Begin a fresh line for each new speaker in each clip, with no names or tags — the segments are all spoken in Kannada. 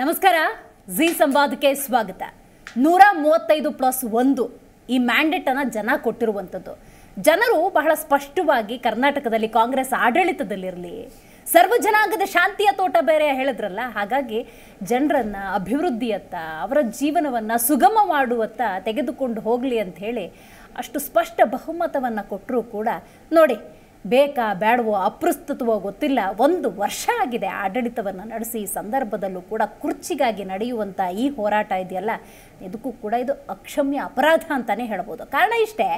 ನಮಸ್ಕಾರ. ಜಿ ಸಂವಾದಕ್ಕೆ ಸ್ವಾಗತ. ನೂರ ಮೂವತ್ತೈದು ಪ್ಲಸ್ ಒಂದು ಈ ಮ್ಯಾಂಡೇಟನ್ನು ಜನ ಕೊಟ್ಟಿರುವಂಥದ್ದು. ಜನರು ಬಹಳ ಸ್ಪಷ್ಟವಾಗಿ ಕರ್ನಾಟಕದಲ್ಲಿ ಕಾಂಗ್ರೆಸ್ ಆಡಳಿತದಲ್ಲಿರಲಿ, ಸರ್ವ ಜನಾಂಗದ ಶಾಂತಿಯ ತೋಟ ಬೇರೆ ಹೇಳಿದ್ರಲ್ಲ, ಹಾಗಾಗಿ ಜನರನ್ನ, ಅಭಿವೃದ್ಧಿಯತ್ತ, ಅವರ ಜೀವನವನ್ನು ಸುಗಮ ಮಾಡುವತ್ತ ತೆಗೆದುಕೊಂಡು ಹೋಗಲಿ ಅಂತ ಹೇಳಿ ಅಷ್ಟು ಸ್ಪಷ್ಟ ಬಹುಮತವನ್ನು ಕೊಟ್ಟರೂ ಕೂಡ ನೋಡಿ ಬೇಕಾ ಬೇಡವೋ ಅಪ್ರಸ್ತುತವೋ ಗೊತ್ತಿಲ್ಲ. ಒಂದು ವರ್ಷ ಆಗಿದೆ ಆಡಳಿತವನ್ನು ನಡೆಸಿ. ಸಂದರ್ಭದಲ್ಲೂ ಕೂಡ ಕುರ್ಚಿಗಾಗಿ ನಡೆಯುವಂಥ ಈ ಹೋರಾಟ ಇದೆಯಲ್ಲ? ಇದಕ್ಕೂ ಕೂಡ ಇದು ಅಕ್ಷಮ್ಯ ಅಪರಾಧ ಅಂತಲೇ ಹೇಳ್ಬೋದು. ಕಾರಣ ಇಷ್ಟೇ,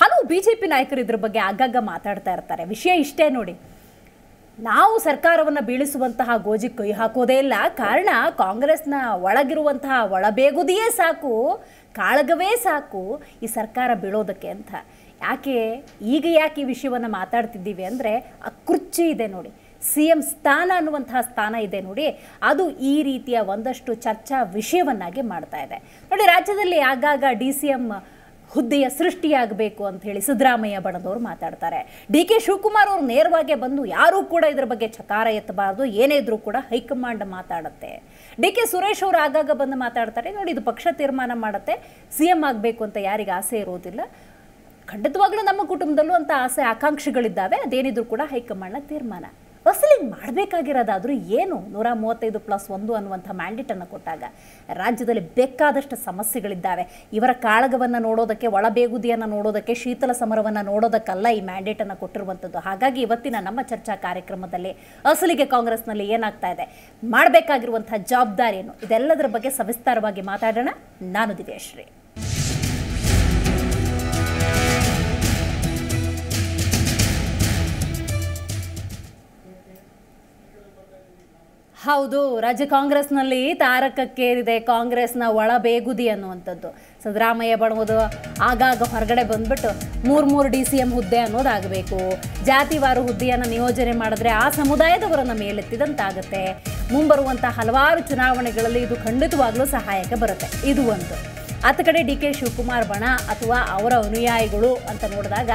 ಹಲವು ಬಿ ಜೆ ಪಿ ನಾಯಕರು ಇದ್ರ ಬಗ್ಗೆ ಆಗಾಗ ಮಾತಾಡ್ತಾ ಇರ್ತಾರೆ. ವಿಷಯ ಇಷ್ಟೇ ನೋಡಿ. ನಾವು ಸರ್ಕಾರವನ್ನು ಬೀಳಿಸುವಂತಹ ಗೋಜಿ ಕೈ ಹಾಕೋದೇ ಇಲ್ಲ. ಕಾರಣ ಕಾಂಗ್ರೆಸ್ನ ಒಳಗಿರುವಂತಹ ಒಳಬೇಗುದಿಯೇ ಸಾಕು, ಕಾಳಗವೇ ಸಾಕು ಈ ಸರ್ಕಾರ ಬೀಳೋದಕ್ಕೆ ಅಂತ. ಯಾಕೆ ಈಗ ಯಾಕೆ ಈ ವಿಷಯವನ್ನು ಮಾತಾಡ್ತಿದ್ದೀವಿ ಅಂದರೆ ಆ ಕುರ್ಚಿ ಇದೆ ನೋಡಿ. ಸಿ ಎಂ ಸ್ಥಾನ ಅನ್ನುವಂತಹ ಸ್ಥಾನ ಇದೆ ನೋಡಿ. ಅದು ಈ ರೀತಿಯ ಒಂದಷ್ಟು ಚರ್ಚಾ ವಿಷಯವನ್ನಾಗಿ ಮಾಡ್ತಾ ಇದೆ. ನೋಡಿ, ರಾಜ್ಯದಲ್ಲಿ ಆಗಾಗ ಡಿ ಸಿ ಎಂ ಹುದ್ದೆಯ ಸೃಷ್ಟಿಯಾಗಬೇಕು ಅಂತ ಹೇಳಿ ಸಿದ್ದರಾಮಯ್ಯ ಬಣದವರು ಮಾತಾಡ್ತಾರೆ. ಡಿ ಕೆ ಶಿವಕುಮಾರ್ ಅವರು ನೇರವಾಗಿ ಬಂದು ಯಾರೂ ಕೂಡ ಇದರ ಬಗ್ಗೆ ಚಕಾರ ಎತ್ತಬಾರ್ದು, ಏನೇ ಇದ್ರೂ ಕೂಡ ಹೈಕಮಾಂಡ್ ಮಾತಾಡುತ್ತೆ. ಡಿ ಕೆ ಸುರೇಶ್ ಅವರು ಆಗಾಗ ಬಂದು ಮಾತಾಡ್ತಾರೆ. ನೋಡಿ, ಇದು ಪಕ್ಷ ತೀರ್ಮಾನ ಮಾಡುತ್ತೆ. ಸಿ ಎಂ ಆಗಬೇಕು ಅಂತ ಯಾರಿಗೆ ಆಸೆ ಇರೋದಿಲ್ಲ. ಖಂಡಿತವಾಗ್ಲೂ ನಮ್ಮ ಕುಟುಂಬದಲ್ಲೂ ಅಂತ ಆಸೆ ಆಕಾಂಕ್ಷೆಗಳಿದ್ದಾವೆ. ಅದೇನಿದ್ರು ಕೂಡ ಹೈಕಮಾಂಡ್ನ ತೀರ್ಮಾನ. ವಸೂಲಿಗೆ ಮಾಡಬೇಕಾಗಿರೋದಾದರೂ ಏನು ನೂರ ಮೂವತ್ತೈದು ಪ್ಲಸ್ ಒಂದು ಅನ್ನುವಂಥ ಮ್ಯಾಂಡೇಟನ್ನು ಕೊಟ್ಟಾಗ ರಾಜ್ಯದಲ್ಲಿ ಬೇಕಾದಷ್ಟು ಸಮಸ್ಯೆಗಳಿದ್ದಾವೆ. ಇವರ ಕಾಳಗವನ್ನು ನೋಡೋದಕ್ಕೆ, ಒಳಬೇಗುದಿಯನ್ನು ನೋಡೋದಕ್ಕೆ, ಶೀತಲ ಸಮರವನ್ನು ನೋಡೋದಕ್ಕಲ್ಲ ಈ ಮ್ಯಾಂಡೇಟನ್ನು ಕೊಟ್ಟಿರುವಂಥದ್ದು. ಹಾಗಾಗಿ ಇವತ್ತಿನ ನಮ್ಮ ಚರ್ಚಾ ಕಾರ್ಯಕ್ರಮದಲ್ಲಿ ಅಸಲಿಗೆ ಕಾಂಗ್ರೆಸ್ನಲ್ಲಿ ಏನಾಗ್ತಾ ಇದೆ? ಮಾಡಬೇಕಾಗಿರುವಂಥ ಜವಾಬ್ದಾರಿಯನ್ನು ಇದೆಲ್ಲದರ ಬಗ್ಗೆ ಸವಿಸ್ತಾರವಾಗಿ ಮಾತಾಡೋಣ. ನಾನು ದಿವ್ಯಶ್ರೀ. ಹೌದು, ರಾಜ್ಯ ಕಾಂಗ್ರೆಸ್ನಲ್ಲಿ ತಾರಕಕ್ಕೇರಿದೆ, ಕಾಂಗ್ರೆಸ್ನ ಒಳಬೇಗುದಿ ಅನ್ನುವಂಥದ್ದು. ಸಿದ್ದರಾಮಯ್ಯ ಬಣವುದು ಆಗಾಗ ಹೊರಗಡೆ ಬಂದ್ಬಿಟ್ಟು ಮೂರು ಮೂರು ಡಿ ಸಿ ಎಂ ಹುದ್ದೆ ಅನ್ನೋದಾಗಬೇಕು. ಜಾತಿವಾರು ಹುದ್ದೆಯನ್ನು ನಿಯೋಜನೆ ಮಾಡಿದ್ರೆ ಆ ಸಮುದಾಯದವರನ್ನು ಮೇಲೆತ್ತಿದಂತಾಗುತ್ತೆ. ಮುಂಬರುವಂಥ ಹಲವಾರು ಚುನಾವಣೆಗಳಲ್ಲಿ ಇದು ಖಂಡಿತವಾಗಲೂ ಸಹಾಯಕ್ಕೆ ಬರುತ್ತೆ. ಇದು ಒಂದು. ಆತ ಕಡೆ ಡಿ ಕೆ ಶಿವಕುಮಾರ್ ಬಣ ಅಥವಾ ಅವರ ಅನುಯಾಯಿಗಳು ಅಂತ ನೋಡಿದಾಗ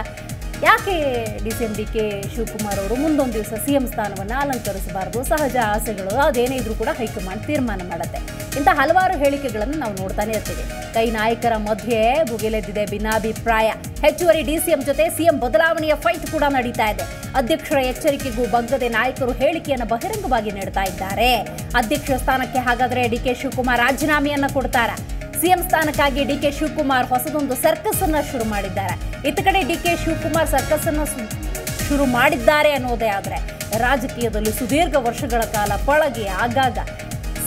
ಯಾಕೆ D C M D K Shivakumar ಅವರು ಮುಂದೊಂದು ದಿವಸ ಸಿ ಎಂ ಸ್ಥಾನವನ್ನು ಅಲಂಕರಿಸಬಾರದು? ಸಹಜ ಆಸೆಗಳು, ಅದೇನೇ ಇದ್ರೂ ಕೂಡ ಹೈಕಮಾಂಡ್ ತೀರ್ಮಾನ ಮಾಡುತ್ತೆ. ಇಂಥ ಹಲವಾರು ಹೇಳಿಕೆಗಳನ್ನು ನಾವು ನೋಡ್ತಾನೆ ಇರ್ತೀವಿ. ಕೈ ನಾಯಕರ ಮಧ್ಯೆ ಭುಗಿಲೆದ್ದಿದೆ ಭಿನ್ನಾಭಿಪ್ರಾಯ. ಹೆಚ್ಚುವರಿ ಡಿ ಸಿ ಎಂ ಜೊತೆ ಸಿಎಂ ಬದಲಾವಣೆಯ ಫೈಟ್ ಕೂಡ ನಡೀತಾ ಇದೆ. ಅಧ್ಯಕ್ಷರ ಎಚ್ಚರಿಕೆಗೂ ಬಗ್ಗದೆ ನಾಯಕರು ಹೇಳಿಕೆಯನ್ನು ಬಹಿರಂಗವಾಗಿ ನೀಡ್ತಾ ಇದ್ದಾರೆ. ಅಧ್ಯಕ್ಷ ಸ್ಥಾನಕ್ಕೆ ಹಾಗಾದರೆ ಡಿ ಕೆ ಶಿವಕುಮಾರ್ ರಾಜೀನಾಮೆಯನ್ನು ಕೊಡ್ತಾರಾ? ಸಿಎಂ ಸ್ಥಾನಕ್ಕಾಗಿ ಡಿ ಕೆ ಶಿವಕುಮಾರ್ ಹೊಸದೊಂದು ಸರ್ಕಸ್ ಅನ್ನ ಶುರು ಮಾಡಿದ್ದಾರೆ. ಇತ್ತ ಕಡೆ ಡಿ ಕೆ ಶಿವಕುಮಾರ್ ಸರ್ಕಸ್ ಅನ್ನ ಶುರು ಮಾಡಿದ್ದಾರೆ ಅನ್ನೋದೇ ಆದರೆ ರಾಜಕೀಯದಲ್ಲಿ ಸುದೀರ್ಘ ವರ್ಷಗಳ ಕಾಲ ಪಳಗಿ ಆಗಾಗ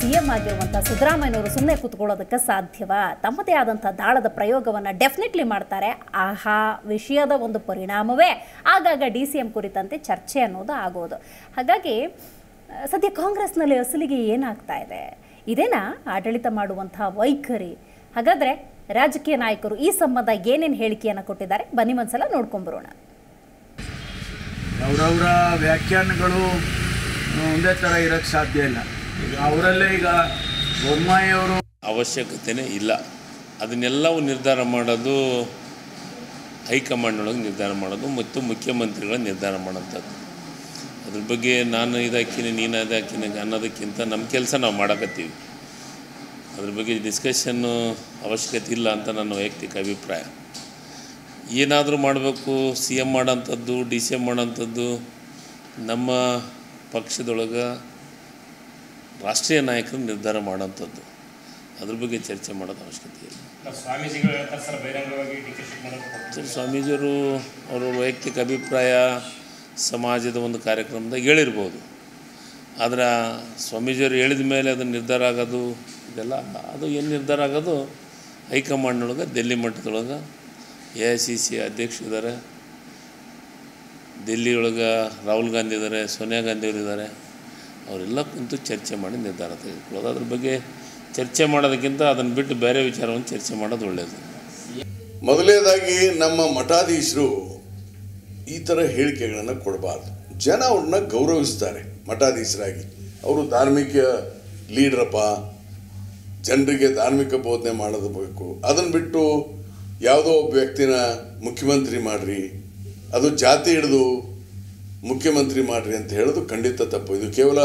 ಸಿಎಂ ಆಗಿರುವಂಥ ಸಿದ್ದರಾಮಯ್ಯನವರು ಸುಮ್ಮನೆ ಕೂತ್ಕೊಳ್ಳೋದಕ್ಕೆ ಸಾಧ್ಯವ? ತಮ್ಮದೇ ಆದಂಥ ದಾಳದ ಪ್ರಯೋಗವನ್ನು ಡೆಫಿನೆಟ್ಲಿ ಮಾಡ್ತಾರೆ. ಆಹಾ, ವಿಷಯದ ಒಂದು ಪರಿಣಾಮವೇ. ಆಗಾಗ ಡಿ ಸಿ ಎಂ ಕುರಿತಂತೆ ಚರ್ಚೆ ಅನ್ನೋದು ಆಗೋದು. ಹಾಗಾಗಿ, ಸದ್ಯ ಕಾಂಗ್ರೆಸ್ನಲ್ಲಿ ಅಸಲಿಗೆ ಏನಾಗ್ತಾ ಇದೆ? ಇದೇನಾ? ಆಡಳಿತ ಮಾಡುವಂತಹ ವೈಖರಿ. ಹಾಗಾದ್ರೆ ರಾಜಕೀಯ ನಾಯಕರು ಈ ಸಂಬಂಧ ಏನೇನು ಹೇಳಿಕೆಯನ್ನು ಕೊಟ್ಟಿದ್ದಾರೆ? ಬನ್ನಿ ಒಂದ್ಸಲ ನೋಡ್ಕೊಂಬರೋಣ
ಅವರವರ ವ್ಯಾಖ್ಯಾನಗಳು ಒಂದೇ ಥರ ಇರೋಕ್ಕೆ ಸಾಧ್ಯ ಇಲ್ಲ. ಈಗ ಅವರಲ್ಲೇ ಈಗ ಬೊಮ್ಮಾಯಿಯವರು
ಅವಶ್ಯಕತೆಯೇ ಇಲ್ಲ. ಅದನ್ನೆಲ್ಲವೂ ನಿರ್ಧಾರ ಮಾಡೋದು ಹೈಕಮಾಂಡ್ನೊಳಗೆ ನಿರ್ಧಾರ ಮಾಡೋದು ಮತ್ತು ಮುಖ್ಯಮಂತ್ರಿಗಳ ನಿರ್ಧಾರ ಮಾಡೋಂಥದ್ದು. ಅದ್ರ ಬಗ್ಗೆ ನಾನು ಇದಾಕಿನಿ ನೀನು ಅದಾಕಿನಿ ಅನ್ನೋದಕ್ಕಿಂತ ನಮ್ಮ ಕೆಲಸ ನಾವು ಮಾಡಕತ್ತೀವಿ. ಅದ್ರ ಬಗ್ಗೆ ಡಿಸ್ಕಷನ್ನು ಅವಶ್ಯಕತೆ ಇಲ್ಲ ಅಂತ ನನ್ನ ವೈಯಕ್ತಿಕ ಅಭಿಪ್ರಾಯ. ಏನಾದರೂ ಮಾಡಬೇಕು ಸಿ ಎಂ ಮಾಡೋಂಥದ್ದು ಡಿ ಸಿ ಎಂ ಮಾಡೋಂಥದ್ದು ನಮ್ಮ ಪಕ್ಷದೊಳಗೆ ರಾಷ್ಟ್ರೀಯ ನಾಯಕರು ನಿರ್ಧಾರ ಮಾಡೋಂಥದ್ದು. ಅದ್ರ ಬಗ್ಗೆ ಚರ್ಚೆ ಮಾಡೋದು ಅವಶ್ಯಕತೆ ಇಲ್ಲ.
ಸ್ವಾಮೀಜಿಗಳು ಅವರ
ವೈಯಕ್ತಿಕ ಅಭಿಪ್ರಾಯ ಸಮಾಜದ ಒಂದು ಕಾರ್ಯಕ್ರಮದಾಗ ಹೇಳಿರ್ಬೋದು. ಆದರೆ ಸ್ವಾಮೀಜಿಯವರು ಹೇಳಿದ ಮೇಲೆ ಅದು ನಿರ್ಧಾರ ಆಗೋದು ಇದೆಲ್ಲ ಅದು ಏನು ನಿರ್ಧಾರ ಆಗೋದು? ಹೈಕಮಾಂಡ್ನೊಳಗೆ, ದೆಲ್ಲಿ ಮಟ್ಟದೊಳಗೆ ಎ ಐ ಸಿ ಸಿ ಅಧ್ಯಕ್ಷರಿದ್ದಾರೆ ಡೆಲ್ಲಿಯೊಳಗೆ ರಾಹುಲ್ ಗಾಂಧಿ ಇದ್ದಾರೆ ಸೋನಿಯಾ ಗಾಂಧಿ ಇದ್ದಾರೆ ಅವರೆಲ್ಲ ಕುಂತು ಚರ್ಚೆ ಮಾಡಿ ನಿರ್ಧಾರ ತೆಗೆದುಕೊಳ್ಳೋದು. ಅದ್ರ ಬಗ್ಗೆ ಚರ್ಚೆ ಮಾಡೋದಕ್ಕಿಂತ ಅದನ್ನು ಬಿಟ್ಟು ಬೇರೆ ವಿಚಾರವನ್ನು ಚರ್ಚೆ ಮಾಡೋದು ಒಳ್ಳೆಯದು
ಮೊದಲನೇದಾಗಿ ನಮ್ಮ ಮಠಾಧೀಶರು ಈ ಥರ ಹೇಳಿಕೆಗಳನ್ನು ಕೊಡಬಾರ್ದು. ಜನ ಅವ್ರನ್ನ ಗೌರವಿಸ್ತಾರೆ, ಮಠಾಧೀಶರಾಗಿ. ಅವರು ಧಾರ್ಮಿಕ ಲೀಡ್ರಪ್ಪ, ಜನರಿಗೆ ಧಾರ್ಮಿಕ ಬೋಧನೆ ಮಾಡೋದು ಬೇಕು ಅದನ್ನು ಬಿಟ್ಟು ಯಾವುದೋ ಒಬ್ಬ ವ್ಯಕ್ತಿನ ಮುಖ್ಯಮಂತ್ರಿ ಮಾಡಿರಿ, ಅದು ಜಾತಿ ಹಿಡಿದು ಮುಖ್ಯಮಂತ್ರಿ ಮಾಡಿರಿ ಅಂತ ಹೇಳೋದು ಖಂಡಿತ ತಪ್ಪು. ಇದು ಕೇವಲ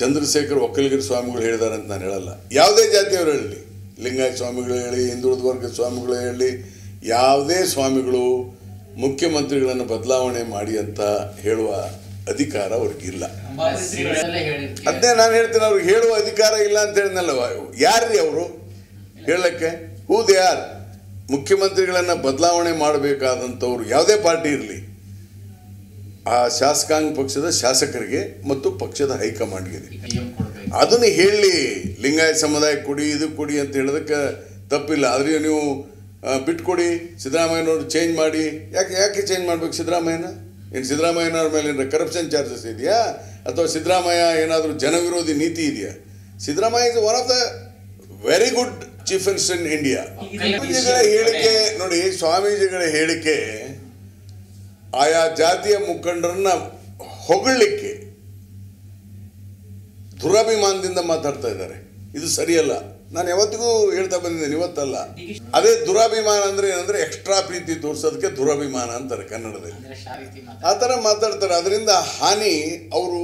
ಚಂದ್ರಶೇಖರ್ ಒಕ್ಕಲಿಗರ ಸ್ವಾಮಿಗಳು ಹೇಳಿದ್ದಾರೆ ಅಂತ ನಾನು ಹೇಳಲ್ಲ. ಯಾವುದೇ ಜಾತಿಯವರು ಹೇಳಲಿ. ಲಿಂಗಾಯತ ಸ್ವಾಮಿಗಳು ಹೇಳಿ, ಹಿಂದುಳಿದ ವರ್ಗದ ಸ್ವಾಮಿಗಳು ಹೇಳಿ, ಯಾವುದೇ ಸ್ವಾಮಿಗಳು ಮುಖ್ಯಮಂತ್ರಿಗಳನ್ನು ಬದಲಾವಣೆ ಮಾಡಿ ಅಂತ ಹೇಳುವ ಅಧಿಕಾರ ಅವ್ರಿಗಿಲ್ಲ ಅದನ್ನೇ ನಾನು ಹೇಳ್ತೀನಿ, ಅವ್ರಿಗೆ ಹೇಳುವ ಅಧಿಕಾರ ಇಲ್ಲ ಅಂತ ಹೇಳಿದ್ನಲ್ಲ ಯಾರ್ರಿ ಅವರು? ಹೇಳಕ್ಕೆ? ಹೂ ದೇ ಆರ್ ಮುಖ್ಯಮಂತ್ರಿಗಳನ್ನ ಬದಲಾವಣೆ ಮಾಡಬೇಕಾದಂಥವ್ರು ಯಾವುದೇ ಪಾರ್ಟಿ ಇರಲಿ, ಆ ಶಾಸಕಾಂಗ ಪಕ್ಷದ ಶಾಸಕರಿಗೆ ಮತ್ತು ಪಕ್ಷದ ಹೈಕಮಾಂಡ್ಗೆ ಅದನ್ನು ಹೇಳಿ, ಲಿಂಗಾಯತ ಸಮುದಾಯ ಕೊಡಿ, ಇದು ಕೊಡಿ ಅಂತ ಹೇಳೋದಕ್ಕೆ ತಪ್ಪಿಲ್ಲ. ಆದರೆ ನೀವು ಬಿಟ್ಕೊಡಿ, ಸಿದ್ದರಾಮಯ್ಯನವ್ರು ಚೇಂಜ್ ಮಾಡಿ. ಯಾಕೆ ಯಾಕೆ ಚೇಂಜ್ ಮಾಡ್ಬೇಕು ಸಿದ್ದರಾಮಯ್ಯನ? ಏನು ಸಿದ್ದರಾಮಯ್ಯನವ್ರ ಮೇಲೆ ಏನಾರ ಕರಪ್ಷನ್ ಚಾರ್ಜಸ್ ಇದೆಯಾ? ಅಥವಾ ಸಿದ್ದರಾಮಯ್ಯ ಏನಾದರೂ ಜನವಿರೋಧಿ ನೀತಿ ಇದೆಯಾ? Siddaramaiah is one of the very good chief minister in India ಸ್ವಾಮೀಜಿಗಳ ಹೇಳಿಕೆ, ನೋಡಿ, ಸ್ವಾಮೀಜಿಗಳ ಹೇಳಿಕೆ, ಆಯಾ ಜಾತಿಯ ಮುಖಂಡರನ್ನ ಹೊಗಳಲಿಕ್ಕೆ ದುರಭಿಮಾನದಿಂದ ಮಾತಾಡ್ತಾ ಇದ್ದಾರೆ. ಇದು ಸರಿಯಲ್ಲ. ನಾನು ಯಾವತ್ತಿಗೂ ಹೇಳ್ತಾ ಬಂದಿದ್ದೇನೆ ಇವತ್ತಲ್ಲ. ಅದೇ ದುರಾಭಿಮಾನ ಅಂದ್ರೆ ಏನಂದರೆ ಎಕ್ಸ್ಟ್ರಾ ಪ್ರೀತಿ ತೋರಿಸೋದಕ್ಕೆ ದುರಾಭಿಮಾನ ಅಂತಾರೆ ಕನ್ನಡದಲ್ಲಿ. ಆ ಥರ ಮಾತಾಡ್ತಾರೆ ಅದರಿಂದ ಹಾನಿ ಅವರು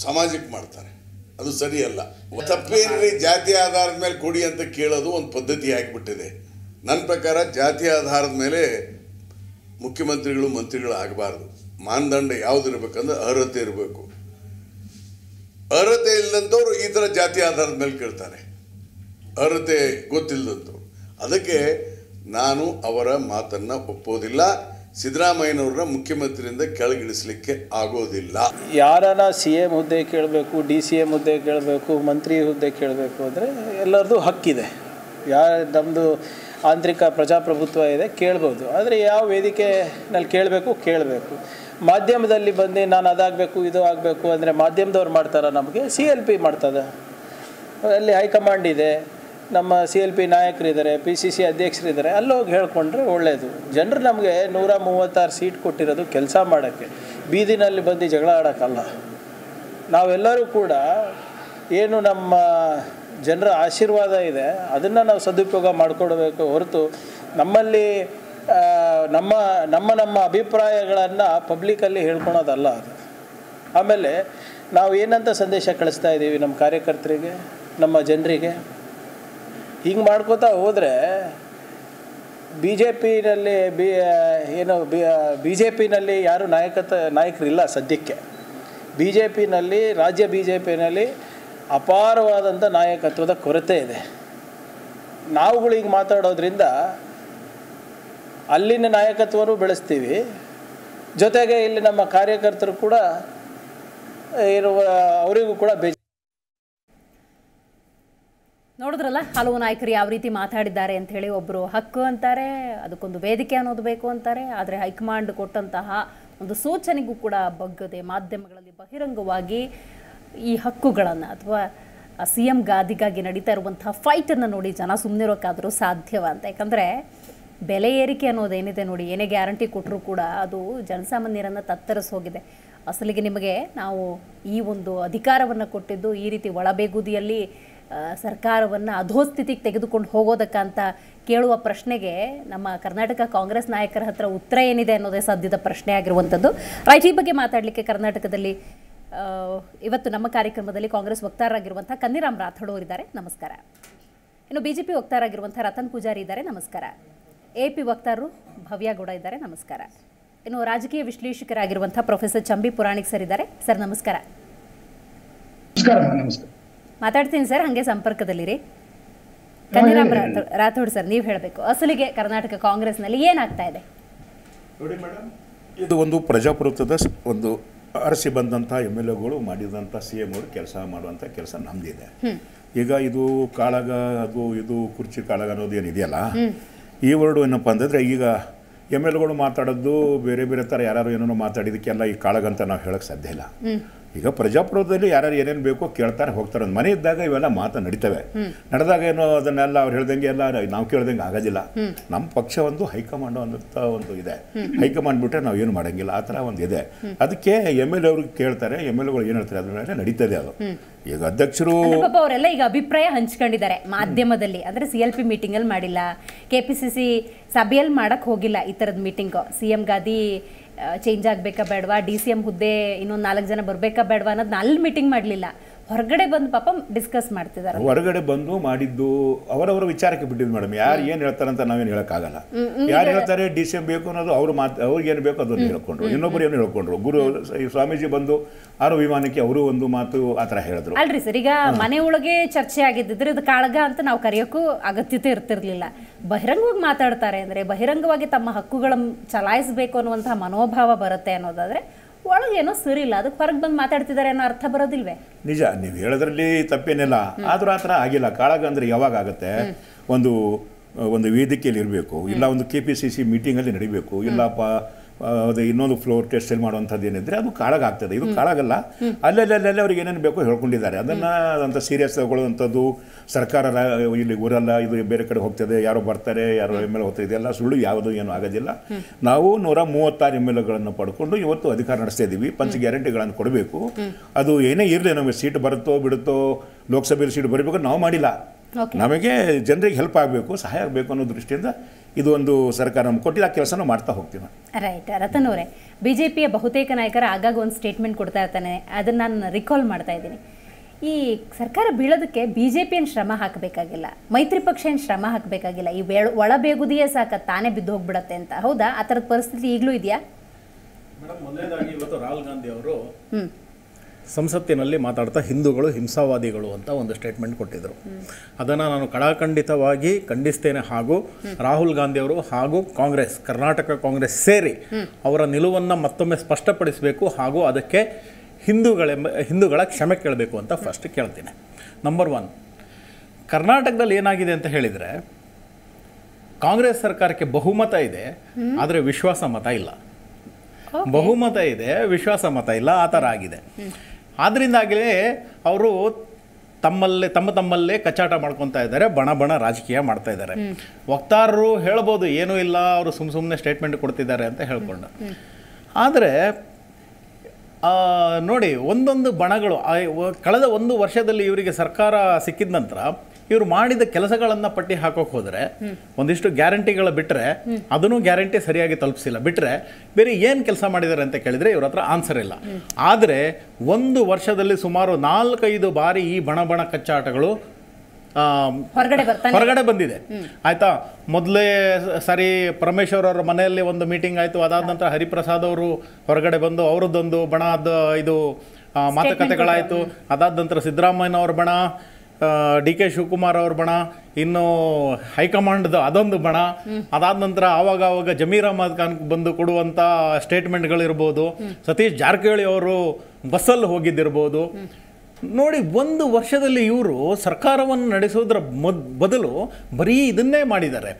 ಸಮಾಜಕ್ಕೆ ಮಾಡ್ತಾರೆ. ಅದು ಸರಿಯಲ್ಲ. ತಪ್ಪೇನಿ ಜಾತಿ ಆಧಾರದ ಮೇಲೆ ಕೊಡಿ ಅಂತ ಕೇಳೋದು ಒಂದು ಪದ್ಧತಿ ಆಗಿಬಿಟ್ಟಿದೆ. ನನ್ನ ಪ್ರಕಾರ ಜಾತಿ ಆಧಾರದ ಮೇಲೆ ಮುಖ್ಯಮಂತ್ರಿಗಳು ಮಂತ್ರಿಗಳು ಆಗಬಾರ್ದು. ಮಾನದಂಡ ಯಾವುದಿರ್ಬೇಕಂದ್ರೆ ಅರ್ಹತೆ ಇರಬೇಕು. ಅರ್ಹತೆ ಇಲ್ಲದಂಥವ್ರು ಈ ಥರ ಜಾತಿ ಆಧಾರದ ಮೇಲೆ ಕೇಳ್ತಾರೆ. ಅರ್ಹತೆ ಗೊತ್ತಿಲ್ಲದ್ದು. ಅದಕ್ಕೆ ನಾನು ಅವರ ಮಾತನ್ನು ಒಪ್ಪೋದಿಲ್ಲ ಸಿದ್ದರಾಮಯ್ಯನವ್ರನ್ನ ಮುಖ್ಯಮಂತ್ರಿಯಿಂದ ಕೆಳಗಿಳಿಸ್ಲಿಕ್ಕೆ ಆಗೋದಿಲ್ಲ.
ಯಾರನ್ನ ಸಿ ಎಂ ಹುದ್ದೆ ಕೇಳಬೇಕು, ಡಿ ಸಿ ಎಂ ಹುದ್ದೆ ಕೇಳಬೇಕು, ಮಂತ್ರಿ ಹುದ್ದೆ ಕೇಳಬೇಕು ಅಂದರೆ ಎಲ್ಲರದು ಹಕ್ಕಿದೆ. ಯಾ ನಮ್ಮದು ಆಂತರಿಕ ಪ್ರಜಾಪ್ರಭುತ್ವ ಇದೆ, ಕೇಳ್ಬೋದು. ಆದರೆ ಯಾವ ವೇದಿಕೆನಲ್ಲಿ ಕೇಳಬೇಕು ಕೇಳಬೇಕು. ಮಾಧ್ಯಮದಲ್ಲಿ ಬಂದು ನಾನು ಅದಾಗಬೇಕು, ಇದು ಆಗಬೇಕು ಅಂದರೆ ಮಾಧ್ಯಮದವ್ರು ಮಾಡ್ತಾರ ನಮಗೆ? ಸಿ ಎಲ್ ಪಿ ಮಾಡ್ತದೆ. ಅಲ್ಲಿ ಹೈಕಮಾಂಡ್ ಇದೆ. ನಮ್ಮ ಸಿ ಎಲ್ ಪಿ ನಾಯಕರಿದ್ದಾರೆ ಪಿ ಸಿ ಸಿ ಅಧ್ಯಕ್ಷರಿದ್ದಾರೆ, ಅಲ್ಲೋಗಿ ಹೇಳ್ಕೊಂಡ್ರೆ ಒಳ್ಳೆಯದು ಜನರು ನಮಗೆ ನೂರ ಮೂವತ್ತಾರು ಸೀಟ್ ಕೊಟ್ಟಿರೋದು ಕೆಲಸ ಮಾಡೋಕ್ಕೆ. ಬೀದಿನಲ್ಲಿ ಬಂದು ಜಗಳ ಆಡೋಕ್ಕಲ್ಲ. ನಾವೆಲ್ಲರೂ ಕೂಡ ಏನು ನಮ್ಮ ಜನರ ಆಶೀರ್ವಾದ ಇದೆ, ಅದನ್ನು ನಾವು ಸದುಪಯೋಗ ಮಾಡಿಕೊಡ್ಬೇಕು ಹೊರತು ನಮ್ಮಲ್ಲಿ ನಮ್ಮ ನಮ್ಮ ನಮ್ಮ ಅಭಿಪ್ರಾಯಗಳನ್ನು ಪಬ್ಲಿಕಲ್ಲಿ ಹೇಳ್ಕೊಳೋದಲ್ಲ ಅದು. ಆಮೇಲೆ ನಾವು ಏನಂತ ಸಂದೇಶ ಕಳಿಸ್ತಾ ಇದ್ದೀವಿ ನಮ್ಮ ಕಾರ್ಯಕರ್ತರಿಗೆ, ನಮ್ಮ ಜನರಿಗೆ? ಹಿಂಗೆ ಮಾಡ್ಕೋತಾ ಹೋದರೆ ಬಿ ಜೆ ಪಿನಲ್ಲಿ ಬಿ ಏನು, ಬಿ ಜೆ ಪಿನಲ್ಲಿ ಯಾರು ನಾಯಕತ್ವ, ನಾಯಕರಿಲ್ಲ ಸದ್ಯಕ್ಕೆ. ಬಿ ಜೆ ಪಿನಲ್ಲಿ ರಾಜ್ಯ ಬಿ ಜೆ ಪಿನಲ್ಲಿ ಅಪಾರವಾದಂಥ ನಾಯಕತ್ವದ ಕೊರತೆ ಇದೆ. ನಾವುಗಳು ಈಗ ಮಾತಾಡೋದ್ರಿಂದ ಅಲ್ಲಿನ ನಾಯಕತ್ವನೂ ಬೆಳೆಸ್ತೀವಿ. ಜೊತೆಗೆ ಇಲ್ಲಿ ನಮ್ಮ ಕಾರ್ಯಕರ್ತರು ಕೂಡ ಇರುವ ಅವರಿಗೂ ಕೂಡ ಬೇಜ
ನೋಡಿದ್ರಲ್ಲ, ಹಲವು ನಾಯಕರು ಯಾವ ರೀತಿ ಮಾತಾಡಿದ್ದಾರೆ ಅಂತ ಹೇಳಿ ಒಬ್ಬರು ಹಕ್ಕು ಅಂತಾರೆ, ಅದಕ್ಕೊಂದು ವೇದಿಕೆ ಅನ್ನೋದು ಬೇಕು ಅಂತಾರೆ, ಆದರೆ ಹೈಕಮಾಂಡ್ ಕೊಟ್ಟಂತಹ ಒಂದು ಸೂಚನೆಗೂ ಕೂಡ ಬಗ್ಗದೆ ಮಾಧ್ಯಮಗಳಲ್ಲಿ ಬಹಿರಂಗವಾಗಿ ಈ ಹಕ್ಕುಗಳನ್ನು ಅಥವಾ ಸಿ ಎಂ ಗಾದಿಗಾಗಿ ನಡೀತಾ ಇರುವಂತಹ ಫೈಟನ್ನು ನೋಡಿ ಜನ ಸುಮ್ಮನೆ ಇರೋಕ್ಕಾದರೂ ಸಾಧ್ಯವ ಅಂತ. ಯಾಕಂದರೆ ಬೆಲೆ ಏರಿಕೆ ಅನ್ನೋದೇನಿದೆ ನೋಡಿ, ಏನೇ ಗ್ಯಾರಂಟಿ ಕೊಟ್ಟರೂ ಕೂಡ ಅದು ಜನಸಾಮಾನ್ಯರನ್ನು ತತ್ತರಿಸಿ ಹೋಗಿದೆ. ಅಸಲಿಗೆ ನಿಮಗೆ ನಾವು ಈ ಒಂದು ಅಧಿಕಾರವನ್ನು ಕೊಟ್ಟಿದ್ದು ಈ ರೀತಿ ಒಳಬೇಗುದಿಯಲ್ಲಿ ಸರ್ಕಾರವನ್ನು ಅಧೋಸ್ಥಿತಿಗೆ ತೆಗೆದುಕೊಂಡು ಹೋಗೋದಕ್ಕಂತ ಕೇಳುವ ಪ್ರಶ್ನೆಗೆ ನಮ್ಮ ಕರ್ನಾಟಕ ಕಾಂಗ್ರೆಸ್ ನಾಯಕರ ಹತ್ರ ಉತ್ತರ ಏನಿದೆ ಅನ್ನೋದೇ ಸದ್ಯದ ಪ್ರಶ್ನೆ ಆಗಿರುವಂಥದ್ದು. ರೈಟ್ ಈ ಬಗ್ಗೆ ಮಾತಾಡಲಿಕ್ಕೆ ಕರ್ನಾಟಕದಲ್ಲಿ ಇವತ್ತು ನಮ್ಮ ಕಾರ್ಯಕ್ರಮದಲ್ಲಿ ಕಾಂಗ್ರೆಸ್ ವಕ್ತಾರರಾಗಿರುವಂಥ ಕನ್ನಿರಾಮ್ ರಾಥೋಡ್ ಅವರಿದ್ದಾರೆ ನಮಸ್ಕಾರ. ಇನ್ನು ಬಿ ಜೆ ಪಿ ವಕ್ತಾರಾಗಿರುವಂಥ ರತನ್ ಪೂಜಾರಿ ಇದ್ದಾರೆ. ನಮಸ್ಕಾರ. ಎ ಪಿ ವಕ್ತಾರರು ಭವ್ಯಗೌಡ ಇದ್ದಾರೆ. ನಮಸ್ಕಾರ. ಇನ್ನು ರಾಜಕೀಯ ವಿಶ್ಲೇಷಕರಾಗಿರುವಂಥ ಪ್ರೊಫೆಸರ್ ಚಂಬಿ ಪುರಾಣಿಕ್ ಸರ್ ಇದ್ದಾರೆ. ಸರ್, ನಮಸ್ಕಾರ.
ನಮಸ್ಕಾರ ನಮಸ್ಕಾರ.
ಮಾತಾಡ್ತೀನಿ ಸರ್ ಹಾಗೆ ಸಂಪರ್ಕದಲ್ಲಿರಿ. ಕನ್ನಿರಾಮ್ ರಾಥೋಡ್ ಸರ್ ನೀವು ಹೇಳಬೇಕು. ಅಸಲಿಗೆ ಕರ್ನಾಟಕ ಕಾಂಗ್ರೆಸ್ನಲ್ಲಿ ಏನಾಗ್ತಾ ಇದೆ?
ನೋಡಿ ಮೇಡಮ್ ಇದು ಒಂದು ಪ್ರಜಾಪ್ರಭುತ್ವದ ಸ್- ಒಂದು ಅರಸಿ ಬಂದಂಥ ಎಂ ಎಲ್ ಎಗಳು ಮಾಡಿದಂಥ ಸಿ ಎಂ ಅವರು ಕೆಲಸ ಮಾಡುವಂಥ ಕೆಲಸ ನಮ್ದಿದೆ. ಈಗ ಇದು ಕಾಳಗ ಅದು ಇದು ಕುರ್ಚಿ ಕಾಳಗ ಅನ್ನೋದು ಏನಿದೆಯಲ್ಲ ಈ ವರ್ಡು ಏನಪ್ಪ ಅಂತಂದರೆ ಈಗ ಎಂ ಎಲ್ ಎಗಳು ಮಾತಾಡೋದು ಬೇರೆ ಬೇರೆ ಥರ ಯಾರು ಏನೇನೋ ಮಾತಾಡಿದಕ್ಕೆಲ್ಲ ಈ ಕಾಳಗ ಅಂತ ನಾವು ಹೇಳಕ್ಕೆ ಸಾಧ್ಯ ಇಲ್ಲ. ಈಗ ಪ್ರಜಾಪ್ರಭುತ್ವದಲ್ಲಿ ಯಾರು ಏನೇನು ಬೇಕೋ ಕೇಳ್ತಾರೆ ಹೋಗ್ತಾರೆ. ಒಂದು ಮನೆ ಇದ್ದಾಗ ಇವೆಲ್ಲ ಮಾತು ನಡೀತವೆ. ನಡೆದಾಗ ಏನು ಅದನ್ನೆಲ್ಲ ಅವ್ರು ಹೇಳ್ದಂಗೆ ಎಲ್ಲ ನಾವು ಕೇಳ್ದಂಗೆ ಆಗೋದಿಲ್ಲ. ನಮ್ಮ ಪಕ್ಷ ಒಂದು ಹೈಕಮಾಂಡ್ ಅಂತ ಒಂದು ಇದೆ. ಹೈಕಮಾಂಡ್ ಬಿಟ್ಟರೆ ನಾವು ಏನು ಮಾಡಂಗಿಲ್ಲ. ಆ ಥರ ಒಂದು ಇದೆ. ಅದಕ್ಕೆ ಎಂ ಎಲ್ ಅವ್ರಿಗೆ ಕೇಳ್ತಾರೆ ಎಂ ಎಲ್ ಎಗಳು ಏನು ಹೇಳ್ತಾರೆ ಅದ್ರ ಮೇಲೆ ನಡೀತದೆ ಅದು. ಈಗ ಅಧ್ಯಕ್ಷರು
ಅವರೆಲ್ಲ ಈಗ ಅಭಿಪ್ರಾಯ ಹಂಚ್ಕೊಂಡಿದ್ದಾರೆ ಮಾಧ್ಯಮದಲ್ಲಿ. ಅಂದರೆ ಸಿ ಎಲ್ ಪಿ ಮೀಟಿಂಗ್ ಅಲ್ಲಿ ಮಾಡಿಲ್ಲ. ಕೆ ಪಿ ಸಿ ಸಿ ಸಭೆಯಲ್ಲಿ ಮಾಡೋಕ್ಕೆ ಹೋಗಿಲ್ಲ ಈ ತರದ ಮೀಟಿಂಗ್. ಸಿ ಎಂ ಗಾದಿ ಚೇಂಜ್ ಆಗಬೇಕಾ ಬೇಡವಾ? ಡಿ ಸಿ ಎಂ ಹುದ್ದೆ ಇನ್ನೊಂದು ನಾಲ್ಕು ಜನ ಬರಬೇಕಾ ಬೇಡವಾ ಅನ್ನೋದನ್ನ ಅಲ್ಲಿ ಮೀಟಿಂಗ್ ಮಾಡಲಿಲ್ಲ. ಹೊರಗಡೆ ಬಂದು ಪಾಪ ಡಿಸ್ಕಸ್ ಮಾಡ್ತಿದ್ದಾರೆ
ಹೊರಗಡೆ ಬಂದು ಮಾಡಿದ್ದು ಅವರವರ ವಿಚಾರಕ್ಕೆ ಬಿಟ್ಟಿದ್ದು ಮೇಡಮ್ ಯಾರು ಏನು ಹೇಳ್ತಾರಂತ ನಾವೇನು ಹೇಳೋಕ್ಕಾಗಲ್ಲ. ಯಾರು ಹೇಳ್ತಾರೆ ಡಿ ಸಿ ಎಂ ಬೇಕು ಅನ್ನೋದು ಅವ್ರು ಮಾತು ಅವ್ರಿಗೆ ಏನು ಬೇಕು ಅದನ್ನು ಹೇಳ್ಕೊಂಡ್ರು. ಇನ್ನೊಬ್ಬರು ಏನು ಹೇಳ್ಕೊಂಡ್ರು? ಗುರು ಸ್ವಾಮೀಜಿ ಬಂದು ಆರು ವಿಮಾನಕ್ಕೆ ಅವರು ಒಂದು ಮಾತು ಆ ಥರ ಹೇಳಿದ್ರು.
ಅಲ್ರಿ ಸರ್ ಈಗ ಮನೆ ಒಳಗೆ ಚರ್ಚೆ ಆಗಿದ್ದಿದ್ರೆ ಇದು ಕಾಳಗ ಅಂತ ನಾವು ಕರೆಯೋಕ್ಕೂ ಅಗತ್ಯತೆ ಇರ್ತಿರ್ಲಿಲ್ಲ. ಬಹಿರಂಗವಾಗಿ ಮಾತಾಡ್ತಾರೆ ಅಂದರೆ ಬಹಿರಂಗವಾಗಿ ತಮ್ಮ ಹಕ್ಕುಗಳನ್ನು ಚಲಾಯಿಸಬೇಕು ಅನ್ನುವಂತಹ ಮನೋಭಾವ ಬರುತ್ತೆ ಅನ್ನೋದಾದರೆ ಒಳಗೇನೋ ಸರಿ ಇಲ್ಲ ಅದಕ್ಕೆ ಹೊರಗೆ ಬಂದು ಮಾತಾಡ್ತಿದ್ದಾರೆ ಅನ್ನೋ ಅರ್ಥ ಬರೋದಿಲ್ವೇ?
ನಿಜ ನೀವು ಹೇಳೋದ್ರಲ್ಲಿ ತಪ್ಪೇನಿಲ್ಲ. ಆದರೂ ಆ ಥರ ಆಗಿಲ್ಲ. ಕಾಳಗ ಅಂದರೆ ಯಾವಾಗ ಆಗುತ್ತೆ? ಒಂದು ಒಂದು ವೇದಿಕೆಯಲ್ಲಿ ಇರಬೇಕು. ಇಲ್ಲ ಒಂದು ಕೆ ಪಿ ಸಿ ಸಿ ಮೀಟಿಂಗಲ್ಲಿ ನಡಿಬೇಕು. ಇಲ್ಲಪ್ಪ ಅದು ಇನ್ನೊಂದು ಫ್ಲೋರ್ ಟೆಸ್ಟಲ್ಲಿ ಮಾಡುವಂಥದ್ದು ಏನಿದ್ರೆ ಅದು ಕಾಳಾಗ್ತದೆ ಇದು ಕಾಳಗಲ್ಲ. ಅಲ್ಲಲ್ಲಿ ಅವ್ರಿಗೆ ಏನೇನು ಬೇಕೋ ಹೇಳ್ಕೊಂಡಿದ್ದಾರೆ. ಅದನ್ನು ಅಂತ ಸೀರಿಯಸ್ ತಗೊಳ್ಳುವಂಥದ್ದು ಸರ್ಕಾರ ಇಲ್ಲಿ ಊರಲ್ಲ ಇದು ಬೇರೆ ಕಡೆ ಹೋಗ್ತದೆ ಯಾರೋ ಬರ್ತಾರೆ ಯಾರೋ ಎಂ ಎಲ್ ಹೋಗ್ತದೆ ಇದೆಲ್ಲ ಸುಳ್ಳು ಯಾವುದು ಏನು ಆಗೋದಿಲ್ಲ. ನಾವು ನೂರ ಮೂವತ್ತಾರು ಎಂ ಎಲ್ ಎಗಳನ್ನು ಪಡ್ಕೊಂಡು ಇವತ್ತು ಅಧಿಕಾರ ನಡೆಸ್ತಾ ಇದ್ದೀವಿ ಪಂಚ ಗ್ಯಾರಂಟಿಗಳನ್ನು ಕೊಡಬೇಕು. ಅದು ಏನೇ ಇರಲಿ ನಮಗೆ ಸೀಟ್ ಬರುತ್ತೋ ಬಿಡುತ್ತೋ ಲೋಕಸಭೆಯಲ್ಲಿ ಸೀಟ್ ಬರಬೇಕು ನಾವು ಮಾಡಿಲ್ಲ. ನಮಗೆ ಜನರಿಗೆ ಹೆಲ್ಪ್ ಆಗಬೇಕು ಸಹಾಯ ಆಗಬೇಕು ಅನ್ನೋ ದೃಷ್ಟಿಯಿಂದ ಇದು ಒಂದು ಸರ್ಕಾರ ನಮ್ಗೆ ಕೊಟ್ಟಿದ್ದ ಕೆಲಸನೂ ಮಾಡ್ತಾ ಹೋಗ್ತೀವಿ ರೈಟ್
ರೈಟ್ ರತನ್ ಅವರೇ ಪಿಯ ಬಹುತೇಕ ನಾಯಕರ ಆಗಾಗ ಒಂದು ಸ್ಟೇಟ್ಮೆಂಟ್ ಕೊಡ್ತಾ ಇರ್ತಾನೆ ಅದನ್ನು ನಾನು ರಿಕಾಲ್ ಮಾಡ್ತಾ ಇದ್ದೀನಿ. ಈ ಸರ್ಕಾರ ಬೀಳೋದಕ್ಕೆ ಬಿ ಜೆ ಪಿ ಏನು ಶ್ರಮ ಹಾಕಬೇಕಾಗಿಲ್ಲ ಮೈತ್ರಿ ಪಕ್ಷ ಏನು ಶ್ರಮ ಹಾಕಬೇಕಾಗಿಲ್ಲ ಈ ವೇಳ ಒಳ ಬೇಗುದಿಯೇ ಸಾಕ ತಾನೇ ಬಿದ್ದು ಹೋಗ್ಬಿಡತ್ತೆ ಅಂತ. ಹೌದಾ? ಆ ಥರದ ಪರಿಸ್ಥಿತಿ ಈಗಲೂ ಇದೆಯಾ?
ಮೇಡಮ್ ಮೊದಲನೇದಾಗಿ ಇವತ್ತು ರಾಹುಲ್ ಗಾಂಧಿ ಅವರು ಸಂಸತ್ತಿನಲ್ಲಿ ಮಾತಾಡ್ತಾ ಹಿಂದೂಗಳು ಹಿಂಸಾವಾದಿಗಳು ಅಂತ ಒಂದು ಸ್ಟೇಟ್ಮೆಂಟ್ ಕೊಟ್ಟಿದ್ದರು ಅದನ್ನು ನಾನು ಕಡಾಖಂಡಿತವಾಗಿ ಖಂಡಿಸ್ತೇನೆ ಹಾಗೂ ರಾಹುಲ್ ಗಾಂಧಿ ಅವರು ಹಾಗೂ ಕಾಂಗ್ರೆಸ್ ಕರ್ನಾಟಕ ಕಾಂಗ್ರೆಸ್ ಸೇರಿ ಅವರ ನಿಲುವನ್ನು ಮತ್ತೊಮ್ಮೆ ಸ್ಪಷ್ಟಪಡಿಸಬೇಕು ಹಾಗೂ ಅದಕ್ಕೆ ಹಿಂದೂಗಳೆಂಬ ಹಿಂದೂಗಳ ಕ್ಷಮೆ ಕೇಳಬೇಕು ಅಂತ ಫಸ್ಟ್ ಕೇಳ್ತೀನಿ. ನಂಬರ್ ಒನ್ ಕರ್ನಾಟಕದಲ್ಲಿ ಏನಾಗಿದೆ ಅಂತ ಹೇಳಿದರೆ ಕಾಂಗ್ರೆಸ್ ಸರ್ಕಾರಕ್ಕೆ ಬಹುಮತ ಇದೆ ಆದರೆ ವಿಶ್ವಾಸ ಮತ ಇಲ್ಲ. ಬಹುಮತ ಇದೆ ವಿಶ್ವಾಸ ಮತ ಇಲ್ಲ ಆ ಥರ ಆಗಿದೆ. ಆದ್ದರಿಂದಾಗಲೇ ಅವರು ತಮ್ಮಲ್ಲೇ ತಮ್ಮ ತಮ್ಮಲ್ಲೇ ಕಚ್ಚಾಟ ಮಾಡ್ಕೊತಾ ಇದ್ದಾರೆ ಬಣ ಬಣ ರಾಜಕೀಯ ಮಾಡ್ತಾ ಇದ್ದಾರೆ. ವಕ್ತಾರರು ಹೇಳ್ಬೋದು ಏನೂ ಇಲ್ಲ ಅವರು ಸುಮ್ಮ ಸುಮ್ಮನೆ ಸ್ಟೇಟ್ಮೆಂಟ್ ಕೊಡ್ತಿದ್ದಾರೆ ಅಂತ ಹೇಳ್ಕೊಂಡು. ಆದರೆ ನೋಡಿ ಒಂದೊಂದು ಬಣಗಳು ಕಳೆದ ಒಂದು ವರ್ಷದಲ್ಲಿ ಇವರಿಗೆ ಸರ್ಕಾರ ಸಿಕ್ಕಿದ ನಂತರ ಇವರು ಮಾಡಿದ ಕೆಲಸಗಳನ್ನ ಪಟ್ಟಿ ಹಾಕೋಕೆ ಹೋದರೆ ಒಂದಿಷ್ಟು ಗ್ಯಾರಂಟಿಗಳ ಬಿಟ್ಟರೆ ಅದನ್ನು ಗ್ಯಾರಂಟಿ ಸರಿಯಾಗಿ ತಲುಪಿಸಿಲ್ಲ. ಬಿಟ್ಟರೆ ಬೇರೆ ಏನು ಕೆಲಸ ಮಾಡಿದ್ದಾರೆ ಅಂತ ಕೇಳಿದರೆ ಇವ್ರ ಹತ್ರ ಆನ್ಸರ್ ಇಲ್ಲ. ಆದರೆ ಒಂದು ವರ್ಷದಲ್ಲಿ ಸುಮಾರು ನಾಲ್ಕೈದು ಬಾರಿ ಈ ಬಣ ಬಣ ಕಚ್ಚಾಟಗಳು
ಹೊರಗಡೆ
ಹೊರಗಡೆ ಬಂದಿದೆ. ಆಯ್ತಾ? ಮೊದಲೇ ಸರಿ ಪರಮೇಶ್ವರ್ ಅವರ ಮನೆಯಲ್ಲಿ ಒಂದು ಮೀಟಿಂಗ್ ಆಯಿತು. ಅದಾದ ನಂತರ ಹರಿಪ್ರಸಾದ್ ಅವರು ಹೊರಗಡೆ ಬಂದು ಅವರದ್ದೊಂದು ಬಣದ ಇದು ಮಾತುಕತೆಗಳಾಯಿತು. ಅದಾದ ನಂತರ ಸಿದ್ದರಾಮಯ್ಯನವ್ರ ಬಣ ಡಿ ಕೆ ಶಿವಕುಮಾರ್ ಅವ್ರ ಬಣ ಇನ್ನು ಹೈಕಮಾಂಡ್ದು ಅದೊಂದು ಬಣ. ಅದಾದ ನಂತರ ಆವಾಗ ಆವಾಗ ಜಮೀರ್ ಅಹಮದ್ ಖಾನ್ ಬಂದು ಕೊಡುವಂಥ ಸ್ಟೇಟ್ಮೆಂಟ್ಗಳಿರ್ಬೋದು. ಸತೀಶ್ ಜಾರಕಿಹೊಳಿ ಅವರು ಬಸ್ಸಲ್ಲಿ ಹೋಗಿದ್ದಿರ್ಬೋದು. ನೋಡಿ ಒಂದು ವರ್ಷದಲ್ಲಿ ಇವರು ಸರ್ಕಾರವನ್ನು ನಡೆಸೋದ್ರ ಮೊದ್ ಬದಲು ಬರೀ ಇದನ್ನೇ ಮಾಡಿದ್ದಾರೆ.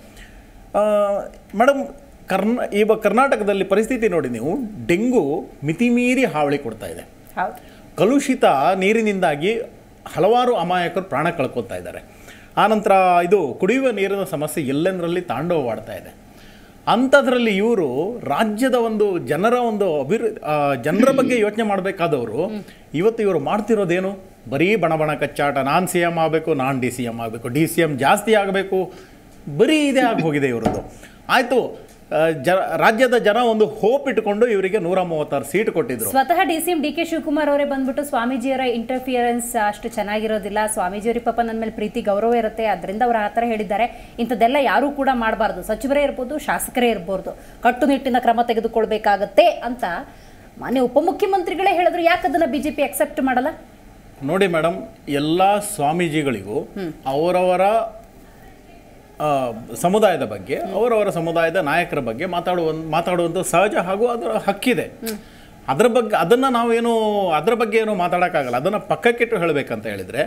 ಮೇಡಮ್ ಕರ್ನ ಇವಾಗ ಕರ್ನಾಟಕದಲ್ಲಿ ಪರಿಸ್ಥಿತಿ ನೋಡಿ ನೀವು. ಡೆಂಗು ಮಿತಿಮೀರಿ ಹಾವಳಿ ಕೊಡ್ತಾ ಇದೆ. ಕಲುಷಿತ ನೀರಿನಿಂದಾಗಿ ಹಲವಾರು ಅಮಾಯಕರು ಪ್ರಾಣ ಕಳ್ಕೊತಾ ಇದ್ದಾರೆ. ಆನಂತರ ಇದು ಕುಡಿಯುವ ನೀರಿನ ಸಮಸ್ಯೆ ಎಲ್ಲೆಂದರಲ್ಲಿ ತಾಂಡವವಾಡ್ತಾ ಇದೆ. ಅಂಥದ್ರಲ್ಲಿ ಇವರು ರಾಜ್ಯದ ಒಂದು ಜನರ ಒಂದು ಅಭಿವೃದ್ಧಿ ಜನರ ಬಗ್ಗೆ ಯೋಚನೆ ಮಾಡಬೇಕಾದವರು, ಇವತ್ತು ಇವರು ಮಾಡ್ತಿರೋದೇನು? ಬರೀ ಬಣ ಬಣ ಕಚ್ಚಾಟ, ನಾನ್ ಸಿ ಎಂ ಆಗಬೇಕು, ನಾನ್ ಡಿ ಸಿ ಎಂ ಆಗಬೇಕು, ಡಿ ಸಿ ಎಂ ಜಾಸ್ತಿ ಆಗಬೇಕು, ಬರೀ ಇದೇ ಆಗಿ ಹೋಗಿದೆ ಇವರದ್ದು. ಆಯಿತು ಜ ರಾಜ್ಯದ ಜನ ಒಂದು ಹೋಪ್ ಇಟ್ಕೊಂಡು ಇವರಿಗೆ ನೂರ ಮೂವತ್ತಾರು ಸೀಟ್ ಕೊಟ್ಟಿದ್ರು.
ಸ್ವತಃ D C M D K Shivakumar ಅವರೇ ಬಂದ್ಬಿಟ್ಟು ಸ್ವಾಮೀಜಿಯವರ ಇಂಟರ್ಫಿಯರೆನ್ಸ್ ಅಷ್ಟು ಚೆನ್ನಾಗಿರೋದಿಲ್ಲ. ಸ್ವಾಮೀಜಿಯವರಿಗೆ ಪಾಪ ನನ್ನ ಮೇಲೆ ಪ್ರೀತಿ ಗೌರವ ಇರುತ್ತೆ. ಅದರಿಂದ ಅವರು ಆ ಥರ ಹೇಳಿದ್ದಾರೆ. ಇಂಥದ್ದೆಲ್ಲ ಯಾರೂ ಕೂಡ ಮಾಡಬಾರ್ದು. ಸಚಿವರೇ ಇರ್ಬೋದು ಶಾಸಕರೇ ಇರ್ಬೋದು. ಕಟ್ಟುನಿಟ್ಟಿನ ಕ್ರಮ ತೆಗೆದುಕೊಳ್ಬೇಕಾಗತ್ತೆ ಅಂತ ಮಾನ್ಯ ಉಪಮುಖ್ಯಮಂತ್ರಿಗಳೇ ಹೇಳಿದ್ರು. ಯಾಕೆ ಜೆ ಬಿಜೆಪಿ ಅಕ್ಸೆಪ್ಟ್ ಮಾಡಲ್ಲ?
ನೋಡಿ ಮೇಡಮ್ ಎಲ್ಲ ಸ್ವಾಮೀಜಿಗಳಿಗೂ ಅವರವರ ಸಮುದಾಯದ ಬಗ್ಗೆ ಅವರವರ ಸಮುದಾಯದ ನಾಯಕರ ಬಗ್ಗೆ ಮಾತಾಡುವ ಮಾತಾಡುವಂಥ ಸಹಜ ಹಾಗೂ ಅದರ ಹಕ್ಕಿದೆ. ಅದರ ಬಗ್ಗೆ ಅದನ್ನು ನಾವೇನು ಅದರ ಬಗ್ಗೆ ಏನು ಮಾತಾಡೋಕ್ಕಾಗಲ್ಲ. ಅದನ್ನು ಪಕ್ಕಕ್ಕಿಟ್ಟು ಹೇಳಬೇಕಂತ ಹೇಳಿದರೆ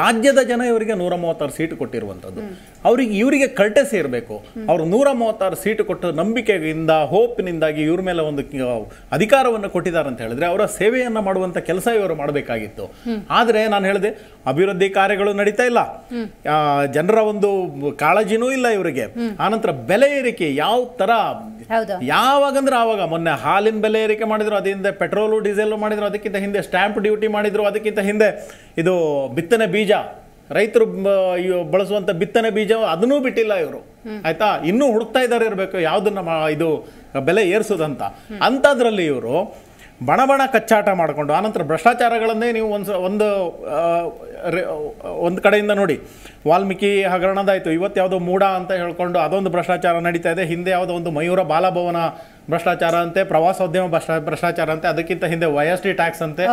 ರಾಜ್ಯದ ಜನ ಇವರಿಗೆ ನೂರ ಮೂವತ್ತಾರು ಸೀಟು ಕೊಟ್ಟಿರುವಂಥದ್ದು. ಅವ್ರಿಗೆ ಇವರಿಗೆ ಕರ್ಟೆಸಿ ಇರಬೇಕು. ಅವರು ನೂರ ಮೂವತ್ತಾರು ಸೀಟು ಕೊಟ್ಟು ನಂಬಿಕೆಯಿಂದ ಹೋಪ್ನಿಂದಾಗಿ ಇವ್ರ ಮೇಲೆ ಒಂದು ಅಧಿಕಾರವನ್ನು ಕೊಟ್ಟಿದ್ದಾರೆ ಅಂತ ಹೇಳಿದ್ರೆ ಅವರ ಸೇವೆಯನ್ನು ಮಾಡುವಂಥ ಕೆಲಸ ಇವರು ಮಾಡಬೇಕಾಗಿತ್ತು. ಆದರೆ ನಾನು ಹೇಳಿದೆ ಅಭಿವೃದ್ಧಿ ಕಾರ್ಯಗಳು ನಡೀತಾ ಇಲ್ಲ. ಜನರ ಒಂದು ಕಾಳಜಿನೂ ಇಲ್ಲ ಇವರಿಗೆ. ಆನಂತರ ಬೆಲೆ ಏರಿಕೆ ಯಾವ ತರ
ಹೌದು.
ಯಾವಾಗಂದ್ರೆ ಆವಾಗ ಮೊನ್ನೆ ಹಾಲಿನ ಬೆಲೆ ಏರಿಕೆ ಮಾಡಿದ್ರು ಅದೇ ಹಿಂದೆ ಪೆಟ್ರೋಲು ಡೀಸೆಲ್ ಮಾಡಿದ್ರು ಅದಕ್ಕಿಂತ ಹಿಂದೆ ಸ್ಟ್ಯಾಂಪ್ ಡ್ಯೂಟಿ ಮಾಡಿದ್ರು ಅದಕ್ಕಿಂತ ಹಿಂದೆ ಇದು ಬಿತ್ತನೆ ಬೀಜ. ರೈತರು ಬಳಸುವಂಥ ಬಳಸುವಂತ ಬಿತ್ತನೆ ಬೀಜ ಅದನ್ನೂ ಬಿಟ್ಟಿಲ್ಲ ಇವರು. ಆಯ್ತಾ? ಇನ್ನೂ ಹುಡುಕ್ತಾ ಇದ್ದಾರೆ ಇರಬೇಕು ಯಾವುದನ್ನ ಇದು ಬೆಲೆ ಏರಿಸೋದಂತ. ಅಂಥದ್ರಲ್ಲಿ ಇವರು ಬಣ ಬಣ ಕಚ್ಚಾಟ ಮಾಡಿಕೊಂಡು, ಆನಂತರ ಭ್ರಷ್ಟಾಚಾರಗಳನ್ನೇ ನೀವು ಒಂದು ಒಂದು ಒಂದು ಕಡೆಯಿಂದ ನೋಡಿ. ವಾಲ್ಮೀಕಿ ಹಗರಣದಾಯಿತು, ಇವತ್ತು ಯಾವುದೋ ಮೂಡ ಅಂತ ಹೇಳ್ಕೊಂಡು ಅದೊಂದು ಭ್ರಷ್ಟಾಚಾರ ನಡೀತಾ ಇದೆ. ಹಿಂದೆ ಯಾವುದೋ ಒಂದು ಮಯೂರ ಬಾಲಭವನ ಭ್ರಷ್ಟಾಚಾರ ಅಂತೆ, ಪ್ರವಾಸೋದ್ಯಮ ಭ್ರಷ್ಟ ಭ್ರಷ್ಟಾಚಾರ ಅಂತೆ, ಅದಕ್ಕಿಂತ ಹಿಂದೆ ವೈ ಎಸ್ ಟಿ ಟ್ಯಾಕ್ಸ್ ಅಂತೆ.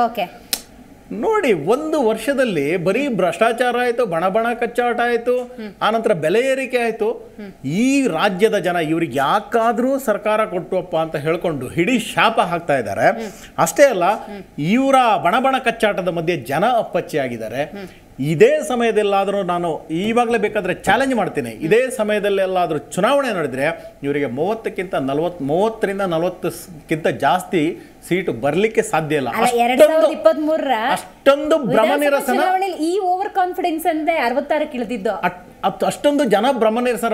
ನೋಡಿ, ಒಂದು ವರ್ಷದಲ್ಲಿ ಬರೀ ಭ್ರಷ್ಟಾಚಾರ ಆಯಿತು ಬಣ ಕಚ್ಚಾಟ ಆಯಿತು ಆನಂತರ ಬೆಲೆ ಏರಿಕೆ ಆಯಿತು. ಈ ರಾಜ್ಯದ ಜನ ಇವ್ರಿಗೆ ಯಾಕಾದರೂ ಸರ್ಕಾರ ಕೊಟ್ಟುವಪ್ಪ ಅಂತ ಹೇಳ್ಕೊಂಡು ಹಿಡೀ ಶಾಪ ಹಾಕ್ತಾ ಇದ್ದಾರೆ. ಅಷ್ಟೇ ಅಲ್ಲ, ಇವರ ಬಣಬಣ ಬಣ ಕಚ್ಚಾಟದ ಮಧ್ಯೆ ಜನ ಅಪ್ಪಚ್ಚಿಯಾಗಿದ್ದಾರೆ. ಇದೇ ಸಮಯದಲ್ಲಾದರೂ ನಾನು ಈವಾಗಲೇ ಬೇಕಾದ್ರೆ ಚಾಲೆಂಜ್ ಮಾಡ್ತೀನಿ. ಇದೇ ಸಮಯದಲ್ಲೆಲ್ಲಾದರೂ ಚುನಾವಣೆ ನಡೆದರೆ ಇವರಿಗೆ ಮೂವತ್ತಕ್ಕಿಂತ ನಲವತ್ತು ಮೂವತ್ತರಿಂದ ನಲವತ್ತಕ್ಕಿಂತ ಜಾಸ್ತಿ ಸೀಟು ಬರಲಿಕ್ಕೆ ಸಾಧ್ಯ ಇಲ್ಲ. ಅಷ್ಟೊಂದು-
ಸಾವಿರದ ಇಪ್ಪತ್ತ್ ಮೂರರ
ಅಷ್ಟೊಂದು ಭ್ರಮ ನಿರಸನ
ಚುನಾವಣೆಯಲ್ಲಿ ಈ ಓವರ್ ಕಾನ್ಫಿಡೆನ್ಸ್ ಅಂದ್ರೆ ಅರವತ್ತಾರಕ್ಕೆ ಇಳಿದಿದ್ದು.
ಅಷ್ಟೊಂದು ಜನ ಭ್ರಮ ನಿರಸನ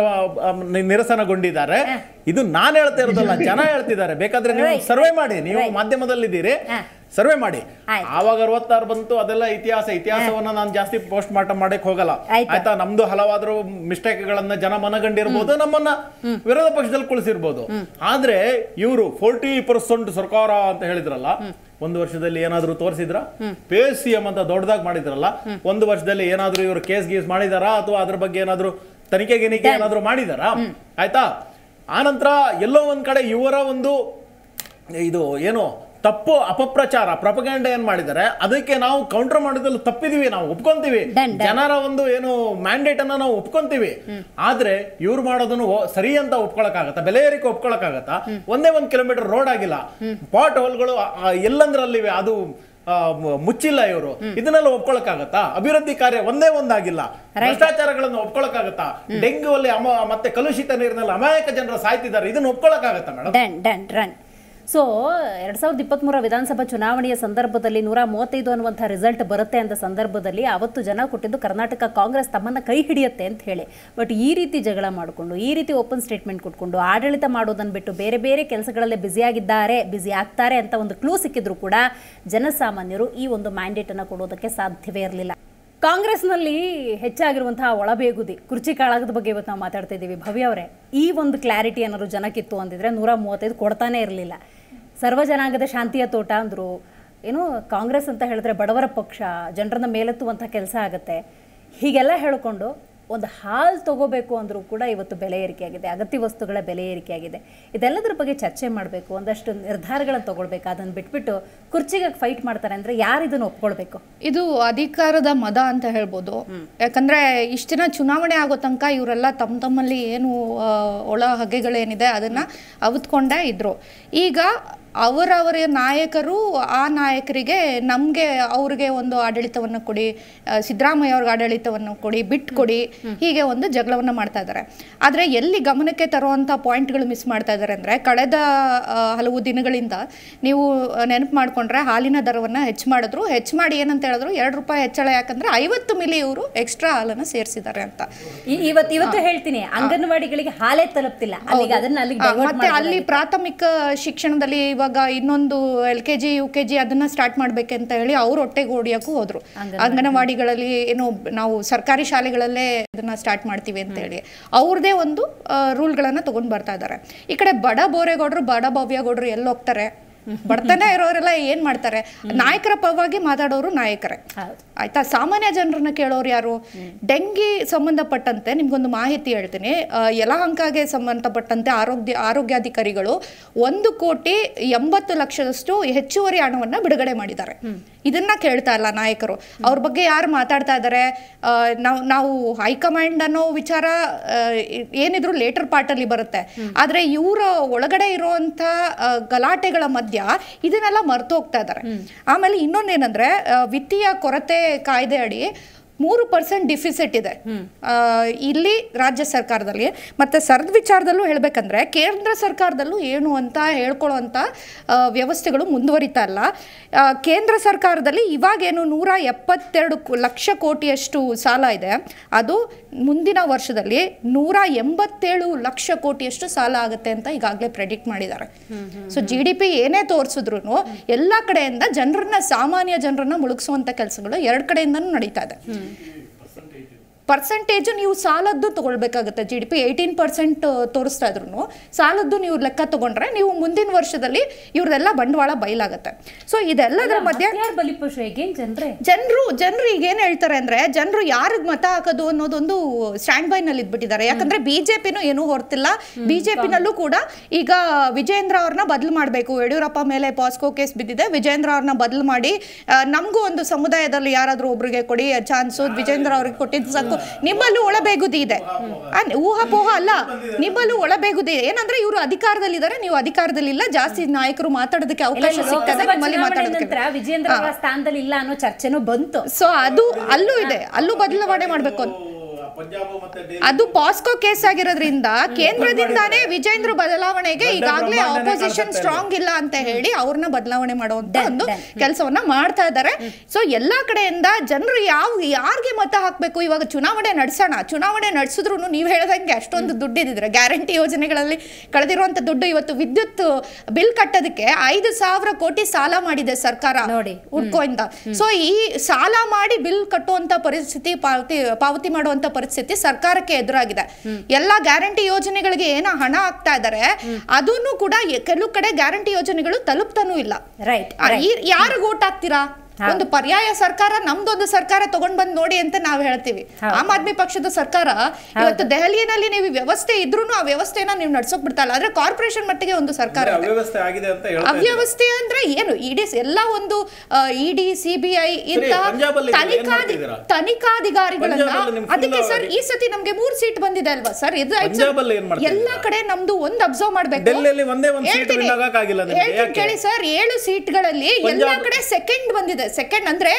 ನಿರಸನಗೊಂಡಿದ್ದಾರೆ. ಇದು ನಾನು ಹೇಳ್ತಾ ಇರೋದಲ್ಲ ಜನ ಹೇಳ್ತಿದ್ದಾರೆ. ಬೇಕಾದ್ರೆ ನೀವು. ಸರ್ವೆ ಮಾಡಿ. ನೀವು. ಮಾಧ್ಯಮದಲ್ಲಿದ್ದೀರಿ. ಸರ್ವೆ ಮಾಡಿ. ಆವಾಗ ಅರವತ್ತಾರು ಬಂತು ಅದೆಲ್ಲ ಇತಿಹಾಸ. ಇತಿಹಾಸವನ್ನ ನಾನು ಜಾಸ್ತಿ ಪೋಸ್ಟ್ ಮಾರ್ಟಮ್ ಮಾಡಕ್ ಹೋಗಲ್ಲ.
ಆಯ್ತಾ?
ನಮ್ದು ಹಲವಾದ್ರು ಮಿಸ್ಟೇಕ್ ಗಳನ್ನ ಜನ ಮನಗಂಡಿರ್ಬೋದು ನಮ್ಮನ್ನ ವಿರೋಧ ಪಕ್ಷದಲ್ಲಿ ಕುಳಿಸಿರ್ಬೋದು. ಆದ್ರೆ ಇವರು ಫೋರ್ಟಿ ಪರ್ಸೆಂಟ್ ಸರ್ಕಾರ ಅಂತ ಹೇಳಿದ್ರಲ್ಲ ಒಂದು ವರ್ಷದಲ್ಲಿ ಏನಾದ್ರೂ ತೋರಿಸಿದ್ರ? ಪೇ ಸಿ ಎಂ ಅಂತ ದೊಡ್ಡದಾಗಿ ಮಾಡಿದ್ರಲ್ಲ ಒಂದು ವರ್ಷದಲ್ಲಿ ಏನಾದ್ರೂ ಇವರು ಕೇಸ್ ಗೀಸ್ ಮಾಡಿದಾರಾ? ಅಥವಾ ಅದ್ರ ಬಗ್ಗೆ ಏನಾದ್ರೂ ತನಿಖೆ ಗಿನಿಖೆ ಏನಾದ್ರೂ ಮಾಡಿದಾರಾ? ಆಯ್ತಾ? ಆನಂತರ ಎಲ್ಲೋ ಒಂದ್ ಕಡೆ ಇವರ ಒಂದು ಇದು ಏನು ತಪ್ಪು ಅಪಪ್ರಚಾರ ಪ್ರಪಗಂಡ ಏನ್ ಮಾಡಿದರೆ ಅದಕ್ಕೆ ನಾವು ಕೌಂಟರ್ ಮಾಡೋದ್ರಲ್ಲಿ ತಪ್ಪಿದೀವಿ ನಾವು ಒಪ್ಕೊಂತೀವಿ. ಜನರ ಒಂದು ಏನು ಮ್ಯಾಂಡೇಟ್ ಅನ್ನ ನಾವು ಒಪ್ಕೊಂತೀವಿ. ಆದ್ರೆ ಇವ್ರು ಮಾಡೋದನ್ನು ಸರಿ ಅಂತ ಒಪ್ಕೊಳಕ್ಕಾಗತ್ತಾ? ಬೆಲೆ ಏರಿಕೆ ಒಪ್ಕೊಳಕ್ಕಾಗತ್ತಾ? ಒಂದೇ ಒಂದ್ ಕಿಲೋಮೀಟರ್ ರೋಡ್ ಆಗಿಲ್ಲ. ಪಾಟ್ ಹೋಲ್ಗಳು ಎಲ್ಲಂದ್ರಲ್ಲಿವೆ ಅದು ಮುಚ್ಚಿಲ್ಲ ಇವರು. ಇದನ್ನೆಲ್ಲ ಒಪ್ಕೊಳಕ್ಕಾಗತ್ತಾ? ಅಭಿವೃದ್ಧಿ ಕಾರ್ಯ ಒಂದೇ ಒಂದಾಗಿಲ್ಲ. ಭ್ರಷ್ಟಾಚಾರಗಳನ್ನು ಒಪ್ಕೊಳಕ್ಕಾಗತ್ತಾ? ಡೆಂಗು ಅಲ್ಲಿ ಮತ್ತೆ ಕಲುಷಿತ ನೀರಿನಲ್ಲಿ ಅಮಾಯಕ ಜನರು ಸಾಯ್ತಿದ್ದಾರೆ. ಇದನ್ನ ಒಪ್ಕೊಳಕ್ಕಾಗತ್ತಾ ಮೇಡಮ್
ಸೊ ಎರಡ್ ಸಾವಿರದ ಇಪ್ಪತ್ತ್ಮೂರ ವಿಧಾನಸಭಾ ಚುನಾವಣೆಯ ಸಂದರ್ಭದಲ್ಲಿ ನೂರ ಮೂವತ್ತೈದು ಅನ್ನುವಂಥ ರಿಸಲ್ಟ್ ಬರುತ್ತೆ ಅಂತ ಸಂದರ್ಭದಲ್ಲಿ ಅವತ್ತು ಜನ ಕೊಟ್ಟಿದ್ದು ಕರ್ನಾಟಕ ಕಾಂಗ್ರೆಸ್ ತಮ್ಮನ್ನು ಕೈ ಹಿಡಿಯುತ್ತೆ ಅಂತ ಹೇಳಿ. ಬಟ್ ಈ ರೀತಿ ಜಗಳ ಮಾಡಿಕೊಂಡು, ಈ ರೀತಿ ಓಪನ್ ಸ್ಟೇಟ್ಮೆಂಟ್ ಕೊಟ್ಕೊಂಡು, ಆಡಳಿತ ಮಾಡೋದನ್ನು ಬಿಟ್ಟು ಬೇರೆ ಬೇರೆ ಕೆಲಸಗಳಲ್ಲೇ ಬ್ಯುಸಿಯಾಗಿದ್ದಾರೆ ಬ್ಯುಸಿ ಆಗ್ತಾರೆ ಅಂತ ಒಂದು ಕ್ಲೂ ಸಿಕ್ಕಿದ್ರು ಕೂಡ ಜನಸಾಮಾನ್ಯರು ಈ ಒಂದು ಮ್ಯಾಂಡೇಟನ್ನು ಕೊಡೋದಕ್ಕೆ ಸಾಧ್ಯವೇ ಇರಲಿಲ್ಲ. ಕಾಂಗ್ರೆಸ್ನಲ್ಲಿ ಹೆಚ್ಚಾಗಿರುವಂತಹ ಒಳಬೇಗುದಿ, ಕುರ್ಚಿ ಕಾಳಗದ ಬಗ್ಗೆ ಇವತ್ತು ನಾವು ಮಾತಾಡ್ತಾ ಇದ್ದೀವಿ. ಭವ್ಯ ಅವರೇ, ಈ ಒಂದು ಕ್ಲಾರಿಟಿ ಏನಾದ್ರು ಜನಕ್ಕಿತ್ತು ಅಂದಿದ್ರೆ ನೂರ ಮೂವತ್ತೈದು ಕೊಡ್ತಾನೆ ಇರಲಿಲ್ಲ. ಸರ್ವ ಜನಾಂಗದ ಶಾಂತಿಯ ತೋಟ ಅಂದರು. ಏನು ಕಾಂಗ್ರೆಸ್ ಅಂತ ಹೇಳಿದ್ರೆ ಬಡವರ ಪಕ್ಷ ಜನರನ್ನ ಮೇಲೆತ್ತುವಂಥ ಕೆಲಸ ಆಗುತ್ತೆ. ಹೀಗೆಲ್ಲ ಹೇಳಿಕೊಂಡು ಒಂದು ಹಾಲು ತಗೋಬೇಕು ಅಂದರೂ ಕೂಡ ಇವತ್ತು ಬೆಲೆ ಏರಿಕೆಯಾಗಿದೆ ಅಗತ್ಯ ವಸ್ತುಗಳ ಬೆಲೆ ಏರಿಕೆಯಾಗಿದೆ. ಇದೆಲ್ಲದರ ಬಗ್ಗೆ ಚರ್ಚೆ ಮಾಡಬೇಕು ಒಂದಷ್ಟು ನಿರ್ಧಾರಗಳನ್ನು ತಗೊಳ್ಬೇಕು. ಅದನ್ನು ಬಿಟ್ಬಿಟ್ಟು ಕುರ್ಚಿಗೆ ಫೈಟ್ ಮಾಡ್ತಾರೆ ಅಂದರೆ ಯಾರು ಇದನ್ನು ಒಪ್ಕೊಳ್ಬೇಕು?
ಇದು ಅಧಿಕಾರದ ಮದ ಅಂತ ಹೇಳ್ಬೋದು. ಯಾಕಂದ್ರೆ ಇಷ್ಟು ದಿನ ಚುನಾವಣೆ ಆಗೋ ತನಕ ಇವರೆಲ್ಲ ತಮ್ಮ ತಮ್ಮಲ್ಲಿ ಏನು ಒಳ ಹಗೆಗಳೇನಿದೆ ಅದನ್ನ ಅವತ್ಕೊಂಡೇ ಇದ್ದರು ಈಗ ಅವರವರ ನಾಯಕರು ಆ ನಾಯಕರಿಗೆ ನಮಗೆ ಅವ್ರಿಗೆ ಒಂದು ಆಡಳಿತವನ್ನು ಕೊಡಿ ಸಿದ್ದರಾಮಯ್ಯ ಅವ್ರಿಗೆ ಆಡಳಿತವನ್ನು ಕೊಡಿ ಬಿಟ್ಕೊಡಿ ಹೀಗೆ ಒಂದು ಜಗಳವನ್ನು ಮಾಡ್ತಾ ಇದ್ದಾರೆ. ಆದರೆ ಎಲ್ಲಿ ಗಮನಕ್ಕೆ ತರುವಂಥ ಪಾಯಿಂಟ್ಗಳು ಮಿಸ್ ಮಾಡ್ತಾ ಇದ್ದಾರೆ ಅಂದರೆ ಕಳೆದ ಹಲವು ದಿನಗಳಿಂದ ನೀವು ನೆನಪು ಮಾಡ್ಕೊಂಡ್ರೆ ಹಾಲಿನ ದರವನ್ನು ಹೆಚ್ಚು ಮಾಡಿದ್ರು. ಹೆಚ್ಚು ಮಾಡಿ ಏನಂತ ಹೇಳಿದ್ರು ಎರಡು ರೂಪಾಯಿ ಹೆಚ್ಚಳ ಯಾಕಂದ್ರೆ ಐವತ್ತು ಮಿಲಿ ಇವರು ಎಕ್ಸ್ಟ್ರಾ ಹಾಲನ್ನು ಸೇರಿಸಿದ್ದಾರೆ ಅಂತ.
ಇವತ್ತು ಇವತ್ತು ಹೇಳ್ತೀನಿ ಅಂಗನವಾಡಿಗಳಿಗೆ ಹಾಲೇ ತಲುಪ್ತಿಲ್ಲ. ಅಲ್ಲಿಗೆ ಅದನ್ನ
ಅಲ್ಲಿ ಪ್ರಾಥಮಿಕ ಶಿಕ್ಷಣದಲ್ಲಿ ಇವಾಗ ಇನ್ನೊಂದು L K G U K G ಅದನ್ನ ಸ್ಟಾರ್ಟ್ ಮಾಡ್ಬೇಕಂತ ಹೇಳಿ ಅವ್ರು ಹೊಟ್ಟೆಗೆ ಹೊಡಿಯೋಕ್ಕೂ ಹೋದ್ರು. ಅಂಗನವಾಡಿಗಳಲ್ಲಿ ಏನು ನಾವು ಸರ್ಕಾರಿ ಶಾಲೆಗಳಲ್ಲೇ ಅದನ್ನ ಸ್ಟಾರ್ಟ್ ಮಾಡ್ತೀವಿ ಅಂತ ಹೇಳಿ. ಅವ್ರದೇ ಒಂದು ರೂಲ್ಗಳನ್ನ ತಗೊಂಡ್ ಬರ್ತಾ ಇದ್ದಾರೆ ಈ ಕಡೆ ಬಡ ಬೋರೇಗೌಡರು ಬಡ ಭವ್ಯಗೌಡರು ಎಲ್ಲಿ ಹೋಗ್ತಾರೆ? ಬಡತನ ಇರೋರೆಲ್ಲ ಏನ್ ಮಾಡ್ತಾರೆ? ನಾಯಕರ ಪರವಾಗಿ ಮಾತಾಡೋರು ನಾಯಕರೇ. ಆಯ್ತಾ? ಸಾಮಾನ್ಯ ಜನರನ್ನ ಕೇಳೋರು ಯಾರು? ಡೆಂಗಿ ಸಂಬಂಧಪಟ್ಟಂತೆ ನಿಮ್ಗೊಂದು ಮಾಹಿತಿ ಹೇಳ್ತೀನಿ. ಯಲಹಂಕಗೆ ಸಂಬಂಧಪಟ್ಟಂತೆ ಆರೋಗ್ಯ ಆರೋಗ್ಯಾಧಿಕಾರಿಗಳು ಒಂದು ಕೋಟಿ ಎಂಬತ್ತು ಲಕ್ಷದಷ್ಟು ಹೆಚ್ಚುವರಿ ಹಣವನ್ನ ಬಿಡುಗಡೆ ಮಾಡಿದ್ದಾರೆ. ಇದನ್ನ ಕೇಳ್ತಾ ಇಲ್ಲ ನಾಯಕರು. ಅವ್ರ ಬಗ್ಗೆ ಯಾರು ಮಾತಾಡ್ತಾ ಇದ್ದಾರೆ? ನಾವು ನಾವು ಹೈಕಮಾಂಡ್ ಅನ್ನೋ ವಿಚಾರ ಏನಿದ್ರು ಲೇಟರ್ ಪಾರ್ಟಲ್ಲಿ ಬರುತ್ತೆ. ಆದ್ರೆ ಇವರ ಒಳಗಡೆ ಇರುವಂತ ಗಲಾಟೆಗಳ ಮಧ್ಯ ಇದನ್ನೆಲ್ಲ ಮರ್ತು ಹೋಗ್ತಾ ಇದ್ದಾರೆ. ಆಮೇಲೆ ಇನ್ನೊಂದೇನಂದ್ರೆ ವಿತ್ತೀಯ ಕೊರತೆ ಕಾಯ್ದೆ ಅಡಿ ಮೂರು ಪರ್ಸೆಂಟ್ ಡಿಫಿಸಿಟ್ ಇದೆ. ಇಲ್ಲಿ ರಾಜ್ಯ ಸರ್ಕಾರದಲ್ಲಿ. ಮತ್ತೆ ಸರ್ದ್ ವಿಚಾರದಲ್ಲೂ ಹೇಳಬೇಕಂದ್ರೆ ಕೇಂದ್ರ ಸರ್ಕಾರದಲ್ಲೂ ಏನು ಅಂತ ಹೇಳ್ಕೊಳ್ಳುವಂಥ ವ್ಯವಸ್ಥೆಗಳು ಮುಂದುವರಿತಾ ಇಲ್ಲ. ಕೇಂದ್ರ ಸರ್ಕಾರದಲ್ಲಿ ಇವಾಗೇನು ನೂರ ಎಪ್ಪತ್ತೆರಡು ಲಕ್ಷ ಕೋಟಿಯಷ್ಟು ಸಾಲ ಇದೆ. ಅದು ಮುಂದಿನ ವರ್ಷದಲ್ಲಿ ನೂರ ಎಂಬತ್ತೇಳು ಲಕ್ಷ ಕೋಟಿಯಷ್ಟು ಸಾಲ ಆಗುತ್ತೆ ಅಂತ ಈಗಾಗಲೇ ಪ್ರೆಡಿಕ್ಟ್ ಮಾಡಿದ್ದಾರೆ. ಸೊ ಜಿ ಡಿ ಪಿ ಏನೇ ತೋರಿಸಿದ್ರು ಎಲ್ಲ ಕಡೆಯಿಂದ ಜನರನ್ನ ಸಾಮಾನ್ಯ ಜನರನ್ನ ಮುಳುಗಿಸುವಂತ ಕೆಲಸಗಳು ಎರಡು ಕಡೆಯಿಂದನೂ ನಡೀತಾ ಇದೆ. Thank you. ಪರ್ಸೆಂಟೇಜ್ ನೀವು ಸಾಲದ್ದು ತೊಗೊಳ್ಬೇಕಾಗುತ್ತೆ G D P eighteen percent ತೋರಿಸ್ತಾ ಇದ್ರು ಸಾಲದ್ದು ನೀವು ಲೆಕ್ಕ ತಗೊಂಡ್ರೆ ನೀವು ಮುಂದಿನ ವರ್ಷದಲ್ಲಿ ಇವ್ರದೆಲ್ಲ ಬಂಡವಾಳ ಬಯಲಾಗುತ್ತೆ. ಸೊ ಇದೆಲ್ಲದರ ಮಧ್ಯೆ
ಜನರೇ?
ಜನರು ಈಗ ಏನು ಹೇಳ್ತಾರೆ ಅಂದ್ರೆ ಜನರು ಯಾರಿಗೆ ಮತ ಹಾಕೋದು ಅನ್ನೋದೊಂದು ಸ್ಟ್ಯಾಂಡ್ ಬೈನಲ್ಲಿ ಇದ್ಬಿಟ್ಟಿದ್ದಾರೆ. ಯಾಕಂದರೆ ಬಿಜೆಪಿನೂ ಏನೂ ಹೊರ್ತಿಲ್ಲ. ಬಿಜೆಪಿನಲ್ಲೂ ಕೂಡ ಈಗ ವಿಜೇಂದ್ರ ಅವ್ರನ್ನ ಬದಲು ಮಾಡಬೇಕು. ಯಡಿಯೂರಪ್ಪ ಮೇಲೆ ಪಾಸ್ಕೋ ಕೇಸ್ ಬಿದ್ದಿದೆ. ವಿಜೇಂದ್ರ ಅವ್ರನ್ನ ಬದಲು ಮಾಡಿ ನಮಗೂ ಒಂದು ಸಮುದಾಯದಲ್ಲಿ ಯಾರಾದರೂ ಒಬ್ರಿಗೆ ಕೊಡಿ ಚಾನ್ಸು ವಿಜೇಂದ್ರ ಅವ್ರಿಗೆ ಕೊಟ್ಟಿದ್ದು ಸಾಕು. ನಿಮ್ಮಲ್ಲೂ ಒಳಬೇಗುದಿ ಇದೆ. ಊಹಾಪೋಹ ಅಲ್ಲ ನಿಮ್ಮಲ್ಲೂ ಒಳಬೇಗುದಿ ಇದೆ. ಏನಂದ್ರೆ ಇವರು ಅಧಿಕಾರದಲ್ಲಿದ್ದಾರೆ ನೀವು ಅಧಿಕಾರದಲ್ಲಿಲ್ಲ ಜಾಸ್ತಿ ನಾಯಕರು ಮಾತಾಡೋದಕ್ಕೆ ಅವಕಾಶ ಸಿಗ್ತದೆ ನಿಮ್ಮಲ್ಲಿ ಮಾತಾಡೋದಕ್ಕೆ.
ವಿಜೇಂದ್ರ ಸ್ಥಾನದಲ್ಲಿ ಇಲ್ಲ ಅನ್ನೋ ಚರ್ಚೆನೂ ಬಂತು.
ಸೊ ಅದು ಅಲ್ಲೂ ಇದೆ ಅಲ್ಲೂ ಬದಲಾವಣೆ ಮಾಡಬೇಕು ಅಂತ. ಅದು ಪಾಸ್ಕೋ ಕೇಸ್ ಆಗಿರೋದ್ರಿಂದ ಕೇಂದ್ರದಿಂದಾನೇ ವಿಜೇಂದ್ರ ಬದಲಾವಣೆಗೆ ಈಗಾಗಲೇ ಆಪೋಸಿಷನ್ ಸ್ಟ್ರಾಂಗ್ ಇಲ್ಲ ಅಂತ ಹೇಳಿ ಅವ್ರನ್ನ ಬದಲಾವಣೆ ಮಾಡುವಂತ ಒಂದು. ಕೆಲಸವನ್ನ ಮಾಡ್ತಾ ಇದ್ದಾರೆ. ಸೊ ಎಲ್ಲಾ ಕಡೆಯಿಂದ ಜನರು ಯಾವ ಯಾರಿಗೆ ಮತ ಹಾಕ್ಬೇಕು? ಇವಾಗ ಚುನಾವಣೆ ನಡೆಸೋಣ. ಚುನಾವಣೆ ನಡೆಸಿದ್ರು ನೀವು ಹೇಳ್ದಂಗೆ ಅಷ್ಟೊಂದು ದುಡ್ಡು ಇದ್ರೆ ಗ್ಯಾರಂಟಿ ಯೋಜನೆಗಳಲ್ಲಿ ಕಳೆದಿರುವಂತ ದುಡ್ಡು ಇವತ್ತು ವಿದ್ಯುತ್ ಬಿಲ್ ಕಟ್ಟೋದಕ್ಕೆ ಐದು ಸಾವಿರ ಕೋಟಿ ಸಾಲ ಮಾಡಿದೆ ಸರ್ಕಾರ
ನೋಡಿ.
ಉಡ್ಕೋಯಿಂದ ಸೊ ಈ ಸಾಲ ಮಾಡಿ ಬಿಲ್ ಕಟ್ಟುವಂತ ಪರಿಸ್ಥಿತಿ ಪಾವತಿ ಪಾವತಿ ಮಾಡುವಂತ ಪರಿಸ್ಥಿತಿ ಸರ್ಕಾರಕ್ಕೆ ಎದುರಾಗಿದೆ. ಎಲ್ಲಾ ಗ್ಯಾರಂಟಿ ಯೋಜನೆಗಳಿಗೆ ಏನೋ ಹಣ ಆಗ್ತಾ ಇದಾರೆ ಅದನ್ನು ಕೂಡ ಕೆಲವು ಕಡೆ ಗ್ಯಾರಂಟಿ ಯೋಜನೆಗಳು ತಲುಪ್ತಾನೂ ಇಲ್ಲ.
ರೈಟ್
ಯಾರು ಓಟ್ ಹಾಕ್ತೀರಾ? ಒಂದು ಪರ್ಯಾಯ ಸರ್ಕಾರ ನಮ್ದೊಂದು ಸರ್ಕಾರ ತಗೊಂಡ್ ಬಂದ್ ನೋಡಿ ಅಂತ ನಾವು ಹೇಳ್ತೀವಿ. ಆಮ್ ಆದ್ಮಿ ಪಕ್ಷದ ಸರ್ಕಾರ ಇವತ್ತು ದೆಹಲಿಯಲ್ಲಿ ನೀವು ವ್ಯವಸ್ಥೆ ಇದ್ರು ಆ ವ್ಯವಸ್ಥೆನ ನೀವು ನಡ್ಸೋಕ್ ಬಿಡ್ತಲ್ಲ ಆದ್ರೆ ಕಾರ್ಪೊರೇಷನ್ ಮಟ್ಟಿಗೆ ಒಂದು ಸರ್ಕಾರ
ಅವ್ಯವಸ್ಥೆ.
ಅಂದ್ರೆ ಏನು? ಇಡಿ ಎಲ್ಲಾ ಒಂದು ಇಡಿ ಸಿಬಿಐ ಇಂತ ತನಿಖಾಧಿ ತನಿಖಾಧಿಕಾರಿಗಳನ್ನ ಅದಕ್ಕೆ ಸರ್ ಈ ಸತಿ ನಮ್ಗೆ ಮೂರ್ ಸೀಟ್ ಬಂದಿದೆ ಅಲ್ವಾ ಸರ್? ಇದು? ಎಲ್ಲಾ ಕಡೆ ನಮ್ದು ಒಂದ್ ಅಬ್ಸರ್ವ್ ಮಾಡ್ಬೇಕು. ಕೇಳಿ ಸರ್ ಏಳು ಸೀಟ್ಗಳಲ್ಲಿ ಎಲ್ಲಾ ಕಡೆ ಸೆಕೆಂಡ್ ಬಂದಿದೆ ಸೆಕೆಂಡ್ ಅಂದ್ರೆ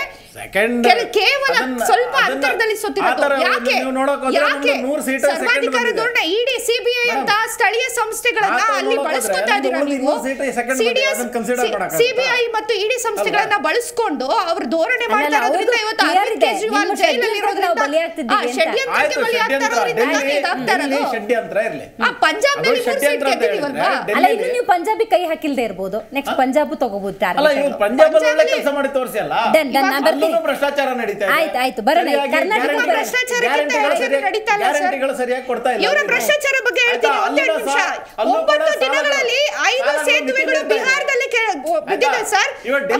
ಕೇವಲ ಸ್ವಲ್ಪ ಅಂತರದಲ್ಲಿ ಯಾಕೆ?
ನೀವು ನೋಡಕ್ ಹೋದ್ರೆ
ಯಾಕೆ? ಸರ್ವಾಧಿಕಾರ ಧೋರಣೆ ಇಡಿ ಸಿಬಿಐ ಅಂತ ಸ್ಥಳೀಯ ಸಂಸ್ಥೆಗಳನ್ನ ಅಲ್ಲಿ ಬಳಸ್ಕೊತಾ ನೀವು? ಸಿಡಿಎಸ್
ಮಾಡಕ್ಕಾಗತ್ತಾ?
ಸಿಬಿಐ ಮತ್ತು ಇಡಿ ಸಂಸ್ಥೆಗಳನ್ನ ಬಳಸ್ಕೊಂಡು ಅವ್ರ ಧೋರಣೆ ಮಾಡ್ತಾ ಇರೋದ್ರಿಂದ ಇವತ್ತು ಅರವಿಂದ್ ಕೇಜ್ರಿವಾಲ್ ಜೈಲಲ್ಲಿ.
ಷಡ್ಯಂತ್ರಕ್ಕೆ
ಇರೋದು? ಆ ಪಂಜಾಬ್ನಲ್ಲಿ ಸೀಟ್ ಗೆದ್ದಿದೀವಲ್ವಾ
ಅಲ್ಲ ನೀವು ಪಂಜಾಬಿ ಕೈ ಹಾಕಿಲ್ದೇ ಇರ್ಬೋದು. ನೆಕ್ಸ್ಟ್ ಪಂಜಾಬ್ ತಗೋಬಹುದು
ಪಂಜಾಬ್ ಕೆಲಸ ಮಾಡಿ ತೋರಿಸಿ. ಅಲ್ಲ
Done, done, ನಾನು ಬರ್ತೀನಿ.
ಭ್ರಷ್ಟಾಚಾರ ನಡೀತಾ ಇದೆ.
ಆಯ್ತು, ಆಯ್ತು, ಬರೋಣ.
ಸರಿಯಾಗಿ
ಕರ್ನಾಟಕ
ನಡೀತಾ ಇಲ್ಲ.
ಗ್ಯಾರಂಟಿಗಳು ಕೊಡ್ತಾ ಇಲ್ಲ
ಇವರ ಭ್ರಷ್ಟಾಚಾರ ಬಗ್ಗೆ ಹೇಳ್ತೀನಿ ನಿಮಿಷ ಒಂಬತ್ತು ದಿನಗಳಲ್ಲಿ ಐದು ಸೇತುವೆಗಳು ಬಿಹಾರದಲ್ಲಿ ಬಿದ್ದಿದೆ ಸರ್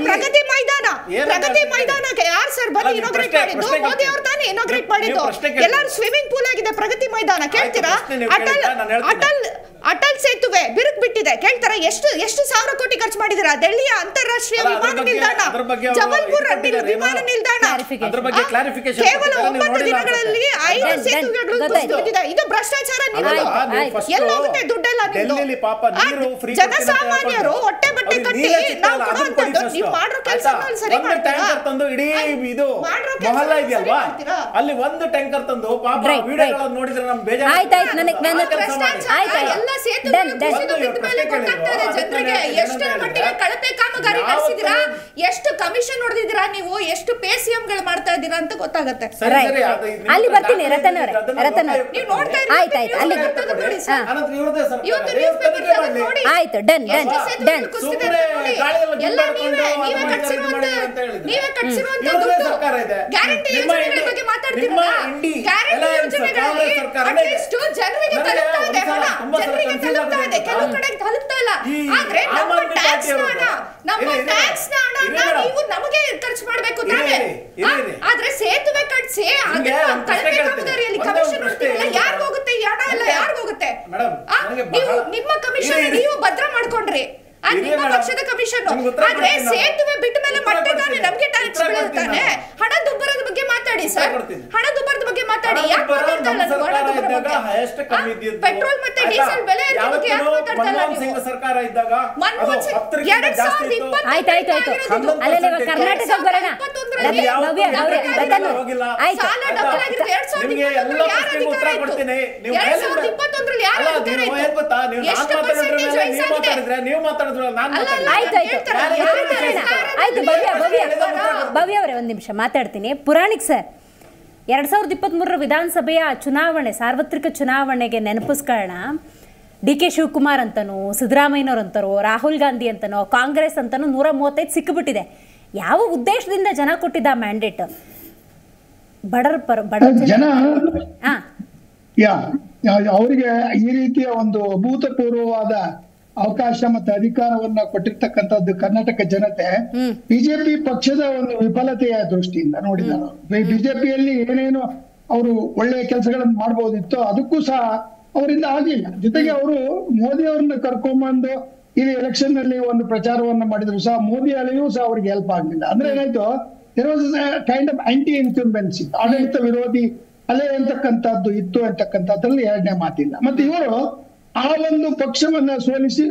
ಪ್ರಗತಿ ಮೈದಾನ ಪ್ರಗತಿ? ಮೈದಾನಕ್ಕೆ ಯಾರು ಸರ್ ಬಂದು ಇನಾಗ್ರೇಟ್ ಮಾಡಿದ್ದು ಮೋದಿ. ಅವ್ರು ತಾನೇ ಇನಾಗ್ರೇಟ್ ಮಾಡಿದ್ದು ಎಲ್ಲರೂ ಸ್ವಿಮ್ಮಿಂಗ್ ಪೂಲ್ ಆಗಿದೆ ಪ್ರಗತಿ ಮೈದಾನ ಕೇಳ್ತೀರಾ ಅಟಲ್. ಅಟಲ್ ಅಟಲ್ ಸೇತುವೆ ಬಿರುಕ್ ಬಿಟ್ಟಿದೆ ಕೇಳ್ತಾರೆ ಎಷ್ಟು ಎಷ್ಟು ಸಾವಿರ ಕೋಟಿ ಖರ್ಚು ಮಾಡಿದಿರಾ ದೆಹಲಿಯ ಅಂತಾರಾಷ್ಟ್ರೀಯ ವಿಮಾನ
ಬಗ್ಗೆ-
ನಿಲ್ದಾಣ ಜಬಲ್ಪುರ್
ಇದು
ವಿಮಾನ? ನಿಲ್ದಾಣ.
ಅದ್ರ ಬಗ್ಗೆ
ಆ, ಕೇವಲ ಒಂಬತ್ತು ದಿನಗಳಲ್ಲಿ ಐದು. ಸೇತುವೆಗಳು. ಇದು ಭ್ರಷ್ಟಾಚಾರ ಎಲ್ಲೋಗುತ್ತೆ ದುಡ್ಡೆಲ್ಲ ಜನಸಾಮಾನ್ಯರು ಹೊಟ್ಟೆ ಬಟ್ಟೆ ಕಟ್ಟಿ ನಾವು
ಕೊಡುವಂತದ್ದು
ನೀವು ಮಾಡಿರೋ ಕೆಲಸ ಸರಿ
ತಂದು ಇಡೀ ಇದು ಮೊಹಲ್ಲಾ ಇದೆಯಲ್ವಾ? ಅಲ್ಲಿ ಒಂದು ಟ್ಯಾಂಕರ್ ತಂದು ಪಾಪ ವಿಡಿಯೋಗಳನ್ನು ನೋಡಿದ್ರೆ ನಮ್ ಬೇಜಾರು
ಆಯ್ತಾಯ್ತು ನನಗೆ
ಭ್ರಷ್ಟಾಚಾರ. ಎಲ್ಲ ಕುಸಿದು ಬಿದ್ದ ಮೇಲೆ. ಜನರಿಗೆ ಎಷ್ಟರ ಮಟ್ಟಿಗೆ
ಹೇಳಿದ್ರೆ,
ಕಳಪೆ ಕಾಮಗಾರಿ ನಡೆಸಿದಿರಾ? ಎಷ್ಟು ಕಮಿಷನ್ ಹೊಡೆದಿದ್ದೀರಾ ನೀವು? ಎಷ್ಟು ಪೇ ಸಿ ಗಳು ಮಾಡ್ತಾ ಇದ್ದೀರಾ ಅಂತ ಗೊತ್ತಾಗುತ್ತೆ.
ಅಲ್ಲಿ ಬರ್ತೀನಿ ರತನ್ ಅವರೇ ರತನ್ ಅವರೇ.
ನೀವು ನೋಡ್ತಾ
ಆಯ್ತು ಆಯ್ತು ಅಲ್ಲಿ. ಆಯ್ತು ಡನ್ ಡನ್ ಡನ್.
ಎಲ್ಲ ನೀವೇ ನೀವೇ
ಮಾಡಿ,
ಕಟ್ಸಿರುವಂತ. ನೀವೇ
ಇವ್ರದ್ದೇ
ದುಡ್ಡು. ಗ್ಯಾರಂಟಿ ಯೋಜನೆಗಳ ಬಗ್ಗೆ ಮಾತಾಡ್ತಿರಲ್ಲ ಗ್ಯಾರಂಟಿ ಯೋಜನೆಗಳಲ್ಲಿ. ಅಟ್ಲೀಸ್ಟ್ ಜನರಿಗೆ ತಲುಪ್ತಾ ಇದೆ ಹಣ ಜನರಿಗೆ ತಲುಪ್ತಾ ಇದೆ ಕೆಲವು? ಕಡೆ ತಲುಪ್ತಾ ಇಲ್ಲ ಆದ್ರೆ ನಮ್ಮ ಟ್ಯಾಕ್ಸ್ ಹಣ ನಮ್ಮ
ಇರಿ, ಇರಿ.
ಟ್ಯಾಕ್ಸ್ ಹಣ ನೀವು ನಮಗೆ ಖರ್ಚು ಮಾಡಬೇಕು ತಾನೇ. ಆದ್ರೆ ಸೇತುವೆ ಕಟ್ಸಿ ಅದನ್ನ ಕಳಪೆ. ಕಾಮಗಾರಿಯಲ್ಲಿ ಕಮಿಷನ್
ಒಂದ್ ಪ್ರಶ್ನೆ
ಹೊಡ್ತೀರಲ್ಲ
ಹೇಳ್ತೀನಿ.
ಯಾರಿಗ್ ಹೋಗುತ್ತೆ ಈ ಹಣ ಎಲ್ಲ
ಮೇಡಮ್,
ನೀವು ನಿಮ್ಮ ಕಮಿಷನ್. ನೀವು ಭದ್ರ ಮಾಡ್ಕೊಂಡ್ರಿ ನಿಮ್ಮ. ಪಕ್ಷದ ಕಮಿಷನ್ ಆದ್ರೆ. ಸೇತುವೆ ಬಿಟ್ಟ ಮೇಲೆ
ಕೊಡ್ತೀನಿ.
ನಮ್ಗೆ ಟ್ಯಾಕ್ಸ್ ಬೀಳುತ್ತಾನೆ
ನಾನು.
ಹಣ ದುಬ್ಬರದ ಬಗ್ಗೆ ಮಾತಾಡಿ ಸರ್
ಹಣದುಬ್ಬರದ
ಹಣ ದುಬ್ಬರದ ಬಗ್ಗೆ ಮಾತಾಡಿ ಯಾಕೆ ಮಾತಾಡ್ತಾ ಇಲ್ಲ ನೀವು ಬಗ್ಗೆ? ಪೆಟ್ರೋಲ್ ಮತ್ತೆ ಡೀಸೆಲ್ ಬೆಲೆ ಏರಿಕೆ ಬಗ್ಗೆ ಯಾಕೆ ಮಾತಾಡ್ತಾ ಇಲ್ಲ ನೀವು
ಸಿಂಗ್ ಸರ್ಕಾರ ಇದ್ದಾಗ
ಮನಮೋಹನ್ ಸಿಂಗ್ ಎರಡ್ ಸಾವಿರದ. ಇಪ್ಪತ್ತು
ಆಯ್ತು ಆಯ್ತು ಆಯ್ತು
percent
ಕರ್ನಾಟಕಕ್ಕೆ ಬರೋಣ
ಸಾಲ? ಡಬಲ್ ಆಗಿದೆ ಎರಡ್ ಸಾವಿರದ ಇಪ್ಪತ್ತೊಂದರಲ್ಲಿ ಯಾರ ಅಧಿಕಾರ ಇತ್ತು? ಎರಡ್ ಸಾವಿರದ ಇಪ್ಪತ್ತೊಂದರಲ್ಲಿ ಯಾರ ಅಧಿಕಾರ ಇತ್ತು? ಎಷ್ಟು ಪರ್ಸೆಂಟೇಜ್
ನೀವು
ಆಗಿದೆ?
ಮಾತಾಡಿದ್ರೆ ನೀವು ಮಾತಾಡಿದ್ರೆ
ಅಲ್ಲ, ಅಲ್ಲ,
ಮಾತಾಡಿದ್ರೆ
ಆಯ್ತು ಭವ್ಯ ಭವ್ಯ ಭವ್ಯ ಅವರೇ ಒಂದು ನಿಮಿಷ ಮಾತಾಡ್ತೀನಿ. ಪುರಾಣಿಕ್ ಸರ್ ಎರಡ್ ಸಾವಿರದ ಇಪ್ಪತ್ತ್ಮೂರರ ವಿಧಾನಸಭೆಯ ಚುನಾವಣೆ ಸಾರ್ವತ್ರಿಕ ಚುನಾವಣೆಗೆ ನೆನಪಿಸ್ಕೊಳ್ಳೋಣ ಡಿ ಕೆ ಶಿವಕುಮಾರ್ ಅಂತನೋ ಸಿದ್ದರಾಮಯ್ಯನವ್ರು ಅಂತಾರೋ ರಾಹುಲ್ ಗಾಂಧಿ ಅಂತನೋ ಕಾಂಗ್ರೆಸ್ ಅಂತನೋ ನೂರ ಮೂವತ್ತೈದು ಸಿಕ್ಕಿಬಿಟ್ಟಿದೆ. ಯಾವ ಉದ್ದೇಶದಿಂದ ಜನ ಕೊಟ್ಟಿದ್ದ ಮ್ಯಾಂಡೇಟ್? ಬಡರ್ ಪರ ಬಡ
ಜನ ಅವರಿಗೆ ಈ ರೀತಿಯ ಒಂದು ಅಭೂತಪೂರ್ವವಾದ ಅವಕಾಶ ಮತ್ತೆ ಅಧಿಕಾರವನ್ನ ಕೊಟ್ಟಿರ್ತಕ್ಕಂಥದ್ದು ಕರ್ನಾಟಕ ಜನತೆ ಬಿಜೆಪಿ ಪಕ್ಷದ ಒಂದು ವಿಫಲತೆಯ ದೃಷ್ಟಿಯಿಂದ ನೋಡಿದ್ದಾರೆ ಬಿಜೆಪಿಯಲ್ಲಿ ಏನೇನು ಅವರು ಒಳ್ಳೆಯ ಕೆಲಸಗಳನ್ನು ಮಾಡಬಹುದಿತ್ತು ಅದಕ್ಕೂ ಸಹ ಅವರಿಂದ ಆಗಲಿಲ್ಲ. ಜೊತೆಗೆ ಅವರು ಮೋದಿ ಅವ್ರನ್ನ ಕರ್ಕೊಂಬಂದು ಇಲ್ಲಿ ಎಲೆಕ್ಷನ್ನಲ್ಲಿ ಒಂದು ಪ್ರಚಾರವನ್ನ ಮಾಡಿದ್ರು ಸಹ ಮೋದಿ ಅಲೆಯೂ ಸಹ ಅವ್ರಿಗೆ ಹೆಲ್ಪ್ ಆಗ್ಲಿಲ್ಲ. ಅಂದ್ರೆ ಏನಾಯ್ತು? ಕೈಂಡ್ ಆಫ್ ಆಂಟಿ ಇನ್ಕ್ಯುಂಬೆನ್ಸಿ ಆಡಳಿತ ವಿರೋಧಿ ಅಲೆ ಅಂತಕ್ಕಂಥದ್ದು ಇತ್ತು ಅಂತಕ್ಕಂಥದ್ರಲ್ಲಿ ಎರಡನೇ ಮಾತಿಲ್ಲ. ಮತ್ತೆ ಇವರು ಆ ಒಂದು ಪಕ್ಷವನ್ನ ಸೋಲಿಸಿ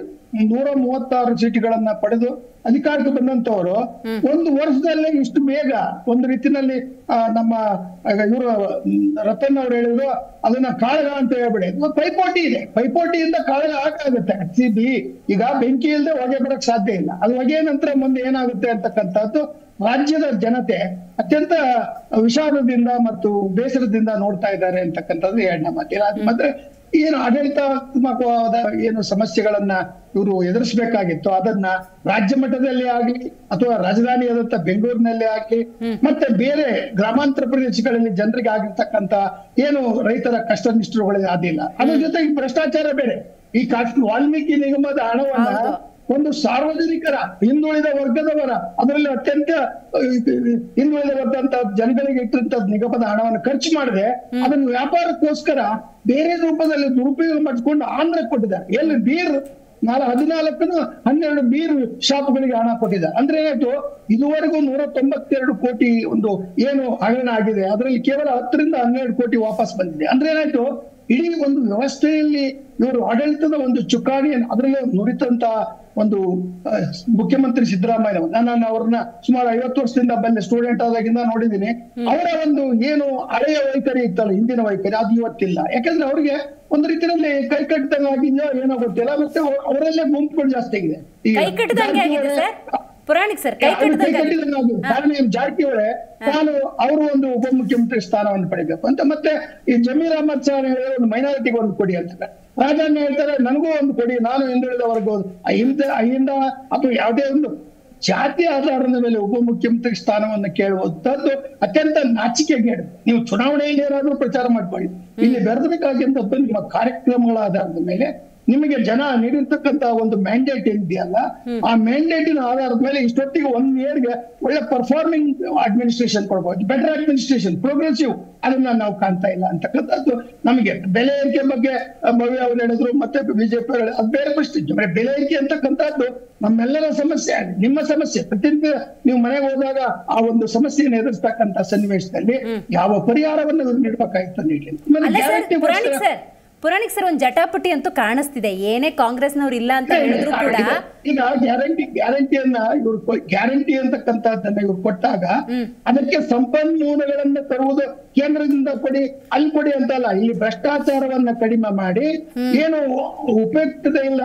ನೂರ ಮೂವತ್ತಾರು ಸೀಟುಗಳನ್ನ ಪಡೆದು ಅಧಿಕಾರಕ್ಕೆ ಬಂದಂತವರು ಒಂದು ವರ್ಷದಲ್ಲೇ ಇಷ್ಟು ಬೇಗ ಒಂದು ರೀತಿನಲ್ಲಿ ಆ, ನಮ್ಮ ಇವರು ರತನ್ ಅವ್ರು ಹೇಳಿದ್ರು ಅದನ್ನ ಕಾಳಗ ಅಂತ ಹೇಳ್ಬೇಡಿ. ಪೈಪೋಟಿ ಇದೆ. ಪೈಪೋಟಿಯಿಂದ ಕಾಳಗ ಆಗುತ್ತೆ ಸಿ ಬಿ ಈಗ ಬೆಂಕಿ ಇಲ್ಲದೆ ಹೊಗೆ ಬರಕ್ ಸಾಧ್ಯ ಇಲ್ಲ. ಅದು ಹೊಗೆ ನಂತರ ಮುಂದೆ ಏನಾಗುತ್ತೆ ಅಂತಕ್ಕಂಥದ್ದು ರಾಜ್ಯದ ಜನತೆ ಅತ್ಯಂತ ವಿಷಾದದಿಂದ ಮತ್ತು ಬೇಸರದಿಂದ ನೋಡ್ತಾ ಇದ್ದಾರೆ ಅಂತಕ್ಕಂಥದ್ದು ಎರಡನೇ ಮಾತು. ಅದು ಮತ್ತೆ ಏನು ಆಡಳಿತಾತ್ಮಕವಾದ ಏನು ಸಮಸ್ಯೆಗಳನ್ನ ಇವರು ಎದುರಿಸಬೇಕಾಗಿತ್ತು ಅದನ್ನ ರಾಜ್ಯ ಮಟ್ಟದಲ್ಲಿ ಆಗ್ಲಿ ಅಥವಾ ರಾಜಧಾನಿಯಾದಂತ ಬೆಂಗಳೂರಿನಲ್ಲಿ ಆಗ್ಲಿ ಮತ್ತೆ ಬೇರೆ ಗ್ರಾಮಾಂತರ ಪ್ರದೇಶಗಳಲ್ಲಿ ಜನರಿಗೆ ಆಗಿರ್ತಕ್ಕಂತ ಏನು ರೈತರ ಕಷ್ಟ ನಿಷ್ಠರುಗಳಿಗೆ ಆದಿಲ್ಲ. ಅದ್ರ ಜೊತೆಗೆ ಭ್ರಷ್ಟಾಚಾರ ಬೇರೆ. ಈ ಕಾಶ್ಮೀರ ವಾಲ್ಮೀಕಿ ನಿಗಮದ ಹಣವನ್ನ ಒಂದು ಸಾರ್ವಜನಿಕರ ಹಿಂದುಳಿದ ವರ್ಗದವರ ಅದರಲ್ಲಿ ಅತ್ಯಂತ ಹಿಂದುಳಿದ ವರ್ಗದಂತ ಜನಗಳಿಗೆ ಇಟ್ಟಂತ ನಿಗಮದ ಹಣವನ್ನು ಖರ್ಚು ಮಾಡದೆ. ಅದನ್ನು ವ್ಯಾಪಾರಕ್ಕೋಸ್ಕರ ಬೇರೆ ರೂಪದಲ್ಲಿ ದುರುಪಯೋಗ ಮಾಡಿಕೊಂಡು ಆಂಧ್ರ ಕೊಟ್ಟಿದ್ದಾರೆ ಎಲ್ಲಿ ಬೀರ್ ನಾಲ್ ಹದಿನಾಲ್ಕನ್ನು ಹನ್ನೆರಡು ಬೀರ್ ಶಾಪ್ಗಳಿಗೆ ಹಣ ಕೊಟ್ಟಿದೆ. ಅಂದ್ರೆ ಏನಾಯ್ತು? ಇದುವರೆಗೂ ನೂರ ತೊಂಬತ್ತೆರಡು ಕೋಟಿ ಒಂದು ಏನು ಹಗರಣ ಆಗಿದೆ. ಅದರಲ್ಲಿ ಕೇವಲ ಹತ್ತರಿಂದ ಹನ್ನೆರಡು ಕೋಟಿ ವಾಪಸ್ ಬಂದಿದೆ. ಅಂದ್ರೆ ಏನಾಯ್ತು? ಇಡೀ ಒಂದು ವ್ಯವಸ್ಥೆಯಲ್ಲಿ ಇವರು ಆಡಳಿತದ ಒಂದು ಚುಕ್ಕಾಣಿ ಅದರಲ್ಲೇ ನುರಿತಂತ ಒಂದು ಮುಖ್ಯಮಂತ್ರಿ ಸಿದ್ದರಾಮಯ್ಯ. ನಾನು ಅವ್ರನ್ನ ಸುಮಾರು ಐವತ್ತು ವರ್ಷದಿಂದ ಬಂದೆ ಸ್ಟೂಡೆಂಟ್ ಆದಾಗಿಂದ ನೋಡಿದ್ದೀನಿ ಅವರ ಒಂದು ಏನು ಹಳೆಯ ವೈಖರಿ ಇತ್ತಲ್ಲ ಹಿಂದಿನ ವೈಖರಿ ಅದು ಇವತ್ತಿಲ್ಲ. ಯಾಕಂದ್ರೆ ಅವ್ರಿಗೆ ಒಂದು ರೀತಿಯಲ್ಲಿ ಕೈ ಕಟ್ಟಿದಂಗಾಗಿದೆಯೋ ಏನೋ ಗೊತ್ತಿಲ್ಲ ಮತ್ತೆ ಅವರಲ್ಲೇ ಗುಂಪುಗಳು ಜಾಸ್ತಿ ಆಗಿದೆ.
ಪುರಾಣಿಕ್ ಸರ್ ಕೈ
ಜಾರಕಿಹೊಳಿ ನಾನು ಅವರು ಒಂದು ಉಪಮುಖ್ಯಮಂತ್ರಿ ಸ್ಥಾನವನ್ನು ಪಡಿಬೇಕು ಅಂತ. ಮತ್ತೆ ಈ ಜಮೀರ್ ಅಹಮದ್ ಸರ್ ಹೇಳಿದ್ರೆ ಒಂದು ಮೈನಾರಿಟಿಗೆ ಒಂದು ಕೊಡಿ ಅಂತಾರೆ ರಾಜಣ್ಣ ಹೇಳ್ತಾರೆ ನನಗೂ ಒಂದು ಕೊಡಿ ನಾನು ಹಿಂದುಳಿದ ವರ್ಗ ಅಹಿಂದ ಅಹಿಂದ ಅಥವಾ ಯಾವುದೇ ಒಂದು ಜಾತಿ ಆಧಾರದ ಮೇಲೆ ಉಪಮುಖ್ಯಮಂತ್ರಿ ಸ್ಥಾನವನ್ನು ಕೇಳುವಂತದ್ದು ಅತ್ಯಂತ ನಾಚಿಕೆಗೇಡು. ನೀವು ಚುನಾವಣೆಯಲ್ಲಿ ಏನಾದ್ರೂ ಪ್ರಚಾರ ಮಾಡ್ಕೊಳ್ಳಿ. ಇಲ್ಲಿ ಬೆರೆದಬೇಕಾಗಿಂತದ್ದು ನಿಮ್ಮ ಕಾರ್ಯಕ್ರಮಗಳ ಆಧಾರದ ಮೇಲೆ ನಿಮಗೆ ಜನ ನೀಡಿರ್ತಕ್ಕಂತ ಒಂದು ಮ್ಯಾಂಡೇಟ್ ಏನಿದೆಯಲ್ಲ ಆ ಮ್ಯಾಂಡೇಟಿನ ಆಧಾರದ ಮೇಲೆ ಇಷ್ಟೊತ್ತಿಗೆ ಒನ್ ಇಯರ್ಗೆ ಒಳ್ಳೆ ಪರ್ಫಾರ್ಮಿಂಗ್ ಅಡ್ಮಿನಿಸ್ಟ್ರೇಷನ್ ಕೊಡ್ಬೋದು. ಬೆಟರ್ ಅಡ್ಮಿನಿಸ್ಟ್ರೇಷನ್ ಪ್ರೋಗ್ರೆಸಿವ್ ಅದನ್ನ ನಾವು ಕಾಣ್ತಾ ಇಲ್ಲ ಅಂತಕ್ಕಂಥದ್ದು ನಮಗೆ. ಬೆಲೆ ಏರಿಕೆ ಬಗ್ಗೆ ಭವ್ಯ ಅವರು ಹೇಳಿದ್ರು ಮತ್ತೆ ಬಿಜೆಪಿ ಅದು ಬೇರೆ ಮತ್ತೆ ಬೆಲೆ ಏರಿಕೆ ಅಂತಕ್ಕಂಥದ್ದು ನಮ್ಮೆಲ್ಲರ ಸಮಸ್ಯೆ ನಿಮ್ಮ ಸಮಸ್ಯೆ. ಪ್ರತಿನಿತ್ಯ ನೀವು ಮನೆಗೆ ಹೋದಾಗ ಆ ಒಂದು ಸಮಸ್ಯೆಯನ್ನು ಎದುರಿಸ್ತಕ್ಕಂತ ಸನ್ನಿವೇಶದಲ್ಲಿ ಯಾವ ಪರಿಹಾರವನ್ನು ನೀಡಬೇಕಾಯ್ತು ನೀಡಬೇಕಾಗಿತ್ತು ನೀಡಿ ಆಮೇಲೆ
ಸರ್
guarantee
ಪುರಾಣಿಕ್ ಸರ್ ಒಂದು ಜಟಾಪಟಿ ಅಂತೂ ಕಾಣಿಸ್ತಿದೆ. ಏನೇ ಕಾಂಗ್ರೆಸ್ನವ್ರು ಇಲ್ಲ ಅಂತ ಹೇಳಿದ್ರು ಕೂಡ
ಈಗ ಗ್ಯಾರಂಟಿ ಗ್ಯಾರಂಟಿಯನ್ನ ಇವರು ಗ್ಯಾರಂಟಿ ಅಂತಕ್ಕಂಥದ್ದನ್ನ ಇವ್ರು ಕೊಟ್ಟಾಗ ಅದಕ್ಕೆ ಸಂಪನ್ಮೂಲಗಳನ್ನ ತರುವುದು ಕೇಂದ್ರದಿಂದ ಕೊಡಿ ಅಲ್ಲಿ ಕೊಡಿ ಅಂತಲ್ಲ. ಇಲ್ಲಿ ಭ್ರಷ್ಟಾಚಾರವನ್ನ ಕಡಿಮೆ ಮಾಡಿ ಏನು ಉಪಯುಕ್ತತೆ ಇಲ್ಲ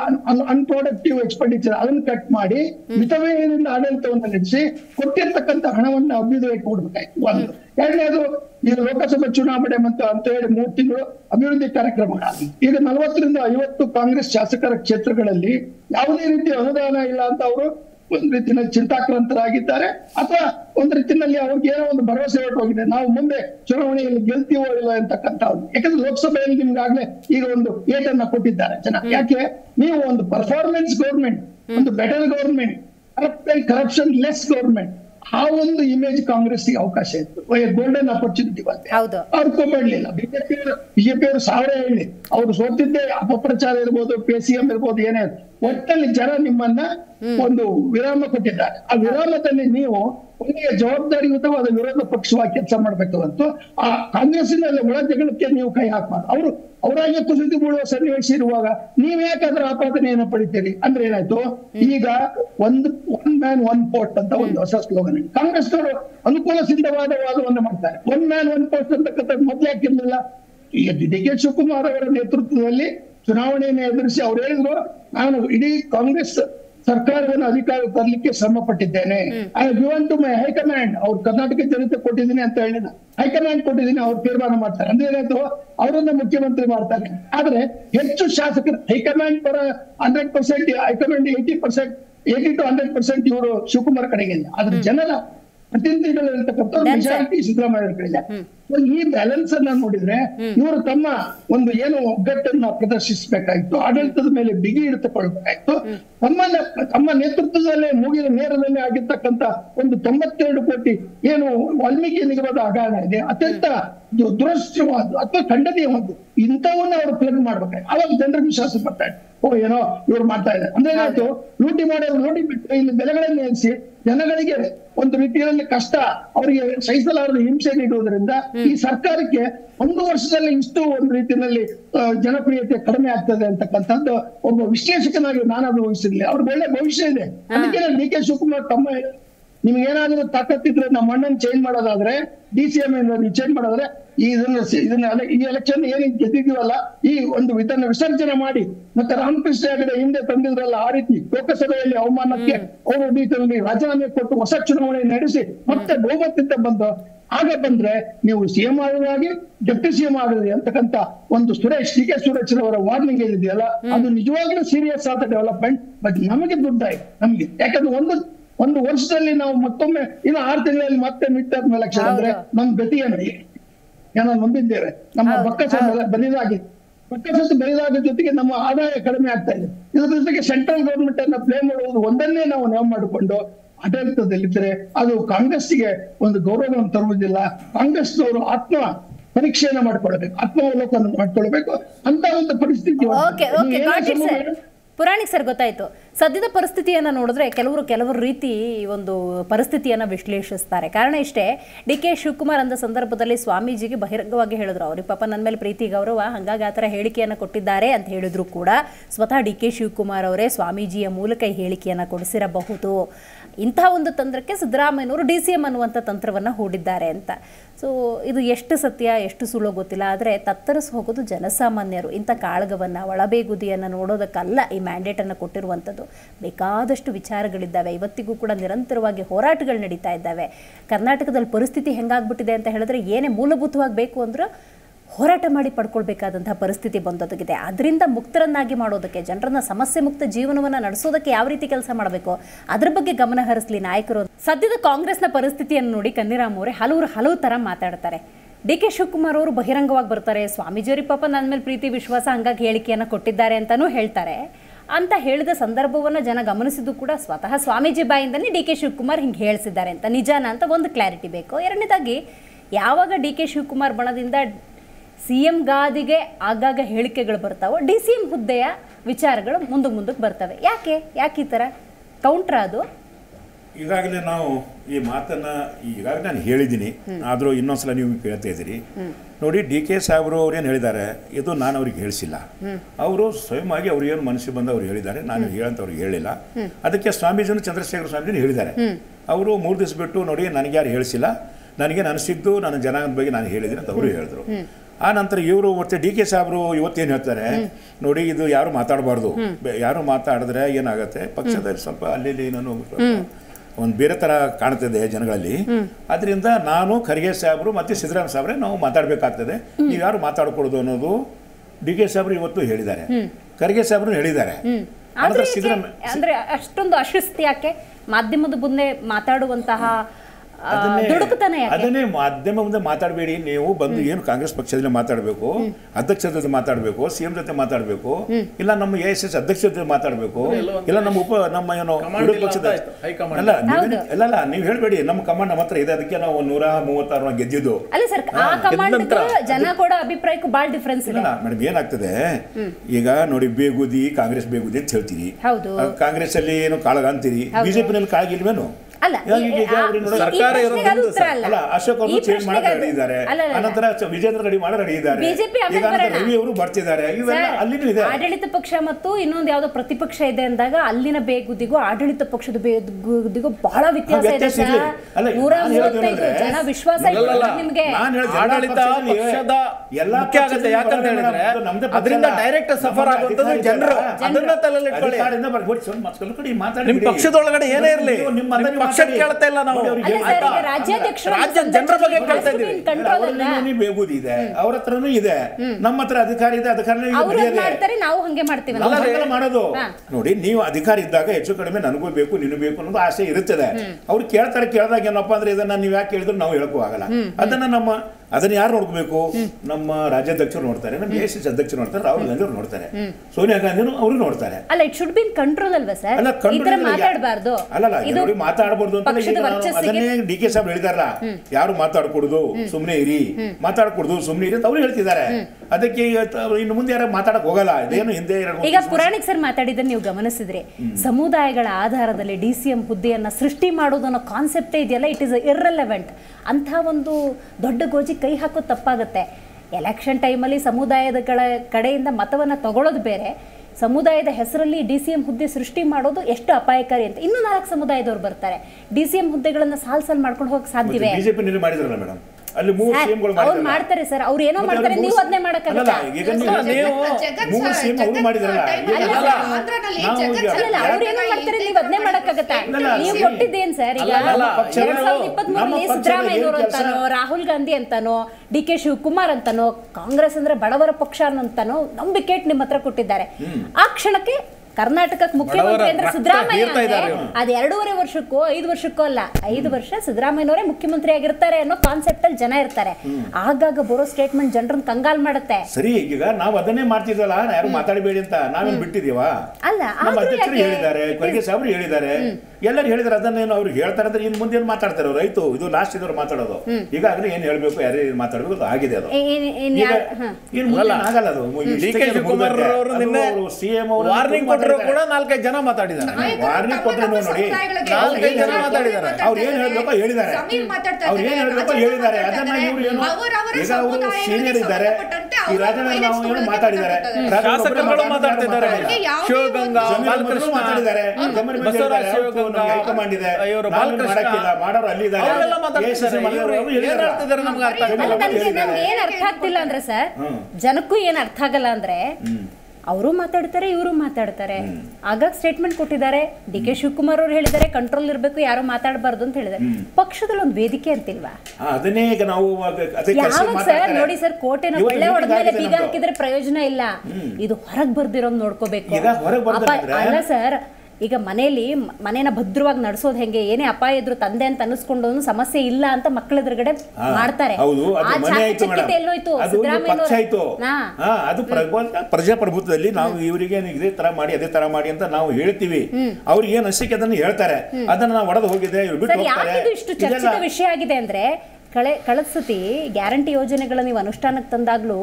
ಅನ್ಪ್ರೊಡಕ್ಟಿವ್ ಎಕ್ಸ್ಪೆಂಡಿಚರ್ ಅದನ್ನ ಕಟ್ ಮಾಡಿ ಮಿತವ್ಯಯದಿಂದ ಆಡಳಿತವನ್ನು ನಡೆಸಿ ಕೊಟ್ಟಿರ್ತಕ್ಕಂಥ ಹಣವನ್ನ ಅಭ್ಯುದಯಕ್ಕೆ ಕೊಡ್ಬೇಕಾಯ್ತು. ಒಂದು. ಎರಡನೇದು ಈ ಲೋಕಸಭಾ ಚುನಾವಣೆ ಮತ್ತು ಅಂತ ಹೇಳಿ ಮೂರು ತಿಂಗಳು ಅಭಿವೃದ್ಧಿ ಕಾರ್ಯಕ್ರಮಗಳಾಗಿ ಈಗ ನಲವತ್ತರಿಂದ ಐವತ್ತು ಕಾಂಗ್ರೆಸ್ ಶಾಸಕರ ಕ್ಷೇತ್ರಗಳಲ್ಲಿ ಯಾವುದೇ ರೀತಿಯ ಅನುದಾನ ಇಲ್ಲ ಅಂತ ಅವರು ಒಂದ್ ರೀತಿಯಲ್ಲಿ ಚಿಂತಾಕ್ರಾಂತರಾಗಿದ್ದಾರೆ. ಅಥವಾ ಒಂದ್ ರೀತಿಯಲ್ಲಿ ಅವ್ರಿಗೆ ಏನೋ ಒಂದು ಭರವಸೆ ಹೊರಟೋಗಿದೆ. ನಾವು ಮುಂದೆ ಚುನಾವಣೆಯಲ್ಲಿ ಗೆಲ್ತೀವೋ ಇಲ್ಲ ಅಂತಕ್ಕಂಥ ಒಂದು ಯಾಕಂದ್ರೆ ಲೋಕಸಭೆಯಲ್ಲಿ ನಿಮ್ಗಾಗ್ಲೇ ಈಗ ಒಂದು ಏಟನ್ನ ಕೊಟ್ಟಿದ್ದಾರೆ ಜನ. ಯಾಕೆ? ನೀವು ಒಂದು ಪರ್ಫಾರ್ಮೆನ್ಸ್ ಗೌರ್ಮೆಂಟ್ ಒಂದು better government corruption less government ಆ ಒಂದು ಇಮೇಜ್ ಕಾಂಗ್ರೆಸ್ ಅವಕಾಶ ಇತ್ತು. ಗೋಲ್ಡನ್ ಅಪರ್ಚುನಿಟಿ ಬಂದೆ
ಹೌದು.
ಅವ್ರು ತಗೊಂಡಿಲ್ಲ ಬಿಜೆಪಿ ಬಿಜೆಪಿ ಅವರು ಸಾವಿರ ಹೇಳಿ ಅವ್ರು ಸೋತಿದ್ದೆ ಅಪಪ್ರಚಾರ ಇರ್ಬೋದು ಪಿ ಸಿ ಎಂ ಇರ್ಬೋದು ಏನೇ. ಒಟ್ಟಲ್ಲಿ ಜನ ನಿಮ್ಮನ್ನ ಒಂದು ವಿರಾಮ ಕೊಟ್ಟಿದ್ದಾರೆ. ಆ ವಿರಾಮದಲ್ಲಿ ನೀವು ಒಳ್ಳೆಯ ಜವಾಬ್ದಾರಿಯುತವಾದ ವಿರೋಧ ಪಕ್ಷವಾಗಿ ಕೆಲಸ ಮಾಡ್ಬೇಕು ಅಂತ ಆ ಕಾಂಗ್ರೆಸ್ನಲ್ಲಿ ಒಳ ಜಗಳಕ್ಕೆ ನೀವು ಕೈ ಹಾಕಬಾರ್ದು. ಅವರು ಅವರಾಗೆ ಕುಸಿದು ಬೀಳುವ ಸನ್ನಿವೇಶ ಇರುವಾಗ ನೀವ್ ಯಾಕೆ ಅದರ ಆಪಾದನೆಯನ್ನು ಪಡಿತೀರಿ? ಅಂದ್ರೆ ಏನಾಯ್ತು? ಈಗ ಒಂದು ಒನ್ ಮ್ಯಾನ್ ಒನ್ ಪೋಸ್ಟ್ ಅಂತ ಒಂದು ಹೊಸ ಸ್ಲೋಗನ್ ಕಾಂಗ್ರೆಸ್ನವರು ಅನುಕೂಲ ಸಿದ್ಧವಾದ ವಾದವನ್ನು ಮಾಡ್ತಾರೆ. ಒನ್ ಮ್ಯಾನ್ ಒನ್ ಪೋಸ್ಟ್ ಅಂತಕ್ಕಂಥದ್ದು ಮೊದ್ಲು ಯಾಕಿರ್ಲಿಲ್ಲ? ಈಗ ಡಿ ಕೆ ಶಿವಕುಮಾರ್ ಅವರ ನೇತೃತ್ವದಲ್ಲಿ ಚುನಾವಣೆಯನ್ನು ಎದುರಿಸಿ ಅವ್ರು ಹೇಳಿದ್ರು ನಾನು ಇಡೀ ಕಾಂಗ್ರೆಸ್ ಸರ್ಕಾರವನ್ನು ಅಧಿಕಾರ ತರಲಿಕ್ಕೆ ಶ್ರಮ ಪಟ್ಟಿದ್ದೇನೆ I given to my high command ಅವ್ರು ಕರ್ನಾಟಕ ಜನತೆ ಕೊಟ್ಟಿದ್ದೀನಿ ಅಂತ ಹೇಳಿದ ಹೈಕಮಾಂಡ್ ಕೊಟ್ಟಿದ್ದೀನಿ ಅವ್ರು ತೀರ್ಮಾನ ಮಾಡ್ತಾರೆ. ಅಂದ್ರೆ ಏನಾಯ್ತು? ಅವರನ್ನ ಮುಖ್ಯಮಂತ್ರಿ ಮಾಡ್ತಾರೆ. ಆದ್ರೆ ಹೆಚ್ಚು ಶಾಸಕರು ಹೈಕಮಾಂಡ್ ಪರ hundred percent high command eighty percent eighty to hundred percent ಇವರು ಶಿವಕುಮಾರ್ ಕಡೆಗೆ ಆದ್ರೆ ಜನರ ಪ್ರತಿನಿಧಿಗಳಿರ್ತಕ್ಕಂಥ ಮೆಜಾರಿಟಿ ಸಿದ್ದರಾಮಯ್ಯ ಕೈಲ. ಈ ಬ್ಯಾಲೆನ್ಸ್ ಅನ್ನ ನೋಡಿದ್ರೆ ಇವರು ತಮ್ಮ ಒಂದು ಏನು ಒಗ್ಗಟ್ಟನ್ನ ಪ್ರದರ್ಶಿಸಬೇಕಾಯ್ತು ಆಡಳಿತದ ಮೇಲೆ ಬಿಗಿ ಇಡ್ತಕೊಳ್ಬೇಕಾಯ್ತು ತಮ್ಮ ತಮ್ಮ ನೇತೃತ್ವದಲ್ಲೇ ಮುಗಿದ ನೇರದಲ್ಲಿ ಆಗಿರ್ತಕ್ಕಂಥ ಒಂದು ತೊಂಬತ್ತೆರಡು ಕೋಟಿ ಏನು ವಾಲ್ಮೀಕಿ ನಿಗಮದ ಹಗರಣ ಇದೆ. ಅತ್ಯಂತ ದುರದೃಷ್ಟವಾದ ಅಥವಾ ಒಂದು. ಇಂಥವನ್ನ ಅವರು ಪ್ಲಗ್ ಮಾಡ್ಬೇಕಾಯ್ತು. ಅವಾಗ ಜನರಿಗೆ ವಿಶ್ವಾಸ ಬರ್ತಾರೆ ಓ ಏನೋ ಇವ್ರು ಮಾಡ್ತಾ ಇದ್ದಾರೆ. ಅಂದ್ರೆ ಏನಾಯ್ತು? ಲೂಟಿ ಮಾಡೋರು ನೋಡಿ ಬಿಟ್ಟು ಇಲ್ಲಿ ಬೆಲೆಗಳನ್ನು ಏರಿಸಿ ಜನಗಳಿಗೆ ಒಂದು ರೀತಿಯಲ್ಲಿ ಕಷ್ಟ ಅವರಿಗೆ ಸಹಿಸಲಾರದ ಹಿಂಸೆ ನೀಡುವುದರಿಂದ ಈ ಸರ್ಕಾರಕ್ಕೆ ಒಂದು ವರ್ಷದಲ್ಲಿ ಇಷ್ಟು ಒಂದು ರೀತಿಯಲ್ಲಿ ಜನಪ್ರಿಯತೆ ಕಡಿಮೆ ಆಗ್ತದೆ ಅಂತಕ್ಕಂಥದ್ದು ಒಬ್ಬ ವಿಶ್ಲೇಷಕನಾಗಿ ನಾನು ಅನುಭವಿಸಿರ್ಲಿ ಅವ್ರಿಗೆ ಒಳ್ಳೆ ಭವಿಷ್ಯ ಇದೆ. ಅದಕ್ಕೆ ಡಿ ಕೆ ಶಿವಕುಮಾರ್ ತಮ್ಮ ನಿಮ್ಗೆ ಏನಾದ್ರು ತಾಕತ್ತಿದ್ರೆ ನಮ್ಮ ಮಣ್ಣನ್ನು ಚೇಂಜ್ ಮಾಡೋದಾದ್ರೆ ಡಿ ಸಿ ಎಂ ಚೇಂಜ್ ಮಾಡೋದ್ರೆ ಈ ಇದನ್ನ ಇದನ್ನ ಈ ಎಲೆಕ್ಷನ್ ಏನು ಗೆದ್ದಿದ್ದೀವಲ್ಲ ಈ ಒಂದು ಇದನ್ನ ವಿಸರ್ಜನೆ ಮಾಡಿ ಮತ್ತೆ ರಾಮಕೃಷ್ಣ ಹೆಗಡೆ ಹಿಂದೆ ತಂದಿದ್ರಲ್ಲ ಆ ರೀತಿ ಲೋಕಸಭೆಯಲ್ಲಿ ಅವಮಾನಕ್ಕೆ ಅವರು ರೀತಿಯಲ್ಲಿ ರಾಜೀನಾಮೆ ಕೊಟ್ಟು ಹೊಸ ಚುನಾವಣೆ ನಡೆಸಿ ಮತ್ತೆ ಬಹುಮತದಿಂದ ಬಂದು ಆಗ ಬಂದ್ರೆ ನೀವು ಸಿಎಂ ಆಗಿ ಡೆಪ್ಟಿ ಸಿಎಂ ಆಗಲಿ ಅಂತಕ್ಕಂತ ಒಂದು ಸುರೇಶ್ ಡಿ ಕೆ ಸುರೇಶ್ ಅವರ ವಾರ್ನಿಂಗ್ ಏನಿದೆಯಲ್ಲ ಅದು ನಿಜವಾಗ್ಲೂ ಸೀರಿಯಸ್ ಆದ ಡೆವಲಪ್ಮೆಂಟ್ ಬಟ್ ನಮಗೆ ದುಡ್ಡಾಯ್ತು ನಮ್ಗೆ. ಯಾಕಂದ್ರೆ ಒಂದು ಒಂದು ವರ್ಷದಲ್ಲಿ ನಾವು ಮತ್ತೊಮ್ಮೆ ಇನ್ನು ಆರು ತಿಂಗಳಲ್ಲಿ ಮತ್ತೆ ಮಿಡ್ ಟರ್ಮ್ ಎಲೆಕ್ಷನ್ ಅಂದ್ರೆ ನಮ್ ಗತಿ ಏನು? ಏನೋ ನಂಬಿದ್ದೇವೆ ನಮ್ಮ ಬಕ್ಕಸ ಬಲಿದಾಗಿ. ಬಕ್ಕಸತ್ತು ಬಲಿದಾದ ಜೊತೆಗೆ ನಮ್ಮ ಆದಾಯ ಕಡಿಮೆ ಆಗ್ತಾ ಇದೆ. ಇದ್ರ ಜೊತೆಗೆ ಸೆಂಟ್ರಲ್ ಗೌರ್ಮೆಂಟ್ ಅನ್ನ ಪ್ಲೇ ಮಾಡುವುದು ಒಂದನ್ನೇ ನಾವು ನೇಮ ಮಾಡಿಕೊಂಡು ಆಡಳಿತದಲ್ಲಿದ್ದರೆ ಅದು ಕಾಂಗ್ರೆಸ್ಗೆ ಒಂದು ಗೌರವವನ್ನು ತರುವುದಿಲ್ಲ. ಕಾಂಗ್ರೆಸ್ನವರು ಆತ್ಮ ಪರೀಕ್ಷೆಯನ್ನ ಮಾಡ್ಕೊಳ್ಬೇಕು. ಆತ್ಮಾವಲೋಕನ ಮಾಡ್ಕೊಳ್ಬೇಕು. ಅಂತ ಒಂದು ಪರಿಸ್ಥಿತಿ
ಪುರಾಣಿಕ್ ಸರ್ ಗೊತ್ತಾಯ್ತು. ಸದ್ಯದ ಪರಿಸ್ಥಿತಿಯನ್ನು ನೋಡಿದ್ರೆ ಕೆಲವರು ಕೆಲವರು ರೀತಿ ಒಂದು ಪರಿಸ್ಥಿತಿಯನ್ನು ವಿಶ್ಲೇಷಿಸ್ತಾರೆ. ಕಾರಣ ಇಷ್ಟೇ, ಡಿ ಕೆ ಶಿವಕುಮಾರ್ ಅಂದ ಸಂದರ್ಭದಲ್ಲಿ ಸ್ವಾಮೀಜಿಗೆ ಬಹಿರಂಗವಾಗಿ ಹೇಳಿದ್ರು ಅವ್ರಿಗೆ ಪಾಪ ನನ್ನ ಮೇಲೆ ಪ್ರೀತಿ, ಗೌರವ, ಹಂಗಾಗಿ ಆ ಥರ ಹೇಳಿಕೆಯನ್ನು ಕೊಟ್ಟಿದ್ದಾರೆ ಅಂತ ಹೇಳಿದ್ರು ಕೂಡ ಸ್ವತಃ ಡಿ ಕೆ ಶಿವಕುಮಾರ್ ಅವರೇ ಸ್ವಾಮೀಜಿಯ ಮೂಲಕ ಈ ಹೇಳಿಕೆಯನ್ನು ಕೊಡಿಸಿರಬಹುದು. ಇಂಥ ಒಂದು ತಂತ್ರಕ್ಕೆ ಸಿದ್ದರಾಮಯ್ಯನವರು ಡಿ ಸಿ ಎಂ ಅನ್ನುವಂಥ ತಂತ್ರವನ್ನು ಹೂಡಿದ್ದಾರೆ ಅಂತ. ಸೊ ಇದು ಎಷ್ಟು ಸತ್ಯ, ಎಷ್ಟು ಸುಳ್ಳು ಗೊತ್ತಿಲ್ಲ. ಆದರೆ ತತ್ತರಿಸಿ ಹೋಗೋದು ಜನಸಾಮಾನ್ಯರು. ಇಂಥ ಕಾಳಗವನ್ನು, ಒಳಬೇಗುದಿಯನ್ನು ನೋಡೋದಕ್ಕಲ್ಲ ಈ ಮ್ಯಾಂಡೇಟನ್ನು ಕೊಟ್ಟಿರುವಂಥದ್ದು. ಬೇಕಾದಷ್ಟು ವಿಚಾರಗಳಿದ್ದಾವೆ. ಇವತ್ತಿಗೂ ಕೂಡ ನಿರಂತರವಾಗಿ ಹೋರಾಟಗಳು ನಡೀತಾ ಇದ್ದಾವೆ. ಕರ್ನಾಟಕದಲ್ಲಿ ಪರಿಸ್ಥಿತಿ ಹೆಂಗಾಗ್ಬಿಟ್ಟಿದೆ ಅಂತ ಹೇಳಿದ್ರೆ ಏನೇ ಮೂಲಭೂತವಾಗಿ ಬೇಕು ಅಂದ್ರೆ ಹೋರಾಟ ಮಾಡಿ ಪಡ್ಕೊಳ್ಬೇಕಾದಂತಹ ಪರಿಸ್ಥಿತಿ ಬಂದೊದಗಿದೆ. ಅದರಿಂದ ಮುಕ್ತರನ್ನಾಗಿ ಮಾಡೋದಕ್ಕೆ, ಜನರನ್ನ ಸಮಸ್ಯೆ ಮುಕ್ತ ಜೀವನವನ್ನ ನಡೆಸೋದಕ್ಕೆ ಯಾವ ರೀತಿ ಕೆಲಸ ಮಾಡಬೇಕು? ಅದ್ರ ಬಗ್ಗೆ ಗಮನ ಹರಿಸಲಿ ನಾಯಕರು. ಸದ್ಯದ ಕಾಂಗ್ರೆಸ್ನ ಪರಿಸ್ಥಿತಿಯನ್ನು ನೋಡಿ ಕನ್ನಿರಾಮ್ ಅವರೇ ಹಲವರು ಹಲವು ಥರ ಮಾತಾಡ್ತಾರೆ. ಡಿ ಕೆ ಶಿವಕುಮಾರ್ ಅವರು ಬಹಿರಂಗವಾಗಿ ಬರ್ತಾರೆ. ಸ್ವಾಮೀಜಿಯವರಿ ಪಾಪ ನನ್ನ ಮೇಲೆ ಪ್ರೀತಿ, ವಿಶ್ವಾಸ, ಹಂಗಾಗಿ ಹೇಳಿಕೆಯನ್ನು ಕೊಟ್ಟಿದ್ದಾರೆ ಅಂತಲೂ ಹೇಳ್ತಾರೆ. ಅಂತ ಹೇಳಿದ ಸಂದರ್ಭವನ್ನು ಜನ ಗಮನಿಸಿದ್ದು ಕೂಡ ಸ್ವತಃ ಸ್ವಾಮೀಜಿ ಬಾಯಿಂದನೇ ಡಿ ಕೆ ಶಿವಕುಮಾರ್ ಹಿಂಗೆ ಹೇಳಿಸಿದ್ದಾರೆ ಅಂತ. ನಿಜಾನ ಅಂತ ಒಂದು ಕ್ಲಾರಿಟಿ ಬೇಕು. ಎರಡನೇದಾಗಿ, ಯಾವಾಗ ಡಿ ಕೆ ಶಿವಕುಮಾರ್ ಬಣದಿಂದ ಸಿ ಎಂ ಗಾದಿಗೆ ಆಗಾಗ ಹೇಳಿಕೆಗಳು ಬರ್ತಾವೋ ಡಿ ಸಿ ಎಂ ಹುದ್ದೆಯ ವಿಚಾರಗಳು ಮುಂದಕ್ಕೆ ಮುಂದಕ್ಕೆ ಬರ್ತವೆ. ಯಾಕೆ? ಯಾಕೆ ಈ ಥರ ಕೌಂಟ್ರ ಅದು?
ಈಗಾಗಲೇ ನಾವು ಈ ಮಾತನ್ನ ಈಗಾಗಲೇ ನಾನು ಹೇಳಿದ್ದೀನಿ. ಆದರೂ ಇನ್ನೊಂದ್ಸಲ ನೀವು ಕೇಳ್ತಾ ಇದ್ದೀರಿ. ನೋಡಿ ಡಿ ಕೆ ಸಾಹೇಬರು ಏನು ಹೇಳಿದ್ದಾರೆ? ಇದು ನಾನು ಅವ್ರಿಗೆ ಹೇಳಿಸಿಲ್ಲ. ಅವರು ಸ್ವಯಂವಾಗಿ ಅವ್ರು ಏನು ಮನಸ್ಸಿಗೆ ಬಂದು ಅವ್ರು ಹೇಳಿದ್ದಾರೆ. ನಾನು ಹೇಳಂತ ಅವ್ರಿಗೆ ಹೇಳಿಲ್ಲ. ಅದಕ್ಕೆ ಸ್ವಾಮೀಜಿನ ಚಂದ್ರಶೇಖರ ಸ್ವಾಮೀಜಿನ ಹೇಳಿದ್ದಾರೆ. ಅವರು ಮೂರು ದಿವಸ ಬಿಟ್ಟು ನೋಡಿ ನನಗೆ ಯಾರು ಹೇಳಿಸಿಲ್ಲ. ನನಗೆ ನನಸಿದ್ದು ನನ್ನ ಜನಾಂಗದ ಬಗ್ಗೆ ನಾನು ಹೇಳಿದ್ದೀನಿ ಅಂತ ಅವರು ಹೇಳಿದ್ರು. ಆ ನಂತರ ಇವರು ಮತ್ತೆ ಡಿ ಕೆ ಸಾಹೇಬರು ಇವತ್ತೇನು ಹೇಳ್ತಾರೆ? ನೋಡಿ ಇದು ಯಾರು ಮಾತಾಡಬಾರ್ದು. ಯಾರು ಮಾತಾಡಿದ್ರೆ ಏನಾಗುತ್ತೆ? ಪಕ್ಷದಲ್ಲಿ ಸ್ವಲ್ಪ ಅಲ್ಲಿ ಏನೋ ನಾನು ಒಂದು ಬೇರೆ ಥರ ಕಾಣ್ತಿದೆ ಜನಗಳಲ್ಲಿ. ಅದರಿಂದ ನಾನು ಖರ್ಗೆ ಸಾಹೇಬರು ಮತ್ತು ಸಿದ್ದರಾಮ ಸಾಹೇಬ್ರೆ ನಾವು ಮಾತಾಡಬೇಕಾಗ್ತದೆ. ನೀವು ಯಾರು ಮಾತಾಡ್ಕೊಡೋದು ಅನ್ನೋದು ಡಿ ಕೆ ಸಾಹೇಬರು ಇವತ್ತು ಹೇಳಿದ್ದಾರೆ. ಖರ್ಗೆ ಸಾಹೇಬರು ಹೇಳಿದ್ದಾರೆ.
ಅಂದ್ರೆ ಅಷ್ಟೊಂದು ಅಶಿಸ್ತಿ ಯಾಕೆ? ಮಾಧ್ಯಮದ ಮುಂದೆ ಮಾತಾಡುವಂತಹ
ಅದನ್ನೇ ಮಾಧ್ಯಮ ಮುಂದೆ ಮಾತಾಡಬೇಡಿ. ನೀವು ಬಂದು ಏನು ಕಾಂಗ್ರೆಸ್ ಪಕ್ಷದಲ್ಲಿ ಮಾತಾಡಬೇಕು ಅಧ್ಯಕ್ಷರ ಜೊತೆ ಮಾತಾಡಬೇಕು ಸಿಎಂ ಜೊತೆ ಮಾತಾಡಬೇಕು ಇಲ್ಲ ನಮ್ಮ ಎ ಎಸ್ ಎಸ್ ಅಧ್ಯಕ್ಷ ಜೊತೆ ಮಾತಾಡಬೇಕು ಇಲ್ಲ ನಮ್ಮ ಉಪ ನಮ್ಮ ಏನು ವಿರೋಧ
ಇಲ್ಲ
ಪಕ್ಷದ ಅಲ್ಲ ಇಲ್ಲ ಅಲ್ಲ ನೀವು ಹೇಳಬೇಡಿ ನಮ್ಮ ಕಮಾಂಡ್ ಮಾತ್ರ ಹತ್ರ ಇದೆ ಅದಕ್ಕೆ ನಾವು ನೂರ ಮೂವತ್ತಾರು ಗೆದ್ದಿದ್ದು.
ಅಲ್ಲ ಸರ್ ಆ ಕಮಾಂಡ್ ಜನ ಕೊಡೋ ಅಭಿಪ್ರಾಯಕ್ಕೂ ಬಾಳ್ ಡಿಫ್ರೆನ್ಸ್ ಇದೆ.
ಇಲ್ಲ ಮೇಡಮ್ ಏನಾಗ್ತದೆ? ಈಗ ನೋಡಿ ಬೇಗುದಿ ಕಾಂಗ್ರೆಸ್ ಬೇಗುದಿ ಅಂತ ಹೇಳ್ತೀರಿ.
ಹೌದು.
ಕಾಂಗ್ರೆಸ್ ಅಲ್ಲಿ ಏನು ಕಾಳಗ ಅಂತೀರಿ? ಬಿಜೆಪಿನಲ್ಲಿ ಕಾಳಗಿಲ್ವೇನು
ಅಲ್ಲ
ಸರ್ಕಾರ
ಅಲ್ಲ.
ಅಶೋಕ್ ಅವರು ಚೇಂಜ್ ಮಾಡಕ್ ರೆಡಿ ಇದ್ದಾರೆ. ಅನಂತರ ವಿಜೇಂದ್ರ ರೆಡಿ ಮಾಡಕ್ ರೆಡಿ ಇದ್ದಾರೆ.
ಬಿಜೆಪಿ.
ರವಿ ಅವರು ಬರ್ತಿದ್ದಾರೆ. ಅಲ್ಲಿನೂ ಇದೆ.
ಆಡಳಿತ ಪಕ್ಷ ಮತ್ತು ಇನ್ನೊಂದು ಯಾವ್ದೋ ಪ್ರತಿಪಕ್ಷ ಇದೆ ಅಂದಾಗ ಅಲ್ಲಿನ ಬೇಗುದಿಗೂ ಆಡಳಿತ ಪಕ್ಷದ ಬೇಗುದಿಗೂ ಬಹಳ ವ್ಯತ್ಯಾಸ ಇದೆ.
ಅಲ್ಲ,
ನೂರ ಮೂವತ್ತೈದು ಜನ ವಿಶ್ವಾಸ ನಿಮ್ಗೆ.
ಆಡಳಿತ ಪಕ್ಷದ
ಎಲ್ಲಾ
ಮುಖ್ಯ ಆಗುತ್ತೆ. ಯಾಕಂತ ಹೇಳಿದ್ರೆ
ನಮ್ದು-
ಅದರಿಂದ. ಡೈರೆಕ್ಟ್ ಸಫರ್
ಆಗುವಂತದ್ದು
ಜನರು. ಅದನ್ನ ತಲೆಯಲ್ಲಿ ಇಟ್ಕೊಳ್ಳಿ.
ಅಧಿಕಾರದಿಂದ ಬರ್ಬೋದು, ಸ್ವಲ್ಪ ಮತ್ತ್ ಸ್ವಲ್ಪ ಕಡೆ ಮಾತಾಡಿ
ನಿಮ್ ಪಕ್ಷದೊಳಗಡೆ ಏನೇ ಇರಲಿ.
ನಿಮ್ಮ
ನಿಮ್ ಪಕ್ಷದ ಕೇಳ್ತಾ ಇಲ್ಲ ನಾವು. ರಾಜ್ಯ ಜನರ ಬಗ್ಗೆ ಕೇಳ್ತಾ ಇದ್ದೀವಿ.
ಬೇಗುದಿದೆ ಅವ್ರ ಹತ್ರನು ಇದೆ. ನಮ್ಮ ಹತ್ರ ಅಧಿಕಾರಿ ಇದೆ. ಅಧಿಕಾರ
ಅವ್ರು ಮಾಡ್ತಾರೆ ನಾವು ಹಂಗೆ ಮಾಡ್ತೀವಿ
ಮಾಡೋದು. ನೋಡಿ ನೀವು ಅಧಿಕಾರ ಇದ್ದಾಗ ಹೆಚ್ಚು ಕಡಿಮೆ ನನಗೂ ಬೇಕು ನಿನಗೂ ಬೇಕು ಅನ್ನೋದು ಆಸೆ ಇರುತ್ತದೆ. ಅವ್ರು ಕೇಳ್ತಾರೆ ಕೇಳಿದಾಗ ಏನಪ್ಪಾ ಅಂದ್ರೆ ಇದನ್ನ ನೀವು ಯಾಕೆ ಕೇಳಿದ್ರು ನಾವು ಹೇಳಕ್ಕೂ ಆಗಲ್ಲ. ಅದನ್ನ ನಮ್ಮ ಅದನ್ನ ಯಾರು ನೋಡ್ಕೋಬೇಕು ನಮ್ಮ ರಾಜ್ಯಾಧ್ಯಕ್ಷರು ನೋಡ್ತಾರೆ ನಮ್ಮ ಎಸ್ ಎಸ್ ಅಧ್ಯಕ್ಷರು ನೋಡ್ತಾರೆ ರಾಹುಲ್ ಗಾಂಧಿ ಅವ್ರು ನೋಡ್ತಾರೆ. ಸೋನಿಯಾ ಗಾಂಧಿನು ಅವರು ನೋಡ್ತಾರೆ.
ಅಲ್ಲ ಇಟ್ ಶುಡ್ ಬಿನ್ ಕಂಟ್ರೋಲ್ ಅಲ್ವಾ ಸರ್
ಅಲ್ಲ ಕಂಟ್ರೋಲ್.
ಮಾತಾಡಬಾರ್ದು.
ಅಲ್ಲ ನೋಡಿ ಮಾತಾಡಬಾರ್ದು ಅಂತ ಅದನ್ನೇ ಡಿ ಕೆ ಸಾಹೇಬ್ ಹೇಳಿದಾರಲ್ಲ. ಯಾರು ಮಾತಾಡ್ಕೊಡುದು? ಸುಮ್ಮನೆ ಇರಿ. ಮಾತಾಡ್ಕೊಡುದು ಸುಮ್ಮನೆ ಇರಿ ಅಂತ ಅವ್ರು ಹೇಳ್ತಿದ್ದಾರೆ. ಅದಕ್ಕೆ ಇನ್ನು ಮುಂದೆ ಯಾರು ಮಾತಾಡಕ್ ಹೋಗಲ್ಲ. ಇದೇನು ಹಿಂದೆ
ಈಗ ಪುರಾಣಿಕ್ ಸರ್ ಮಾತಾಡಿದ್ದನ್ನು ನೀವು ಗಮನಿಸಿದ್ರೆ. ಸಮುದಾಯಗಳ ಆಧಾರದಲ್ಲಿ ಡಿ ಸಿ ಎಂ ಹುದ್ದೆಯನ್ನ ಸೃಷ್ಟಿ ಮಾಡೋದನ್ನ ಅನ್ನೋ ಕಾನ್ಸೆಪ್ಟೇ ಇದೆಯಲ್ಲ ಇಟ್ ಇಸ್ ಇರ್ರೆಲೆವೆಂಟ್ ಅಂಥ ಒಂದು ದೊಡ್ಡ ಗೋಜಿ ಕೈ ಹಾಕೋದು ತಪ್ಪಾಗುತ್ತೆ. ಎಲೆಕ್ಷನ್ ಟೈಮಲ್ಲಿ ಸಮುದಾಯದಗಳ ಕಡೆಯಿಂದ ಮತವನ್ನು ತಗೊಳ್ಳೋದು ಬೇರೆ. ಸಮುದಾಯದ ಹೆಸರಲ್ಲಿ ಡಿ ಸಿ ಎಂ ಹುದ್ದೆ ಸೃಷ್ಟಿ ಮಾಡೋದು ಎಷ್ಟು ಅಪಾಯಕಾರಿ ಅಂತ. ಇನ್ನೂ ನಾಲ್ಕು ಸಮುದಾಯದವ್ರು ಬರ್ತಾರೆ. ಡಿ ಸಿ ಎಂ ಹುದ್ದೆಗಳನ್ನು ಸಾಲ್ ಸಾಲ್ ಮಾಡ್ಕೊಂಡು ಹೋಗಕ್ಕೆ ಸಾಧ್ಯವೇ?
ಅಲ್ಲಿ ಮೂರು ಸಿಎಂಗಳು
ಅವ್ರು ಮಾಡ್ತಾರೆ ಸರ್ ಅವ್ರು ಏನೋ ಮಾಡ್ತಾರೆ ನೀವು ಅದನ್ನೇ ಮಾಡಕ್ಕಾಗತ್ತಾ?
ಅಲ್ಲಲ್ಲ, ಈಗ ನೀವು- ಮೂರು ಸಿಎಂ ಅವರು ಮಾಡಿದ್ರಲ್ಲ
ಅವ್ರು ಏನೋ ಮಾಡ್ತಾರೆ ನೀವು ಅದನ್ನೇ ಮಾಡಕ್ಕಾಗತ್ತಾ? ನೀವು. ಕೊಟ್ಟಿದ್ದೇನ್ ಸರ್ ಈಗ ಎರಡ್ ಸಾವಿರದ ಇಪ್ಪತ್ಮೂರರಲ್ಲಿ
ನಮ್ಮ
ಸಿದ್ದರಾಮಯ್ಯನವರು ಅಂತಾನೋ ರಾಹುಲ್ ಗಾಂಧಿ ಅಂತಾನೋ ಡಿ ಕೆ ಶಿವಕುಮಾರ್ ಅಂತಾನೋ ಕಾಂಗ್ರೆಸ್ ಅಂದ್ರೆ ಬಡವರ ಪಕ್ಷ ಅಂತಾನೋ ನಂಬಿಕೆ ನಿಮ್ ನಿಮ್ಮ ಹತ್ರ ಕೊಟ್ಟಿದ್ದಾರೆ. ಆ ಕ್ಷಣಕ್ಕೆ ಕರ್ನಾಟಕಕ್ಕೆ ಮುಖ್ಯಮಂತ್ರಿ ಅಂದ್ರೆ ಸಿದ್ದರಾಮಯ್ಯ. ಅದ್ ಎರಡೂವರೆ ವರ್ಷಕ್ಕೋ ಐದು ವರ್ಷಕ್ಕೋ ಅಲ್ಲ ಐದು ವರ್ಷ ಸಿದ್ದರಾಮಯ್ಯನವರೇ ಮುಖ್ಯಮಂತ್ರಿ ಆಗಿರ್ತಾರೆ ಅನ್ನೋ ಕಾನ್ಸೆಪ್ಟ್ ಅಲ್ಲಿ ಜನ ಇರ್ತಾರೆ. ಆಗಾಗ ಬರೋ ಸ್ಟೇಟ್ಮೆಂಟ್ ಜನರನ್ನ ಕಂಗಾಲ್ ಮಾಡುತ್ತೆ.
ಸರಿ ಈಗ ನಾವು ಅದನ್ನೇ ಮಾಡ್ತಿದ್ವಲ್ಲ ಯಾರು ಮಾತಾಡಬೇಡಿ ಅಂತ ನಾವೇನು ಬಿಟ್ಟಿದೀವ
ಅಲ್ಲ,
ಅಧ್ಯಕ್ಷರು
ಯಾಕೆ?
ಹೇಳಿದ್ದಾರೆ ಖರ್ಗೆ ಸಾಹೇಬರು ಹೇಳಿದ್ದಾರೆ. ಎಲ್ಲರೂ ಹೇಳಿದ್ರೆ ಅದನ್ನೇನು ಅವ್ರು ಹೇಳ್ತಾರೆ ಅಂದ್ರೆ ಇನ್ ಮುಂದೆ ಏನು ಮಾತಾಡ್ತಾರೆ ಅವ್ರು? ರೈತು ಇದು ಲಾಸ್ಟ್ ಇದ್ರು ಮಾತಾಡೋದು. ಈಗಾಗಲೇ ಏನು ಹೇಳ್ಬೇಕು ಯಾರು ಏನ್ ಮಾತಾಡಬೇಕು ಅದು ಆಗಿದೆ ಅದು. ಇನ್ನು ಮುಂದೆ ಆಗಲ್ಲ ಅದು?
ಡಿ ಕೆ ಶಿವಕುಮಾರ್ ಅವರು ನಿನ್ನೆ
ಸಿಎಂ ಅವರು
ವಾರ್ನಿಂಗ್ ಕೊಟ್ಟರು ಕೂಡ ನಾಲ್ಕೈದು ಜನ ಮಾತಾಡಿದ್ದಾರೆ.
ವಾರ್ನಿಂಗ್ ಕೊಟ್ಟರೆ ನೋಡಿ
ನಾಲ್ಕೈದು ಜನ ಮಾತಾಡಿದ್ದಾರೆ.
ಅವ್ರು ಏನ್ ಹೇಳ್ಬೇಕೋ ಹೇಳಿದ್ದಾರೆ. ಅವ್ರು ಏನ್ ಹೇಳ್ಬೇಕೋ ಹೇಳಿದ್ದಾರೆ. ಅದನ್ನ ಇವರು ಏನು ಈಗ ಅವರು ಸೀನಿಯರ್ ಇದ್ದಾರೆ. ಈ ರಾಜಣ್ಣ ನಾವು ಏನು ಮಾತಾಡಿದ್ದಾರೆ.
ಶಾಸಕರುಗಳು ಮಾತಾಡ್ತಿದ್ದಾರೆ ಶಿವಗಂಗಾ
ಜಮೀರ್
ಬಾಲಕೃಷ್ಣ
ಮಾತಾಡಿದ್ದಾರೆ.
ಬಸವರಾಜ್ ಶಿವಗಂಗಾ
ಹೈಕಮಾಂಡ್ ಇದೆ.
ಇವರು ಬಾಲಕೃಷ್ಣ
ಮಾಡಕ್ಕಿಲ್ಲ. ಮಾಡೋರು ಅಲ್ಲಿ ಇದ್ದಾರೆ.
ಅವರೆಲ್ಲ ಮಾತಾಡ್ತಿದ್ದಾರೆ
ACC ಮಾಡಿದವರು
ಇವ್ರು
ಹೇಳಿದ್ದಾರೆ.
ಏನ್ ಹೇಳ್ತಿದ್ದಾರೆ ನಮ್ಗೆ ಅರ್ಥ ಆಗ್ತಿಲ್ಲ.
ಅಲ್ಲ ನನಗೆ ನಮ್ಗೆ ಏನ್ ಅರ್ಥ ಆಗ್ತಿಲ್ಲ ಅಂದ್ರೆ ಸರ್ ಜನಕ್ಕೂ ಏನ್ ಅರ್ಥ ಆಗಲ್ಲ ಅಂದ್ರೆ ಅವರು ಮಾತಾಡ್ತಾರೆ ಇವರು ಮಾತಾಡ್ತಾರೆ. ಆಗಾಗ ಸ್ಟೇಟ್ಮೆಂಟ್ ಕೊಟ್ಟಿದ್ದಾರೆ. ಡಿ ಕೆ ಶಿವಕುಮಾರ್ ಅವರು ಹೇಳಿದ್ದಾರೆ ಕಂಟ್ರೋಲ್ ಇರಬೇಕು ಯಾರು ಮಾತಾಡಬಾರ್ದು ಅಂತ ಹೇಳಿದ್ದಾರೆ. ಪಕ್ಷದಲ್ಲಿ ಒಂದು ವೇದಿಕೆ ಅಂತಿಲ್ವಾ?
ಅದನ್ನೇ ಈಗ ನಾವು
ಸರ್ ನೋಡಿ ಸರ್ ಕೋಟೆನ ಒಳ್ಳೆ ಹೊಡೆದ್ಮೇಲೆ ಬೀಗ ಹಾಕಿದ್ರೆ ಪ್ರಯೋಜನ ಇಲ್ಲ. ಇದು ಹೊರಗ್ ಬರ್ದಿರೋದು ನೋಡ್ಕೋಬೇಕು. ಅಲ್ಲ ಸರ್ ಈಗ ಮನೇಲಿ ಮ- ಮನೇನ ಭದ್ರವಾಗಿ ನಡೆಸೋದು ಹೆಂಗೆ? ಏನೇ ಅಪಾಯ ಇದ್ರು ತಂದೆ ಅಂತ ಅನಿಸ್ಕೊಂಡು ಸಮಸ್ಯೆ ಇಲ್ಲ ಅಂತ ಮಕ್ಕಳ ಎದುರುಗಡೆ ಮಾಡ್ತಾರೆ.
ಅದು ಪ್ರಜಾಪ್ರಭುತ್ವದಲ್ಲಿ ನಾವು ಇವರಿಗೆ ಇದೇ ತರ ಮಾಡಿ ಅದೇ ತರ ಮಾಡಿ ಅಂತ ನಾವು ಹೇಳ್ತೀವಿ. ಅವ್ರಿಗೆ ಏನ್ ಅನಿಸಿಕೆ ಅದನ್ನ ಹೇಳ್ತಾರೆ. ಅದನ್ನ ನಾವು ಒಡೆದು ಹೋಗಿದೆ
ಇಷ್ಟು ಚರ್ಚಿತ ವಿಷಯ ಆಗಿದೆ ಅಂದ್ರೆ ಕಳೆ ಕಳಿಸ್ತಿ ಸತಿ ಗ್ಯಾರಂಟಿ ಯೋಜನೆಗಳ ನೀವು ಅನುಷ್ಠಾನಕ್ಕೆ ತಂದಾಗ್ಲೂ